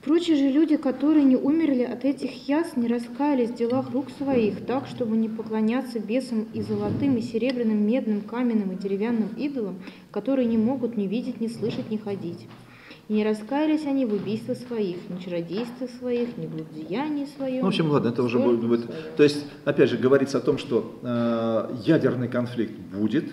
Прочие же люди, которые не умерли от этих яс, не раскаялись в делах рук своих, так, чтобы не поклоняться бесам и золотым, и серебряным, медным, каменным и деревянным идолам, которые не могут ни видеть, ни слышать, ни ходить. И не раскаялись они в убийстве своих, ни чародействе своих, ни блудеянии своем. Ну, в общем, ладно, это уже будет... То есть, опять же, говорится о том, что э, ядерный конфликт будет,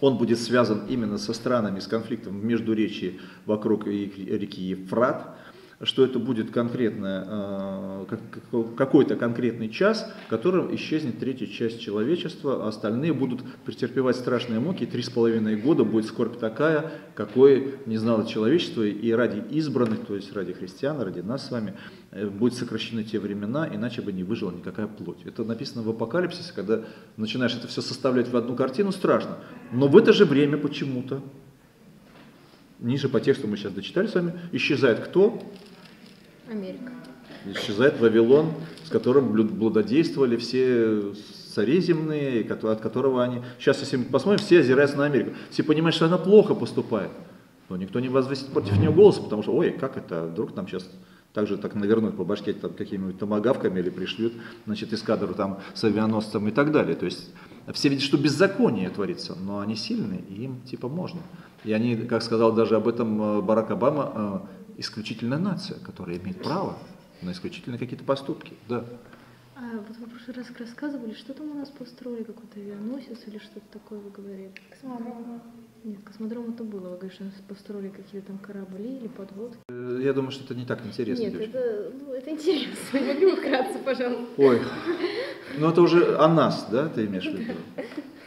он будет связан именно со странами, с конфликтом в Междуречии вокруг реки Ефрат, что это будет конкретно, э, какой-то конкретный час, в котором исчезнет третья часть человечества, а остальные будут претерпевать страшные муки, три с половиной года будет скорбь такая, какой не знало человечество, и ради избранных, то есть ради христиан, ради нас с вами, э, будет сокращены те времена, иначе бы не выжила никакая плоть. Это написано в Апокалипсисе, когда начинаешь это все составлять в одну картину, страшно. Но в это же время почему-то ниже по тексту мы сейчас дочитали с вами, исчезает кто? Америка. Исчезает Вавилон, с которым блудодействовали все цари земные, от которого они... Сейчас, если мы посмотрим, все озираются на Америку. Все понимают, что она плохо поступает. Но никто не возвысит против нее голос, потому что, ой, как это, вдруг нам сейчас также так навернуть по башке там, какими-нибудь томогавками или пришлют значит, эскадру там, с авианосцем и так далее. То есть все видят, что беззаконие творится, но они сильные, и им типа можно. И они, как сказал даже об этом э, Барак Обама, э, исключительная нация, которая имеет право на исключительные какие-то поступки. Да. А вот вы в прошлый раз рассказывали, что там у нас построили, какой-то авианосец или что-то такое вы говорили? Космодром. Нет, космодром это было. Вы говорите, что построили какие-то там корабли или подводки. Э, я думаю, что это не так интересно. Нет, это, ну, это интересно. Не могли вкратце, пожалуйста. Ой, ну это уже о нас, да, ты имеешь в виду?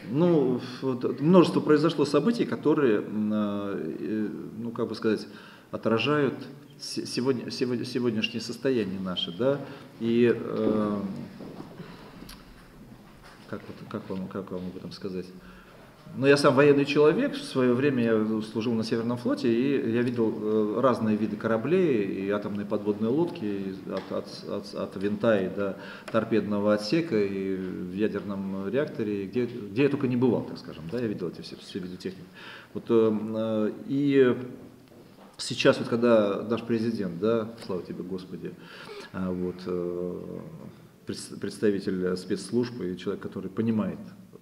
Ну, вот, множество произошло событий, которые, э, ну, как бы сказать, отражают сегодня, сегодня, сегодняшнее состояние наше, да, и э, как, как, вам, как вам об этом сказать? Ну, я сам военный человек, в свое время я служил на Северном флоте, и я видел э, разные виды кораблей, и атомные подводные лодки, от, от, от, от винта и до торпедного отсека, и в ядерном реакторе, где, где я только не бывал, так скажем, да, я видел эти все, все виды техники. Вот, э, и сейчас, вот когда наш президент, да, слава тебе Господи, а, вот, э, представитель спецслужб и человек, который понимает,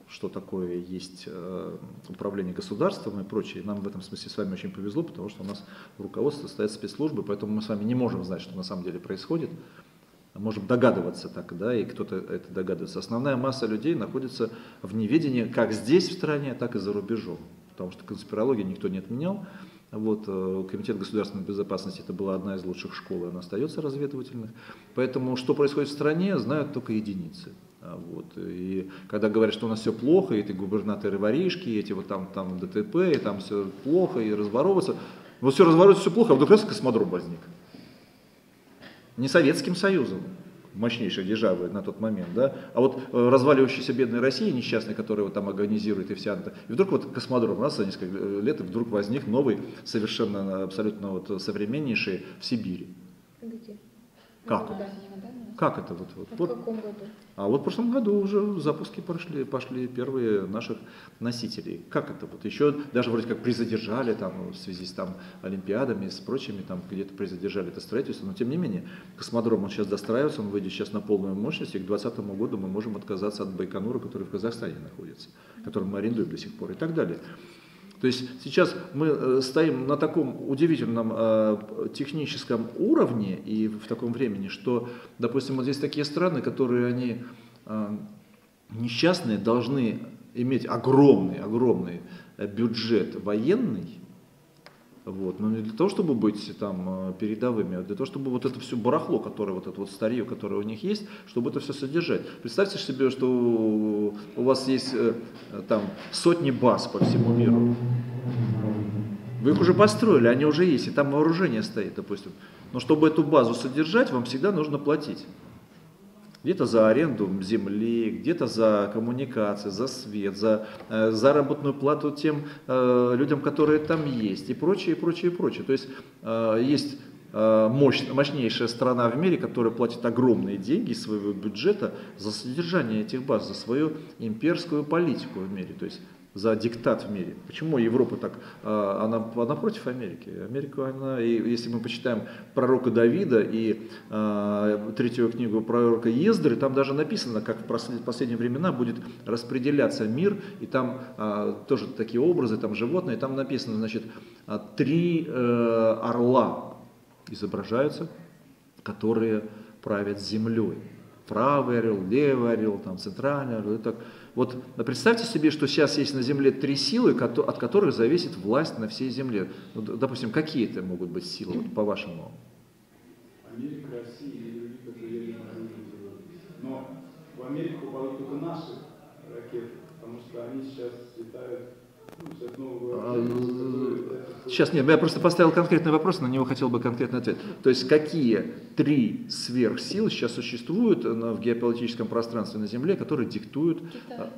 что такое есть э, управление государством и прочее. Нам в этом смысле с вами очень повезло, потому что у нас в руководстве стоят спецслужбы, поэтому мы с вами не можем знать, что на самом деле происходит. Можем догадываться так, да, и кто-то это догадывается. Основная масса людей находится в неведении как здесь в стране, так и за рубежом. Потому что конспирологию никто не отменял. Вот, э, Комитет государственной безопасности это была одна из лучших школ, и она остается разведывательной. Поэтому что происходит в стране, знают только единицы. А, вот. И когда говорят, что у нас все плохо, и эти губернаторы воришки, и эти вот там, там ДТП, и там все плохо, и разворовываться. Вот все разворовывается, все плохо, а вдруг раз космодром возник. Не Советским Союзом, мощнейшей державы на тот момент, да, а вот э, разваливающаяся бедная Россия несчастная, которая вот там организирует и вся, и вдруг вот космодром, раз за несколько лет, и вдруг возник новый, совершенно абсолютно вот современнейший в Сибири. Где? Как? Как это вот? вот? В каком году? А вот в прошлом году уже запуски пошли, пошли первые наших носителей. Как это? Вот еще даже вроде как призадержали там в связи с там олимпиадами, с прочими, там где-то призадержали это строительство, но тем не менее космодром он сейчас достраивается, он выйдет сейчас на полную мощность, и к 2020 году мы можем отказаться от Байконура, который в Казахстане находится, который мы арендуем до сих пор и так далее. То есть сейчас мы э, стоим на таком удивительном э, техническом уровне и в таком времени, что, допустим, вот здесь такие страны, которые они э, несчастные, должны иметь огромный, огромный бюджет военный, вот. Но не для того, чтобы быть там передовыми, а для того, чтобы вот это все барахло, которое вот это вот старье, которое у них есть, чтобы это все содержать. Представьте себе, что у вас есть там сотни баз по всему миру. Вы их уже построили, они уже есть, и там вооружение стоит, допустим. Но чтобы эту базу содержать, вам всегда нужно платить. Где-то за аренду земли, где-то за коммуникации, за свет, за э, заработную плату тем э, людям, которые там есть, и прочее, и прочее, и прочее. То есть э, есть э, мощь, мощнейшая страна в мире, которая платит огромные деньги из своего бюджета за содержание этих баз, за свою имперскую политику в мире. То есть за диктат в мире. Почему Европа так, а, она, она против Америки? Америка, она, и если мы почитаем пророка Давида и э, третью книгу пророка Ездры, там даже написано, как в последние времена будет распределяться мир, и там э, тоже такие образы, там животные, там написано, значит, три э, орла изображаются, которые правят землей. Правый орел, левый орел, там, центральный орел. И так. Вот представьте себе, что сейчас есть на Земле три силы, от которых зависит власть на всей Земле. Ну, допустим, какие это могут быть силы, вот, по-вашему? Америка, Россия и. Но в Америку попадут только наши ракеты, потому что они сейчас летают сейчас А, нет, я просто поставил конкретный вопрос, на него хотел бы конкретный ответ. То есть какие три сверхсилы сейчас существуют в геополитическом пространстве на Земле, которые диктуют Китай.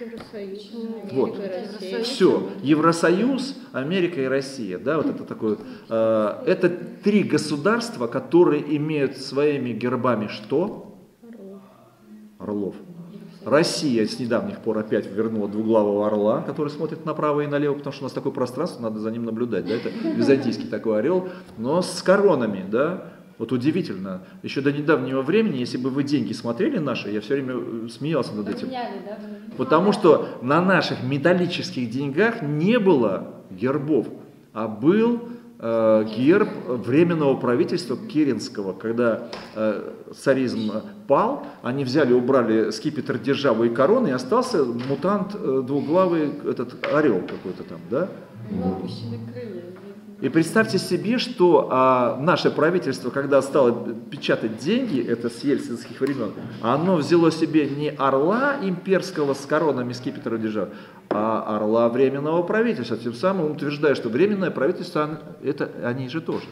Евросоюз, Вот. Америка и Россия. все, Евросоюз, Америка и Россия, да, вот это такое, э, это три государства, которые имеют своими гербами что? Орлов. Россия с недавних пор опять вернула двуглавого орла, который смотрит направо и налево, потому что у нас такое пространство, надо за ним наблюдать. Да? Это [LAUGHS] византийский такой орел, но с коронами, да. Вот удивительно, еще до недавнего времени, если бы вы деньги смотрели наши, я все время э, смеялся над этим. Поменяли, да? Потому что на наших металлических деньгах не было гербов, а был герб временного правительства Керенского. Когда э, царизм пал, они взяли, убрали скипетр, державу и корону, и остался мутант э, двуглавый, этот орел какой-то там, да? Опущены крылья. И представьте себе, что а, наше правительство, когда стало печатать деньги, это с ельцинских времен, оно взяло себе не орла имперского с коронами скипетра держав, а орла временного правительства, тем самым утверждая, что временное правительство, это они же тоже.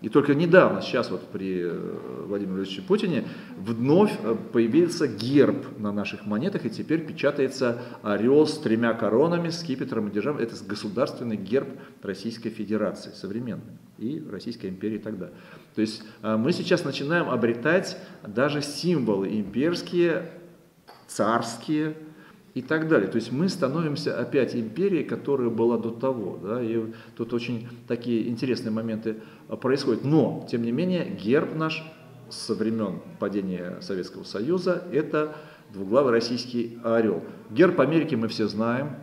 И только недавно, сейчас вот при э, Владимире Владимировиче Путине, вновь э, появился герб на наших монетах, и теперь печатается орел с тремя коронами, скипетром и державой. Это государственный герб Российской Федерации, современный, и Российской империи тогда. То есть э, мы сейчас начинаем обретать даже символы имперские, царские, и так далее. То есть мы становимся опять империей, которая была до того. Да? И тут очень такие интересные моменты а, происходят. Но, тем не менее, герб наш со времен падения Советского Союза – это двуглавый российский орел. Герб Америки мы все знаем.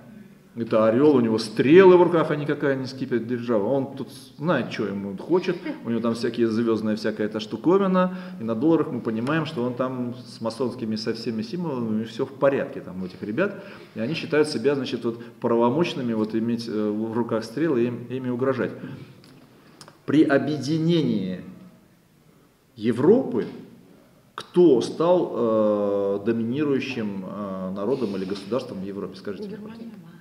Это орел, у него стрелы в руках, а никакая не скипет держава. Он тут знает, что ему хочет. У него там всякие звездная всякая эта штуковина. И на долларах мы понимаем, что он там с масонскими со всеми символами, все в порядке там у этих ребят. И они считают себя, значит, вот правомочными вот иметь э, в руках стрелы и им- ими угрожать. При объединении Европы кто стал э, доминирующим э, народом или государством в Европе? Скажите. мне, пожалуйста.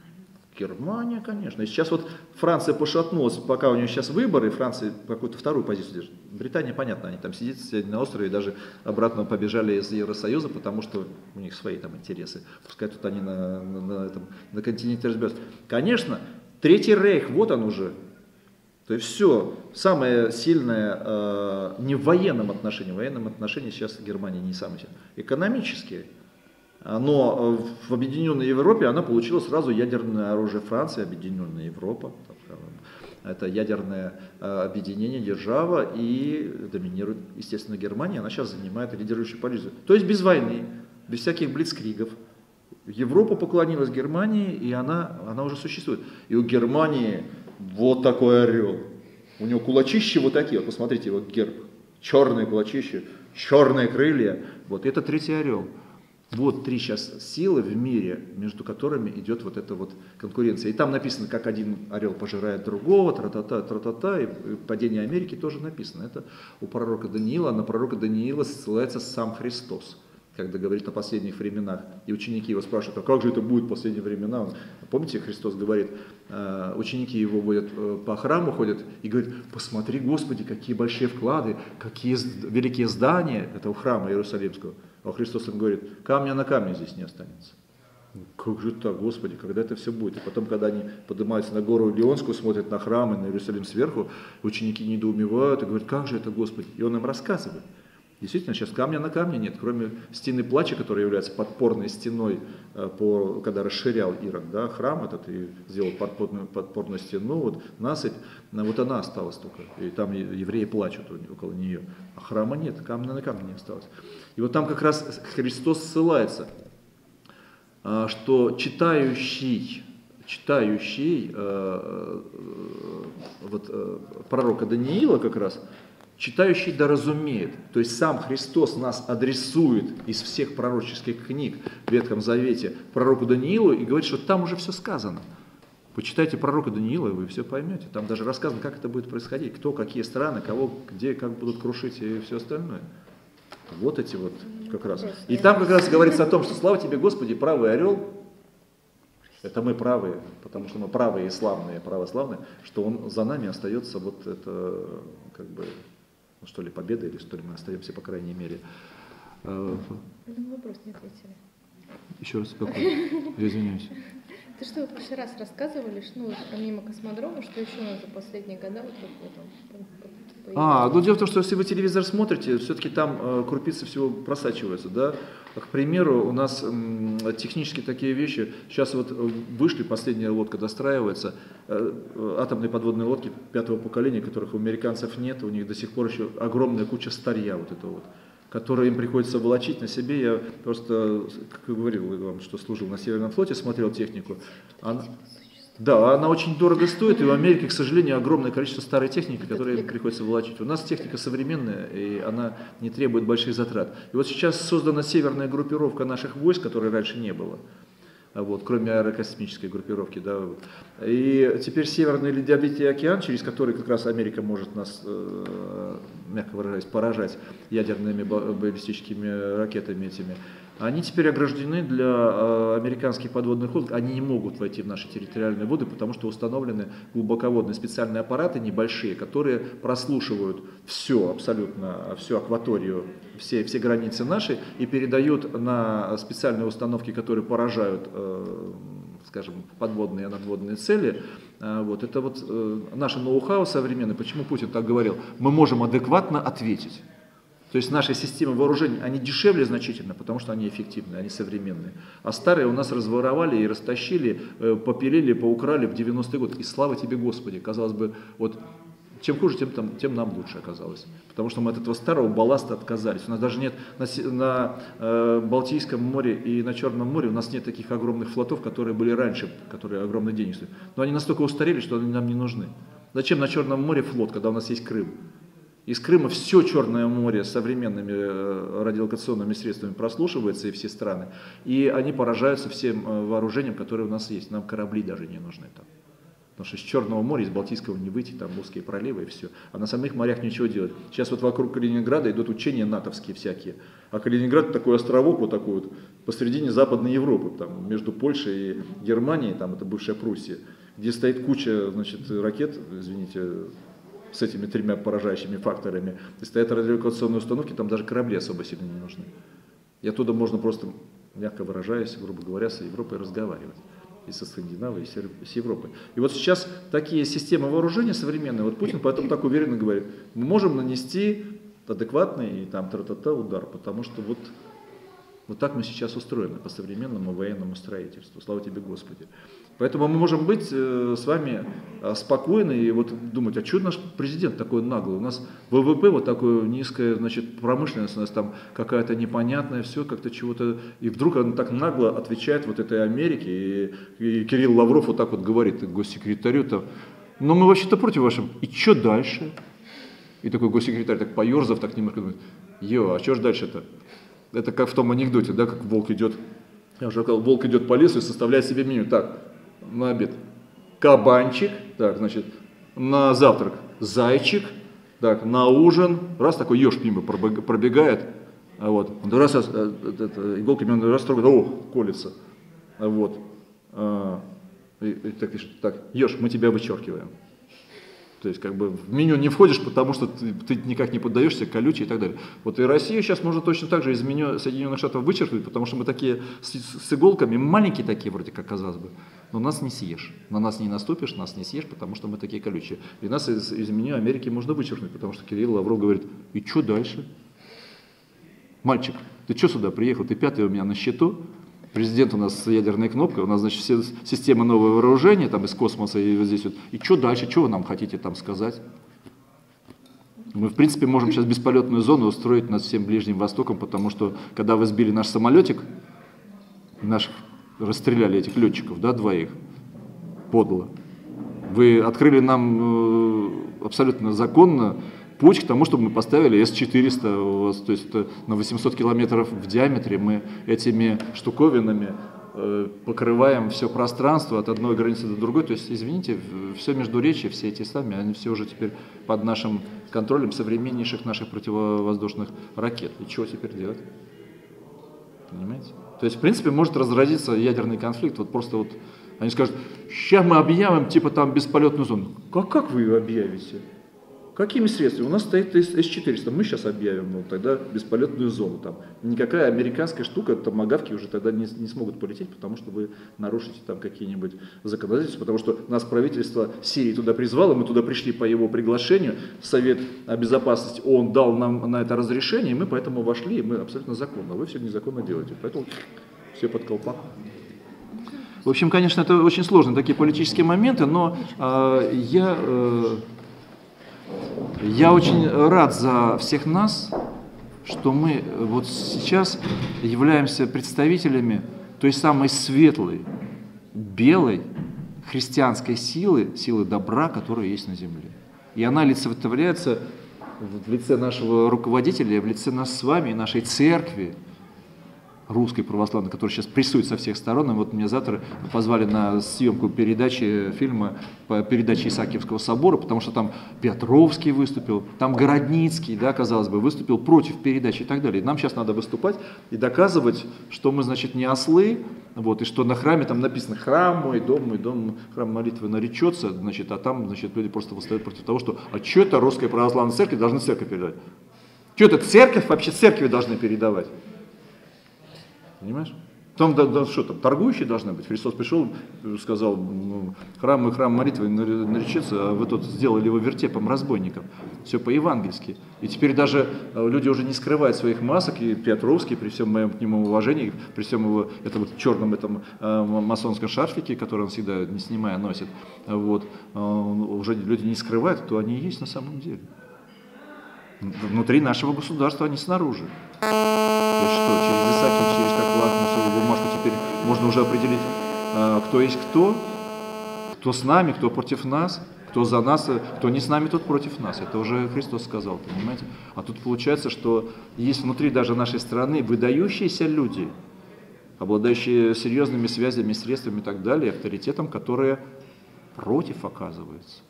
Германия, конечно. И сейчас вот Франция пошатнулась, пока у нее сейчас выборы, Франция какую-то вторую позицию держит. Британия, понятно, они там сидят сидят на острове и даже обратно побежали из Евросоюза, потому что у них свои там интересы. Пускай тут они на, на, на этом, на континенте разбираются. Конечно, Третий Рейх, вот он уже. То есть все, самое сильное э, не в военном отношении, в военном отношении сейчас Германия не самое сильное, экономические. Но э, в Объединенной Европе она получила сразу ядерное оружие Франции, Объединенная Европа. Это ядерное э, объединение, держава и доминирует, естественно, Германия. Она сейчас занимает лидирующую позицию. То есть без войны, без всяких блицкригов. Европа поклонилась Германии, и она, она уже существует. И у Германии вот такой орел. У него кулачищи вот такие, вот посмотрите, его герб. Черные кулачищи, черные крылья. Вот это третий орел. Вот три сейчас силы в мире, между которыми идет вот эта вот конкуренция. И там написано, как один орел пожирает другого, тра-та-та, тра-та-та, и падение Америки тоже написано. Это у пророка Даниила, на пророка Даниила ссылается сам Христос когда говорит о последних временах. И ученики его спрашивают, а как же это будет в последние времена? Помните, Христос говорит, э, ученики его водят э, по храму, ходят и говорят, посмотри, Господи, какие большие вклады, какие великие здания этого храма Иерусалимского. А Христос им говорит, камня на камне здесь не останется. Как же так, Господи, когда это все будет? И потом, когда они поднимаются на гору Леонскую, смотрят на храм и на Иерусалим сверху, ученики недоумевают и говорят, как же это, Господи? И он им рассказывает. Действительно, сейчас камня на камне нет, кроме стены плача, которая является подпорной стеной, э, по, когда расширял Ирод, да, храм этот и сделал подпорную, подпорную стену, вот насыпь, вот она осталась только, и там евреи плачут около нее, а храма нет, камня на камне не осталось. И вот там как раз Христос ссылается, а, что читающий, читающий э, э, вот, э, пророка Даниила как раз, читающий да разумеет. То есть сам Христос нас адресует из всех пророческих книг в Ветхом Завете пророку Даниилу и говорит, что там уже все сказано. Почитайте пророка Даниила, и вы все поймете. Там даже рассказано, как это будет происходить, кто, какие страны, кого, где, как будут крушить и все остальное. Вот эти вот как раз. И там как раз говорится о том, что слава тебе, Господи, правый орел, это мы правые, потому что мы правые и славные, православные, что он за нами остается вот это, как бы, ну, что ли, победа, или что ли, мы остаемся, по крайней мере. На вопрос не ответили. Еще раз какой? Я извиняюсь. [LAUGHS] Ты что, вот в прошлый раз рассказывали, что ну, помимо космодрома, что еще у нас за последние года вот такое там А, ну дело в том, что если вы телевизор смотрите, все-таки там э, крупицы всего просачиваются, да. К примеру, у нас м, технически такие вещи, сейчас вот э, вышли, последняя лодка достраивается, э, э, атомные подводные лодки пятого поколения, которых у американцев нет, у них до сих пор еще огромная куча старья вот этого вот которые им приходится волочить на себе. Я просто, как я говорил вам, что служил на Северном флоте, смотрел технику. Она, да, она очень дорого стоит, и в Америке, к сожалению, огромное количество старой техники, которую приходится волочить. У нас техника современная, и она не требует больших затрат. И вот сейчас создана северная группировка наших войск, которой раньше не было вот, кроме аэрокосмической группировки. Да. И теперь Северный Ледовитый океан, через который как раз Америка может нас, э, мягко выражаясь, поражать ядерными баллистическими ракетами этими, они теперь ограждены для э, американских подводных лодок. Они не могут войти в наши территориальные воды, потому что установлены глубоководные специальные аппараты небольшие, которые прослушивают все, абсолютно всю акваторию, все, все границы наши и передают на специальные установки, которые поражают э, скажем, подводные и надводные цели. Э, вот. Это вот наше ноу-хау современное. Почему Путин так говорил? Мы можем адекватно ответить. То есть наши системы вооружений, они дешевле значительно, потому что они эффективные, они современные. А старые у нас разворовали и растащили, э, попилили, поукрали в 90-е годы. И слава тебе, Господи, казалось бы, вот чем хуже, тем, там, тем нам лучше оказалось. Потому что мы от этого старого балласта отказались. У нас даже нет на, на э, Балтийском море и на Черном море, у нас нет таких огромных флотов, которые были раньше, которые огромные деньги стоят. Но они настолько устарели, что они нам не нужны. Зачем на Черном море флот, когда у нас есть Крым? Из Крыма все Черное море современными э, радиолокационными средствами прослушивается и все страны. И они поражаются всем э, вооружением, которое у нас есть. Нам корабли даже не нужны там. Потому что из Черного моря, из Балтийского не выйти, там узкие проливы и все. А на самих морях ничего делать. Сейчас вот вокруг Калининграда идут учения натовские всякие. А Калининград такой островок вот такой вот посредине Западной Европы, там, между Польшей и Германией, там это бывшая Пруссия, где стоит куча значит, ракет, извините, с этими тремя поражающими факторами, и стоят радиолокационные установки, там даже корабли особо сильно не нужны. И оттуда можно просто, мягко выражаясь, грубо говоря, с Европой разговаривать. И со Скандинавией, и с Европой. И вот сейчас такие системы вооружения современные, вот Путин поэтому так уверенно говорит, мы можем нанести адекватный и там тра-та-та удар, потому что вот, вот так мы сейчас устроены по современному военному строительству. Слава тебе, Господи. Поэтому мы можем быть э, с вами э, спокойны и вот думать, а что наш президент такой наглый? У нас ВВП вот такое низкое, значит, промышленность у нас там какая-то непонятная, все как-то чего-то. И вдруг он так нагло отвечает вот этой Америке. И, и Кирилл Лавров вот так вот говорит госсекретарю там, но мы вообще-то против вашим. И что дальше? И такой госсекретарь так поерзав, так немножко думает, ё, а что ж дальше-то? Это как в том анекдоте, да, как волк идет, я уже сказал, волк идет по лесу и составляет себе меню. Так, на обед. Кабанчик, так, значит, на завтрак зайчик, так, на ужин, раз такой еж мимо пробегает, а вот, раз, раз э, это, иголками он раз трогает, о, колется, а вот, а, и, и так пишет, так, еж, мы тебя вычеркиваем. То есть как бы в меню не входишь, потому что ты, ты никак не поддаешься, колючий и так далее. Вот и Россию сейчас можно точно так же из меню Соединенных Штатов вычеркнуть, потому что мы такие с, с иголками, маленькие такие вроде как казалось бы, но нас не съешь. На нас не наступишь, нас не съешь, потому что мы такие колючие. И нас из, из меню Америки можно вычеркнуть, потому что Кирилл Лавров говорит, и что дальше? Мальчик, ты что сюда приехал? Ты пятый у меня на счету, Президент у нас с ядерной кнопкой, у нас, значит, все система нового вооружения там из космоса и вот здесь вот. И что дальше, что вы нам хотите там сказать? Мы, в принципе, можем сейчас бесполетную зону устроить над всем Ближним Востоком, потому что, когда вы сбили наш самолетик, наших расстреляли этих летчиков, да, двоих, подло, вы открыли нам э, абсолютно законно путь к тому, чтобы мы поставили S400, у вас, то есть на 800 километров в диаметре мы этими штуковинами э, покрываем все пространство от одной границы до другой. То есть, извините, все между речи, все эти сами, они все уже теперь под нашим контролем современнейших наших противовоздушных ракет. И чего теперь делать? Понимаете? То есть, в принципе, может разразиться ядерный конфликт. Вот просто вот они скажут, сейчас мы объявим типа там бесполетную зону. Как, как вы ее объявите? Какими средствами? У нас стоит С-400, мы сейчас объявим ну, тогда бесполетную зону. Там. Никакая американская штука, там магавки уже тогда не, не смогут полететь, потому что вы нарушите там какие-нибудь законодательства, потому что нас правительство Сирии туда призвало, мы туда пришли по его приглашению, Совет Безопасности ООН дал нам на это разрешение, и мы поэтому вошли, и мы абсолютно законно, вы все незаконно делаете, поэтому все под колпаком. В общем, конечно, это очень сложные такие политические моменты, но э, я... Э, я очень рад за всех нас, что мы вот сейчас являемся представителями той самой светлой, белой христианской силы, силы добра, которая есть на земле. И она олицетворяется в лице нашего руководителя, в лице нас с вами и нашей церкви, русской православной, которая сейчас прессует со всех сторон. И вот меня завтра позвали на съемку передачи фильма по передаче Исаакиевского собора, потому что там Петровский выступил, там Городницкий, да, казалось бы, выступил против передачи и так далее. И нам сейчас надо выступать и доказывать, что мы, значит, не ослы, вот, и что на храме там написано «храм мой, дом мой, дом, храм молитвы наречется», значит, а там, значит, люди просто восстают против того, что «а что это русская православная церковь должны церковь передать?» Что это церковь вообще церкви должны передавать? Понимаешь? Там, да, да, что там, торгующие должны быть. Христос пришел, сказал, ну, храм и храм молитвы наречется, а вы тут сделали его вертепом разбойником. Все по-евангельски. И теперь даже э, люди уже не скрывают своих масок, и Петровский, при всем моем к нему уважении, при всем его этом вот черном этом э, масонском шарфике, который он всегда, не снимая, носит, вот, э, уже люди не скрывают, кто они есть на самом деле. Внутри нашего государства, а не снаружи. То есть что, через Исаакин, через как лакмусовую бумажку теперь можно уже определить, а, кто есть кто, кто с нами, кто против нас, кто за нас, кто не с нами, тот против нас. Это уже Христос сказал, понимаете? А тут получается, что есть внутри даже нашей страны выдающиеся люди, обладающие серьезными связями, средствами и так далее, авторитетом, которые против оказываются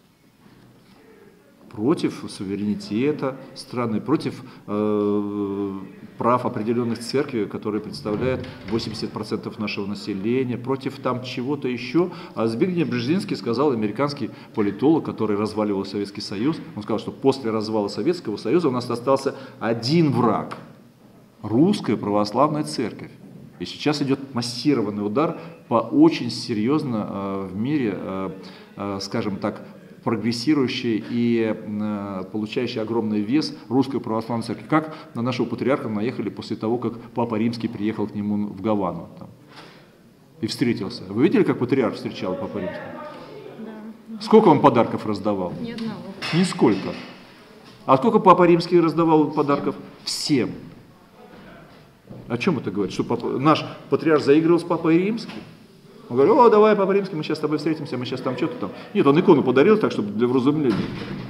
против суверенитета страны, против э, прав определенных церквей, которые представляют 80% нашего населения, против там чего-то еще. А Збигнев Брежнинский сказал, американский политолог, который разваливал Советский Союз, он сказал, что после развала Советского Союза у нас остался один враг – русская православная церковь. И сейчас идет массированный удар по очень серьезно э, в мире, э, э, скажем так, прогрессирующей и э, получающей огромный вес русской православной церкви. Как на нашего патриарха наехали после того, как Папа Римский приехал к нему в Гавану там, и встретился. Вы видели, как патриарх встречал Папа Римский? Да. Сколько он подарков раздавал? Ни одного. Нисколько. А сколько Папа Римский раздавал подарков? Всем. О чем это говорит? Что папа, наш патриарх заигрывал с Папой Римским? Он говорит, о, давай Папа Римский, мы сейчас с тобой встретимся, мы сейчас там что-то там. Нет, он икону подарил так, чтобы для вразумления.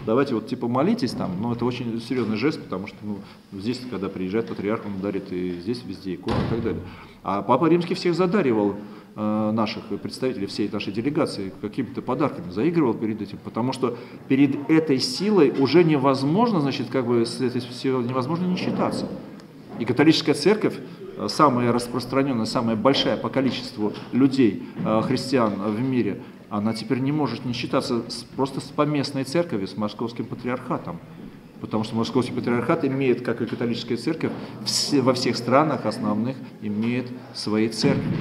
Давайте вот типа молитесь там, но это очень серьезный жест, потому что ну, здесь, когда приезжает патриарх, он дарит и здесь везде икону и так далее. А Папа Римский всех задаривал э, наших представителей всей нашей делегации какими-то подарками, заигрывал перед этим, потому что перед этой силой уже невозможно, значит, как бы с этой силой невозможно не считаться. И католическая церковь самая распространенная, самая большая по количеству людей, э, христиан в мире, она теперь не может не считаться просто с поместной церковью, с московским патриархатом. Потому что московский патриархат имеет, как и католическая церковь, все, во всех странах основных имеет свои церкви,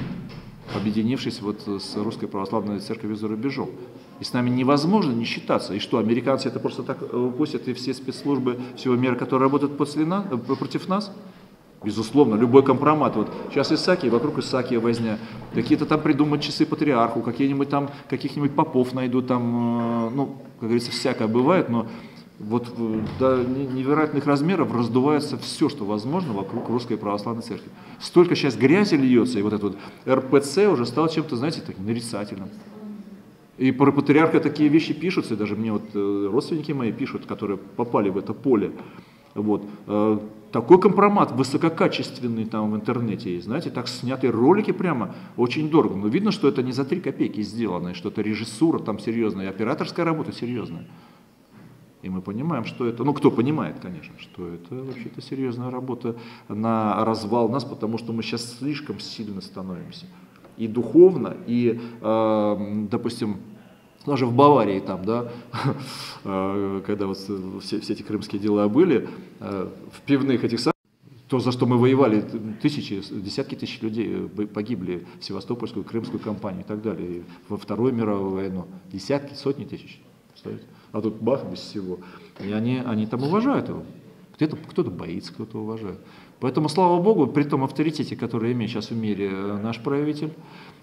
объединившись вот с русской православной церковью за рубежом. И с нами невозможно не считаться. И что, американцы это просто так упустят, и все спецслужбы всего мира, которые работают после нас, э, против нас? Безусловно, любой компромат. Вот сейчас Исаки, вокруг Исаки возня. Какие-то там придумают часы патриарху, какие-нибудь там, каких-нибудь попов найдут там, э, ну, как говорится, всякое бывает, но вот э, до невероятных размеров раздувается все, что возможно вокруг русской православной церкви. Столько сейчас грязи льется, и вот этот вот РПЦ уже стал чем-то, знаете, таким нарицательным. И про патриарха такие вещи пишутся, даже мне вот э, родственники мои пишут, которые попали в это поле. Вот. Э, такой компромат высококачественный там в интернете есть, знаете, так снятые ролики прямо очень дорого. Но видно, что это не за три копейки сделано, и что это режиссура там серьезная, и операторская работа серьезная. И мы понимаем, что это, ну кто понимает, конечно, что это вообще-то серьезная работа на развал нас, потому что мы сейчас слишком сильно становимся. И духовно, и, э, допустим, даже в Баварии там, да, [LAUGHS] э, когда вот все, все эти крымские дела были, э, в пивных этих то, за что мы воевали, тысячи, десятки тысяч людей э, погибли в Севастопольскую, Крымскую кампанию и так далее, и во Вторую мировую войну, десятки, сотни тысяч, а тут бах, без всего. И они, они там уважают его. Кто-то, кто-то боится, кто-то уважает. Поэтому, слава Богу, при том авторитете, который имеет сейчас в мире наш правитель,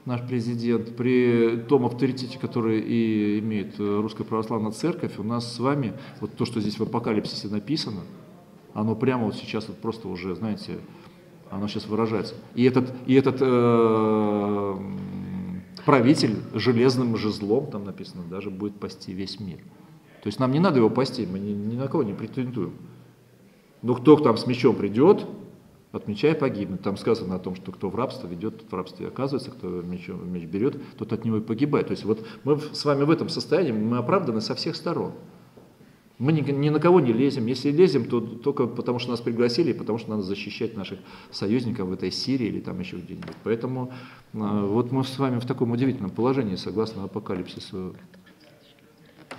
наш президент, при том авторитете, который и имеет э, Русская Православная Церковь, у нас с вами, вот то, что здесь в Апокалипсисе написано, оно прямо вот сейчас вот просто уже, знаете, оно сейчас выражается. И этот, и этот э, правитель железным жезлом, там написано, даже будет пасти весь мир. То есть нам не надо его пасти, мы ни, ни на кого не претендуем. Но кто там с мечом придет, от меча и погибнет. Там сказано о том, что кто в рабство ведет, тот в рабстве оказывается, кто меч, меч берет, тот от него и погибает. То есть вот мы с вами в этом состоянии, мы оправданы со всех сторон. Мы ни, ни на кого не лезем. Если лезем, то только потому, что нас пригласили, потому что надо защищать наших союзников в этой Сирии или там еще где-нибудь. Поэтому э, вот мы с вами в таком удивительном положении, согласно апокалипсису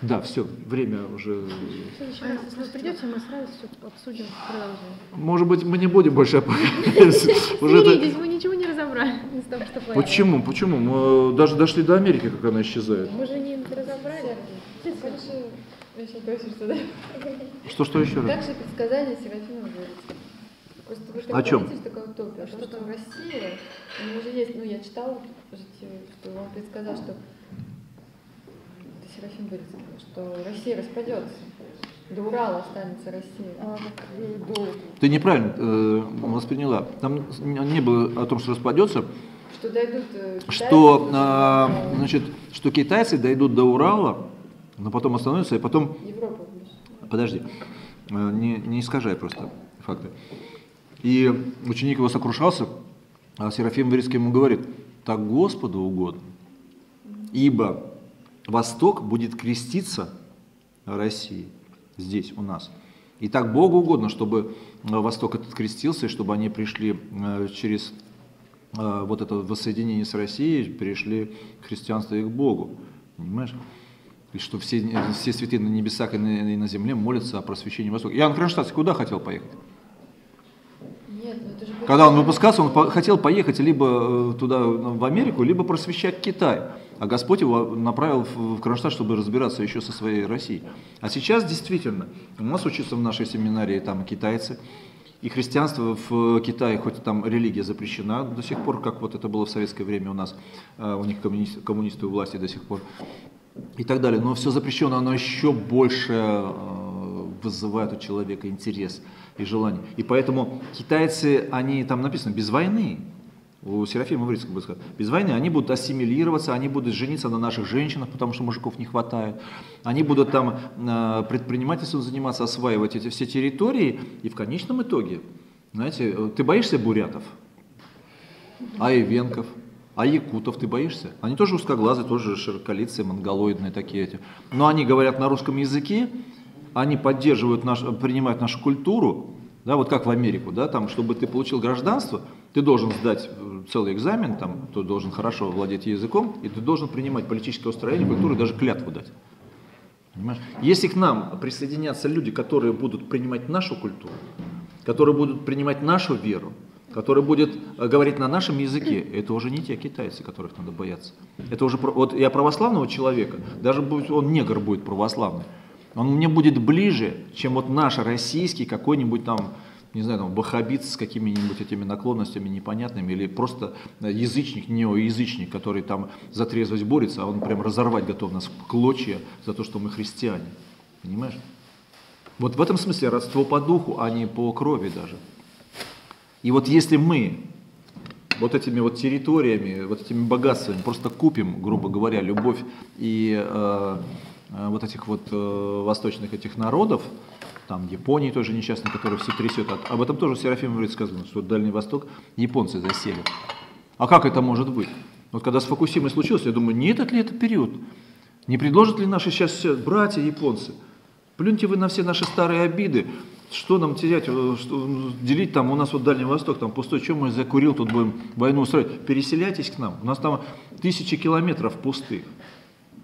да, все, время уже... Следующий раз, если вы придете, мы сразу все обсудим, продолжим. Может быть, мы не будем больше [LAUGHS] Смиритесь, мы ничего не разобрали [LAUGHS] из того, что Почему? Почему? Мы даже дошли до Америки, как она исчезает. Мы же не разобрали. Что. Что, еще раз? Как же предсказания Серафима Горецкого? Просто вы так О чем? говорите, что такая утопия, что, что в России, у него же есть, ну я читала, что он предсказал, что Серафим Борисович, что Россия распадется. До Урала останется Россия. А, до... Ты неправильно э, восприняла. Там не было о том, что распадется. Что дойдут э, китайцы, что, э, значит, что китайцы дойдут до Урала, но потом остановятся, и потом... Европа. Подожди, э, не, не искажай просто факты. И ученик его сокрушался, а Серафим Верийский ему говорит, так Господу угодно, ибо Восток будет креститься России здесь, у нас. И так Богу угодно, чтобы э, Восток этот крестился, и чтобы они пришли э, через э, вот это воссоединение с Россией, перешли христианство и к Богу. Понимаешь? И что все, все святые на небесах и на, и на земле молятся о просвещении Востока. Иоанн Кронштадтский куда хотел поехать? Нет, ну это же Когда он выпускался, он по хотел поехать либо туда, в Америку, либо просвещать Китай а Господь его направил в Кронштадт, чтобы разбираться еще со своей Россией. А сейчас действительно, у нас учатся в нашей семинарии там китайцы, и христианство в Китае, хоть там религия запрещена до сих пор, как вот это было в советское время у нас, а, у них коммунисты, коммунисты у власти до сих пор, и так далее. Но все запрещено, оно еще больше а, вызывает у человека интерес и желание. И поэтому китайцы, они там написано, без войны, у Серафима Врицкого будет сказать, без войны они будут ассимилироваться, они будут жениться на наших женщинах, потому что мужиков не хватает, они будут там э, предпринимательством заниматься, осваивать эти все территории, и в конечном итоге, знаете, э, ты боишься бурятов, а ивенков, а якутов ты боишься? Они тоже узкоглазые, тоже широколицые, монголоидные такие эти. Но они говорят на русском языке, они поддерживают наш, принимают нашу культуру, да, вот как в Америку, да, там, чтобы ты получил гражданство, ты должен сдать э, целый экзамен, там, ты должен хорошо владеть языком, и ты должен принимать политическое устроение, культуру даже клятву дать. Понимаешь? Если к нам присоединятся люди, которые будут принимать нашу культуру, которые будут принимать нашу веру, которые будут э, говорить на нашем языке, это уже не те китайцы, которых надо бояться. Это уже, вот я православного человека, даже будь он негр будет православный, он мне будет ближе, чем вот наш российский какой-нибудь там, не знаю, там, бахабит с какими-нибудь этими наклонностями непонятными, или просто язычник, неоязычник, который там за трезвость борется, а он прям разорвать готов нас в клочья за то, что мы христиане. Понимаешь? Вот в этом смысле родство по духу, а не по крови даже. И вот если мы вот этими вот территориями, вот этими богатствами просто купим, грубо говоря, любовь и э, э, вот этих вот э, восточных этих народов, там Японии тоже несчастной, которая все трясет. Об этом тоже Серафим говорит сказано, что Дальний Восток японцы засели. А как это может быть? Вот когда с Фукусимой случилось, я думаю, не этот ли это период? Не предложат ли наши сейчас братья японцы? Плюньте вы на все наши старые обиды. Что нам терять, э, что, ну, делить там, у нас вот Дальний Восток, там пустой, чем мы закурил, тут будем войну устроить. Переселяйтесь к нам, у нас там тысячи километров пустых.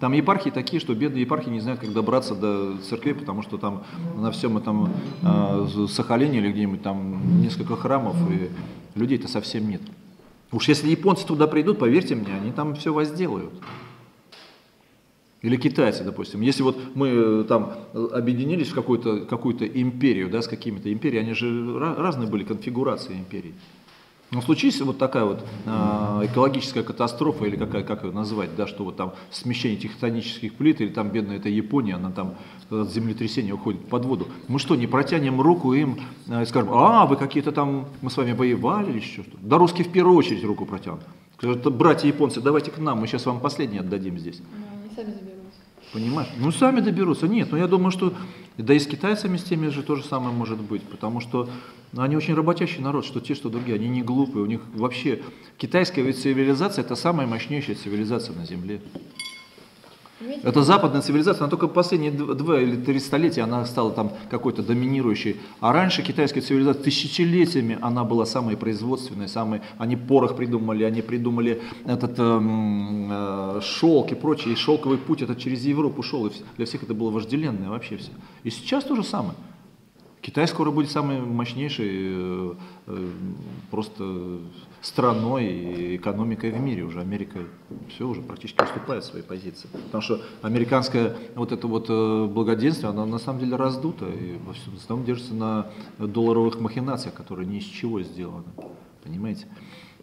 Там епархии такие, что бедные епархии не знают, как добраться до церкви, потому что там на всем этом э, Сахалине или где-нибудь там несколько храмов, и людей-то совсем нет. Уж если японцы туда придут, поверьте мне, они там все возделают. Или китайцы, допустим. Если вот мы э, там объединились в какую-то какую империю, да, с какими-то империями, они же разные были конфигурации империй. Но случись вот такая вот э, экологическая катастрофа, или какая, как ее назвать, да, что вот там смещение тектонических плит, или там бедная эта Япония, она там от землетрясения уходит под воду. Мы что, не протянем руку им э, и скажем, а, вы какие-то там, мы с вами воевали или еще что? Да русские в первую очередь руку протянут. Скажут, братья японцы, давайте к нам, мы сейчас вам последние отдадим здесь. Ну, они сами заберутся. Понимаешь? Ну, сами доберутся. Нет, но ну, я думаю, что да и с китайцами с теми же то же самое может быть, потому что ну, они очень работящий народ, что те, что другие, они не глупые. У них вообще китайская ведь цивилизация – это самая мощнейшая цивилизация на Земле. Это западная цивилизация, она только последние два или три столетия она стала там какой-то доминирующей. А раньше китайская цивилизация тысячелетиями она была самой производственной, самой, они порох придумали, они придумали этот эм, э, шелк и прочее. И шелковый путь это через Европу шел, и для всех это было вожделенное вообще все. И сейчас то же самое. Китай скоро будет самой мощнейшей э, э, просто страной и экономикой в мире. Уже Америка все уже практически уступает своей позиции. Потому что американское вот это вот э, благоденствие, оно на самом деле раздуто и во всем основном держится на долларовых махинациях, которые ни из чего сделаны. Понимаете?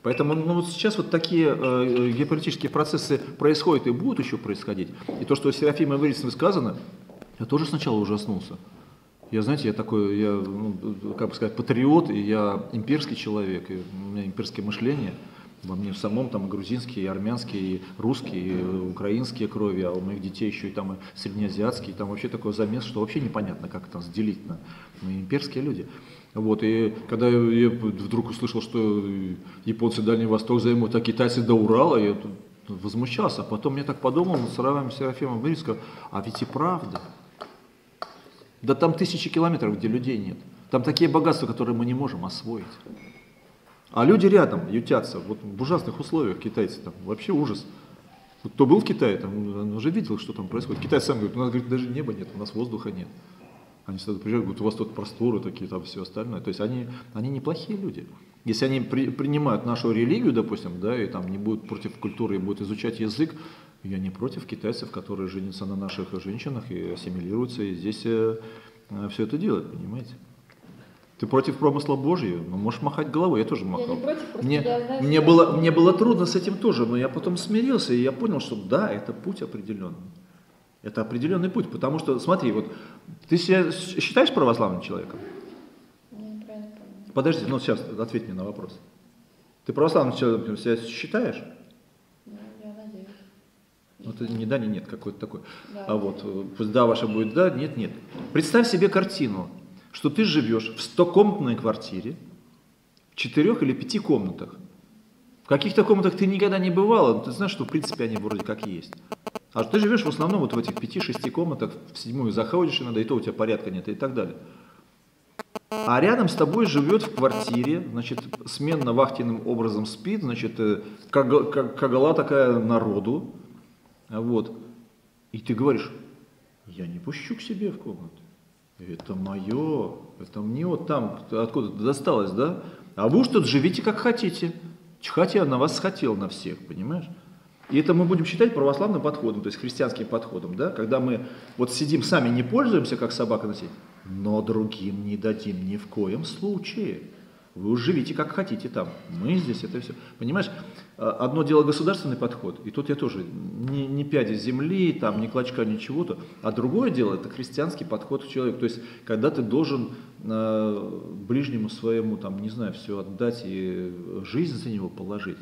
Поэтому ну, вот сейчас вот такие э, геополитические процессы происходят и будут еще происходить. И то, что Серафима Эверисом сказано, я тоже сначала ужаснулся. Я, знаете, я такой, я, ну, как бы сказать, патриот, и я имперский человек, и у меня имперское мышление. Во мне в самом там и грузинские, и армянские, и русские, и украинские крови, а у моих детей еще и там и среднеазиатские, там вообще такой замес, что вообще непонятно, как это разделить на мы имперские люди. Вот, и когда я вдруг услышал, что японцы Дальний Восток займут, а китайцы до Урала, я возмущался. А потом я так подумал, с Равами Серафимом Бириском, а ведь и правда. Да там тысячи километров, где людей нет. Там такие богатства, которые мы не можем освоить. А люди рядом ютятся, вот в ужасных условиях китайцы там, вообще ужас. Вот кто был в Китае, там, он уже видел, что там происходит. Китай сам говорит, у нас говорит, даже неба нет, у нас воздуха нет. Они всегда приезжают, говорят, у вас тут просторы такие, там все остальное. То есть они, они неплохие люди. Если они при, принимают нашу религию, допустим, да, и там не будут против культуры, и будут изучать язык, я не против китайцев, которые женятся на наших женщинах и ассимилируются, и здесь э, э все это делают, понимаете? Ты против промысла Божьего? Ну, можешь махать головой, я тоже махал. Я не против, просто мне, я знаю, мне, было, мне было трудно с этим тоже, но я потом смирился, и я понял, что да, это путь определенный. Это определенный путь, потому что, смотри, вот ты себя считаешь православным человеком? Подожди, ну сейчас ответь мне на вопрос. Ты православным человеком себя считаешь? Ну, это не да, не нет, какой-то такой. Да. А вот, э, пусть да ваша будет да, нет, нет. Представь себе картину, что ты живешь в стокомнатной квартире, в четырех или пяти комнатах. В каких-то комнатах ты никогда не бывала, но ты знаешь, что в принципе они вроде как есть. А ты живешь в основном вот в этих пяти-шести комнатах, в седьмую заходишь иногда, и то у тебя порядка нет, и так далее. А рядом с тобой живет в квартире, значит, сменно-вахтенным образом спит, значит, э, кагала такая народу, вот. И ты говоришь, я не пущу к себе в комнату. Это мое, это мне вот там откуда-то досталось, да? А вы уж тут живите как хотите. Хотя на вас хотел на всех, понимаешь? И это мы будем считать православным подходом, то есть христианским подходом, да? Когда мы вот сидим, сами не пользуемся, как собака носить, но другим не дадим ни в коем случае. Вы уж живите как хотите там. Мы здесь это все. Понимаешь, а, одно дело государственный подход, и тут я тоже не, не пяди земли, там, ни клочка, ничего-то, а другое дело это христианский подход к человеку. То есть, когда ты должен э, ближнему своему, там, не знаю, все отдать и жизнь за него положить.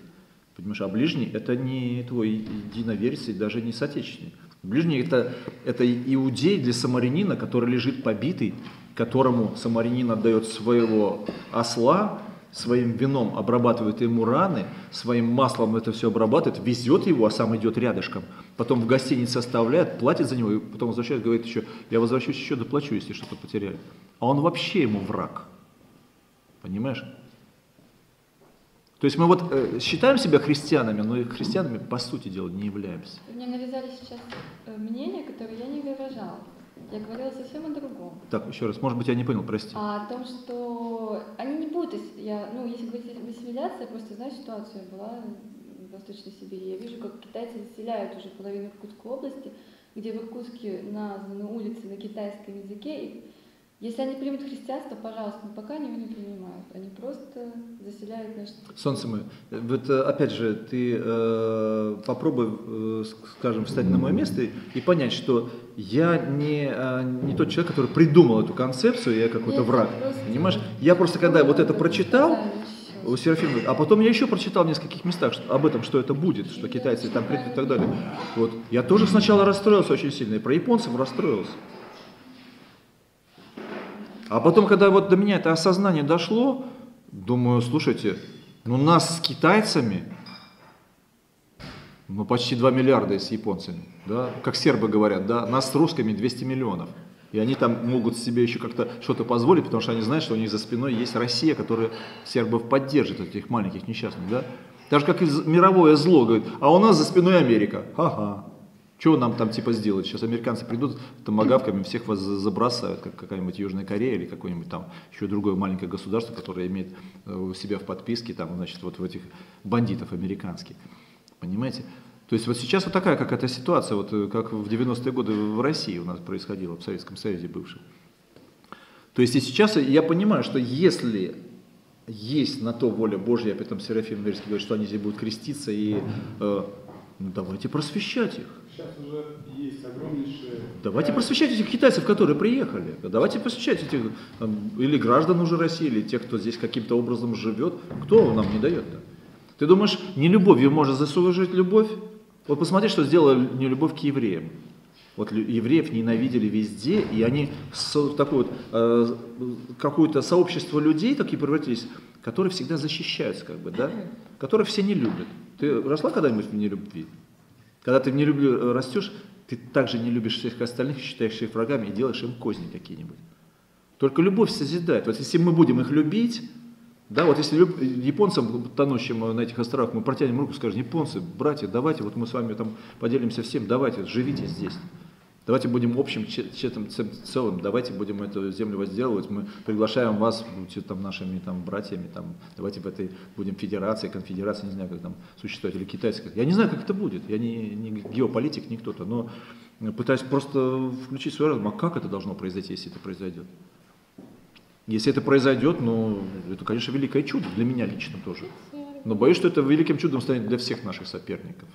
Понимаешь, а ближний это не твой единоверец и даже не соотечественник. Ближний это, это иудей для самарянина, который лежит побитый, которому самарянин отдает своего осла, своим вином обрабатывает ему раны, своим маслом это все обрабатывает, везет его, а сам идет рядышком. Потом в гостинице оставляет, платит за него, и потом возвращает, говорит еще, я возвращусь еще, доплачу, если что-то потеряли. А он вообще ему враг. Понимаешь? То есть мы вот э, считаем себя христианами, но и христианами по сути дела не являемся. Мне навязали сейчас э, мнение, которое я не выражала. Я говорила совсем о другом. Так, еще раз, может быть, я не понял, прости. А о том, что они не будут, я, ну, если говорить о ассимиляции, я просто знаю ситуацию, я была в Восточной Сибири, я вижу, как китайцы заселяют уже половину Иркутской области, где в Иркутске названы улицы на китайском языке, и если они примут христианство, пожалуйста, но пока они его не принимают. Они просто заселяют наш... Солнце мое, вот э, опять же, ты э, попробуй, э, скажем, встать на мое место и понять, что я не, э, не тот человек, который придумал эту концепцию, я какой-то враг. просто- Понимаешь? Я просто когда вот это прочитал, у Серафима, а потом я еще прочитал в нескольких местах что- об этом, что это будет, что китайцы там придут и так далее. Вот. Я тоже сначала расстроился очень сильно, и про японцев расстроился. А потом, когда вот до меня это осознание дошло, думаю, слушайте, ну нас с китайцами, ну почти 2 миллиарда с японцами, да, как сербы говорят, да, нас с русскими 200 миллионов. И они там могут себе еще как-то что-то позволить, потому что они знают, что у них за спиной есть Россия, которая сербов поддержит, этих маленьких несчастных, да. Так же, как и мировое зло, говорит, а у нас за спиной Америка. Ага. Что нам там типа сделать? Сейчас американцы придут томогавками, всех вас за- забросают, как какая-нибудь Южная Корея или какое-нибудь там еще другое маленькое государство, которое имеет э, у себя в подписке, там, значит, вот в этих бандитов американских. Понимаете? То есть вот сейчас вот такая какая-то ситуация, вот э, как в 90-е годы в России у нас происходило, в Советском Союзе бывшем. То есть и сейчас я понимаю, что если есть на то воля Божья, об этом Серафим Верский говорит, что они здесь будут креститься, и э, ну, давайте просвещать их. Сейчас уже есть огромнейшее... Давайте просвещать этих китайцев, которые приехали. Давайте просвещать этих или граждан уже России, или тех, кто здесь каким-то образом живет. Кто нам не дает-то? Ты думаешь, не любовью можно заслужить любовь? Вот посмотри, что сделала нелюбовь к евреям. Вот евреев ненавидели везде, и они с такое вот, э, какое-то сообщество людей такие превратились, которые всегда защищаются, как бы, да? Которые все не любят. Ты росла когда-нибудь в нелюбви? Когда ты в нелюбви э, растешь, ты также не любишь всех остальных, считаешь их врагами и делаешь им козни какие-нибудь. Только любовь созидает. Вот если мы будем их любить, да, вот если люб- японцам, тонущим на этих островах, мы протянем руку, скажем, японцы, братья, давайте, вот мы с вами там поделимся всем, давайте, живите здесь. Давайте будем общим че- четом цем- целым, давайте будем эту землю возделывать, мы приглашаем вас, будьте там нашими там братьями, там, давайте в этой будем федерации, конфедерации, не знаю, как там существовать, или китайской. Я не знаю, как это будет, я не, не геополитик, не кто-то, но пытаюсь просто включить свой разум, а как это должно произойти, если это произойдет? Если это произойдет, ну, это, конечно, великое чудо, для меня лично тоже. Но боюсь, что это великим чудом станет для всех наших соперников.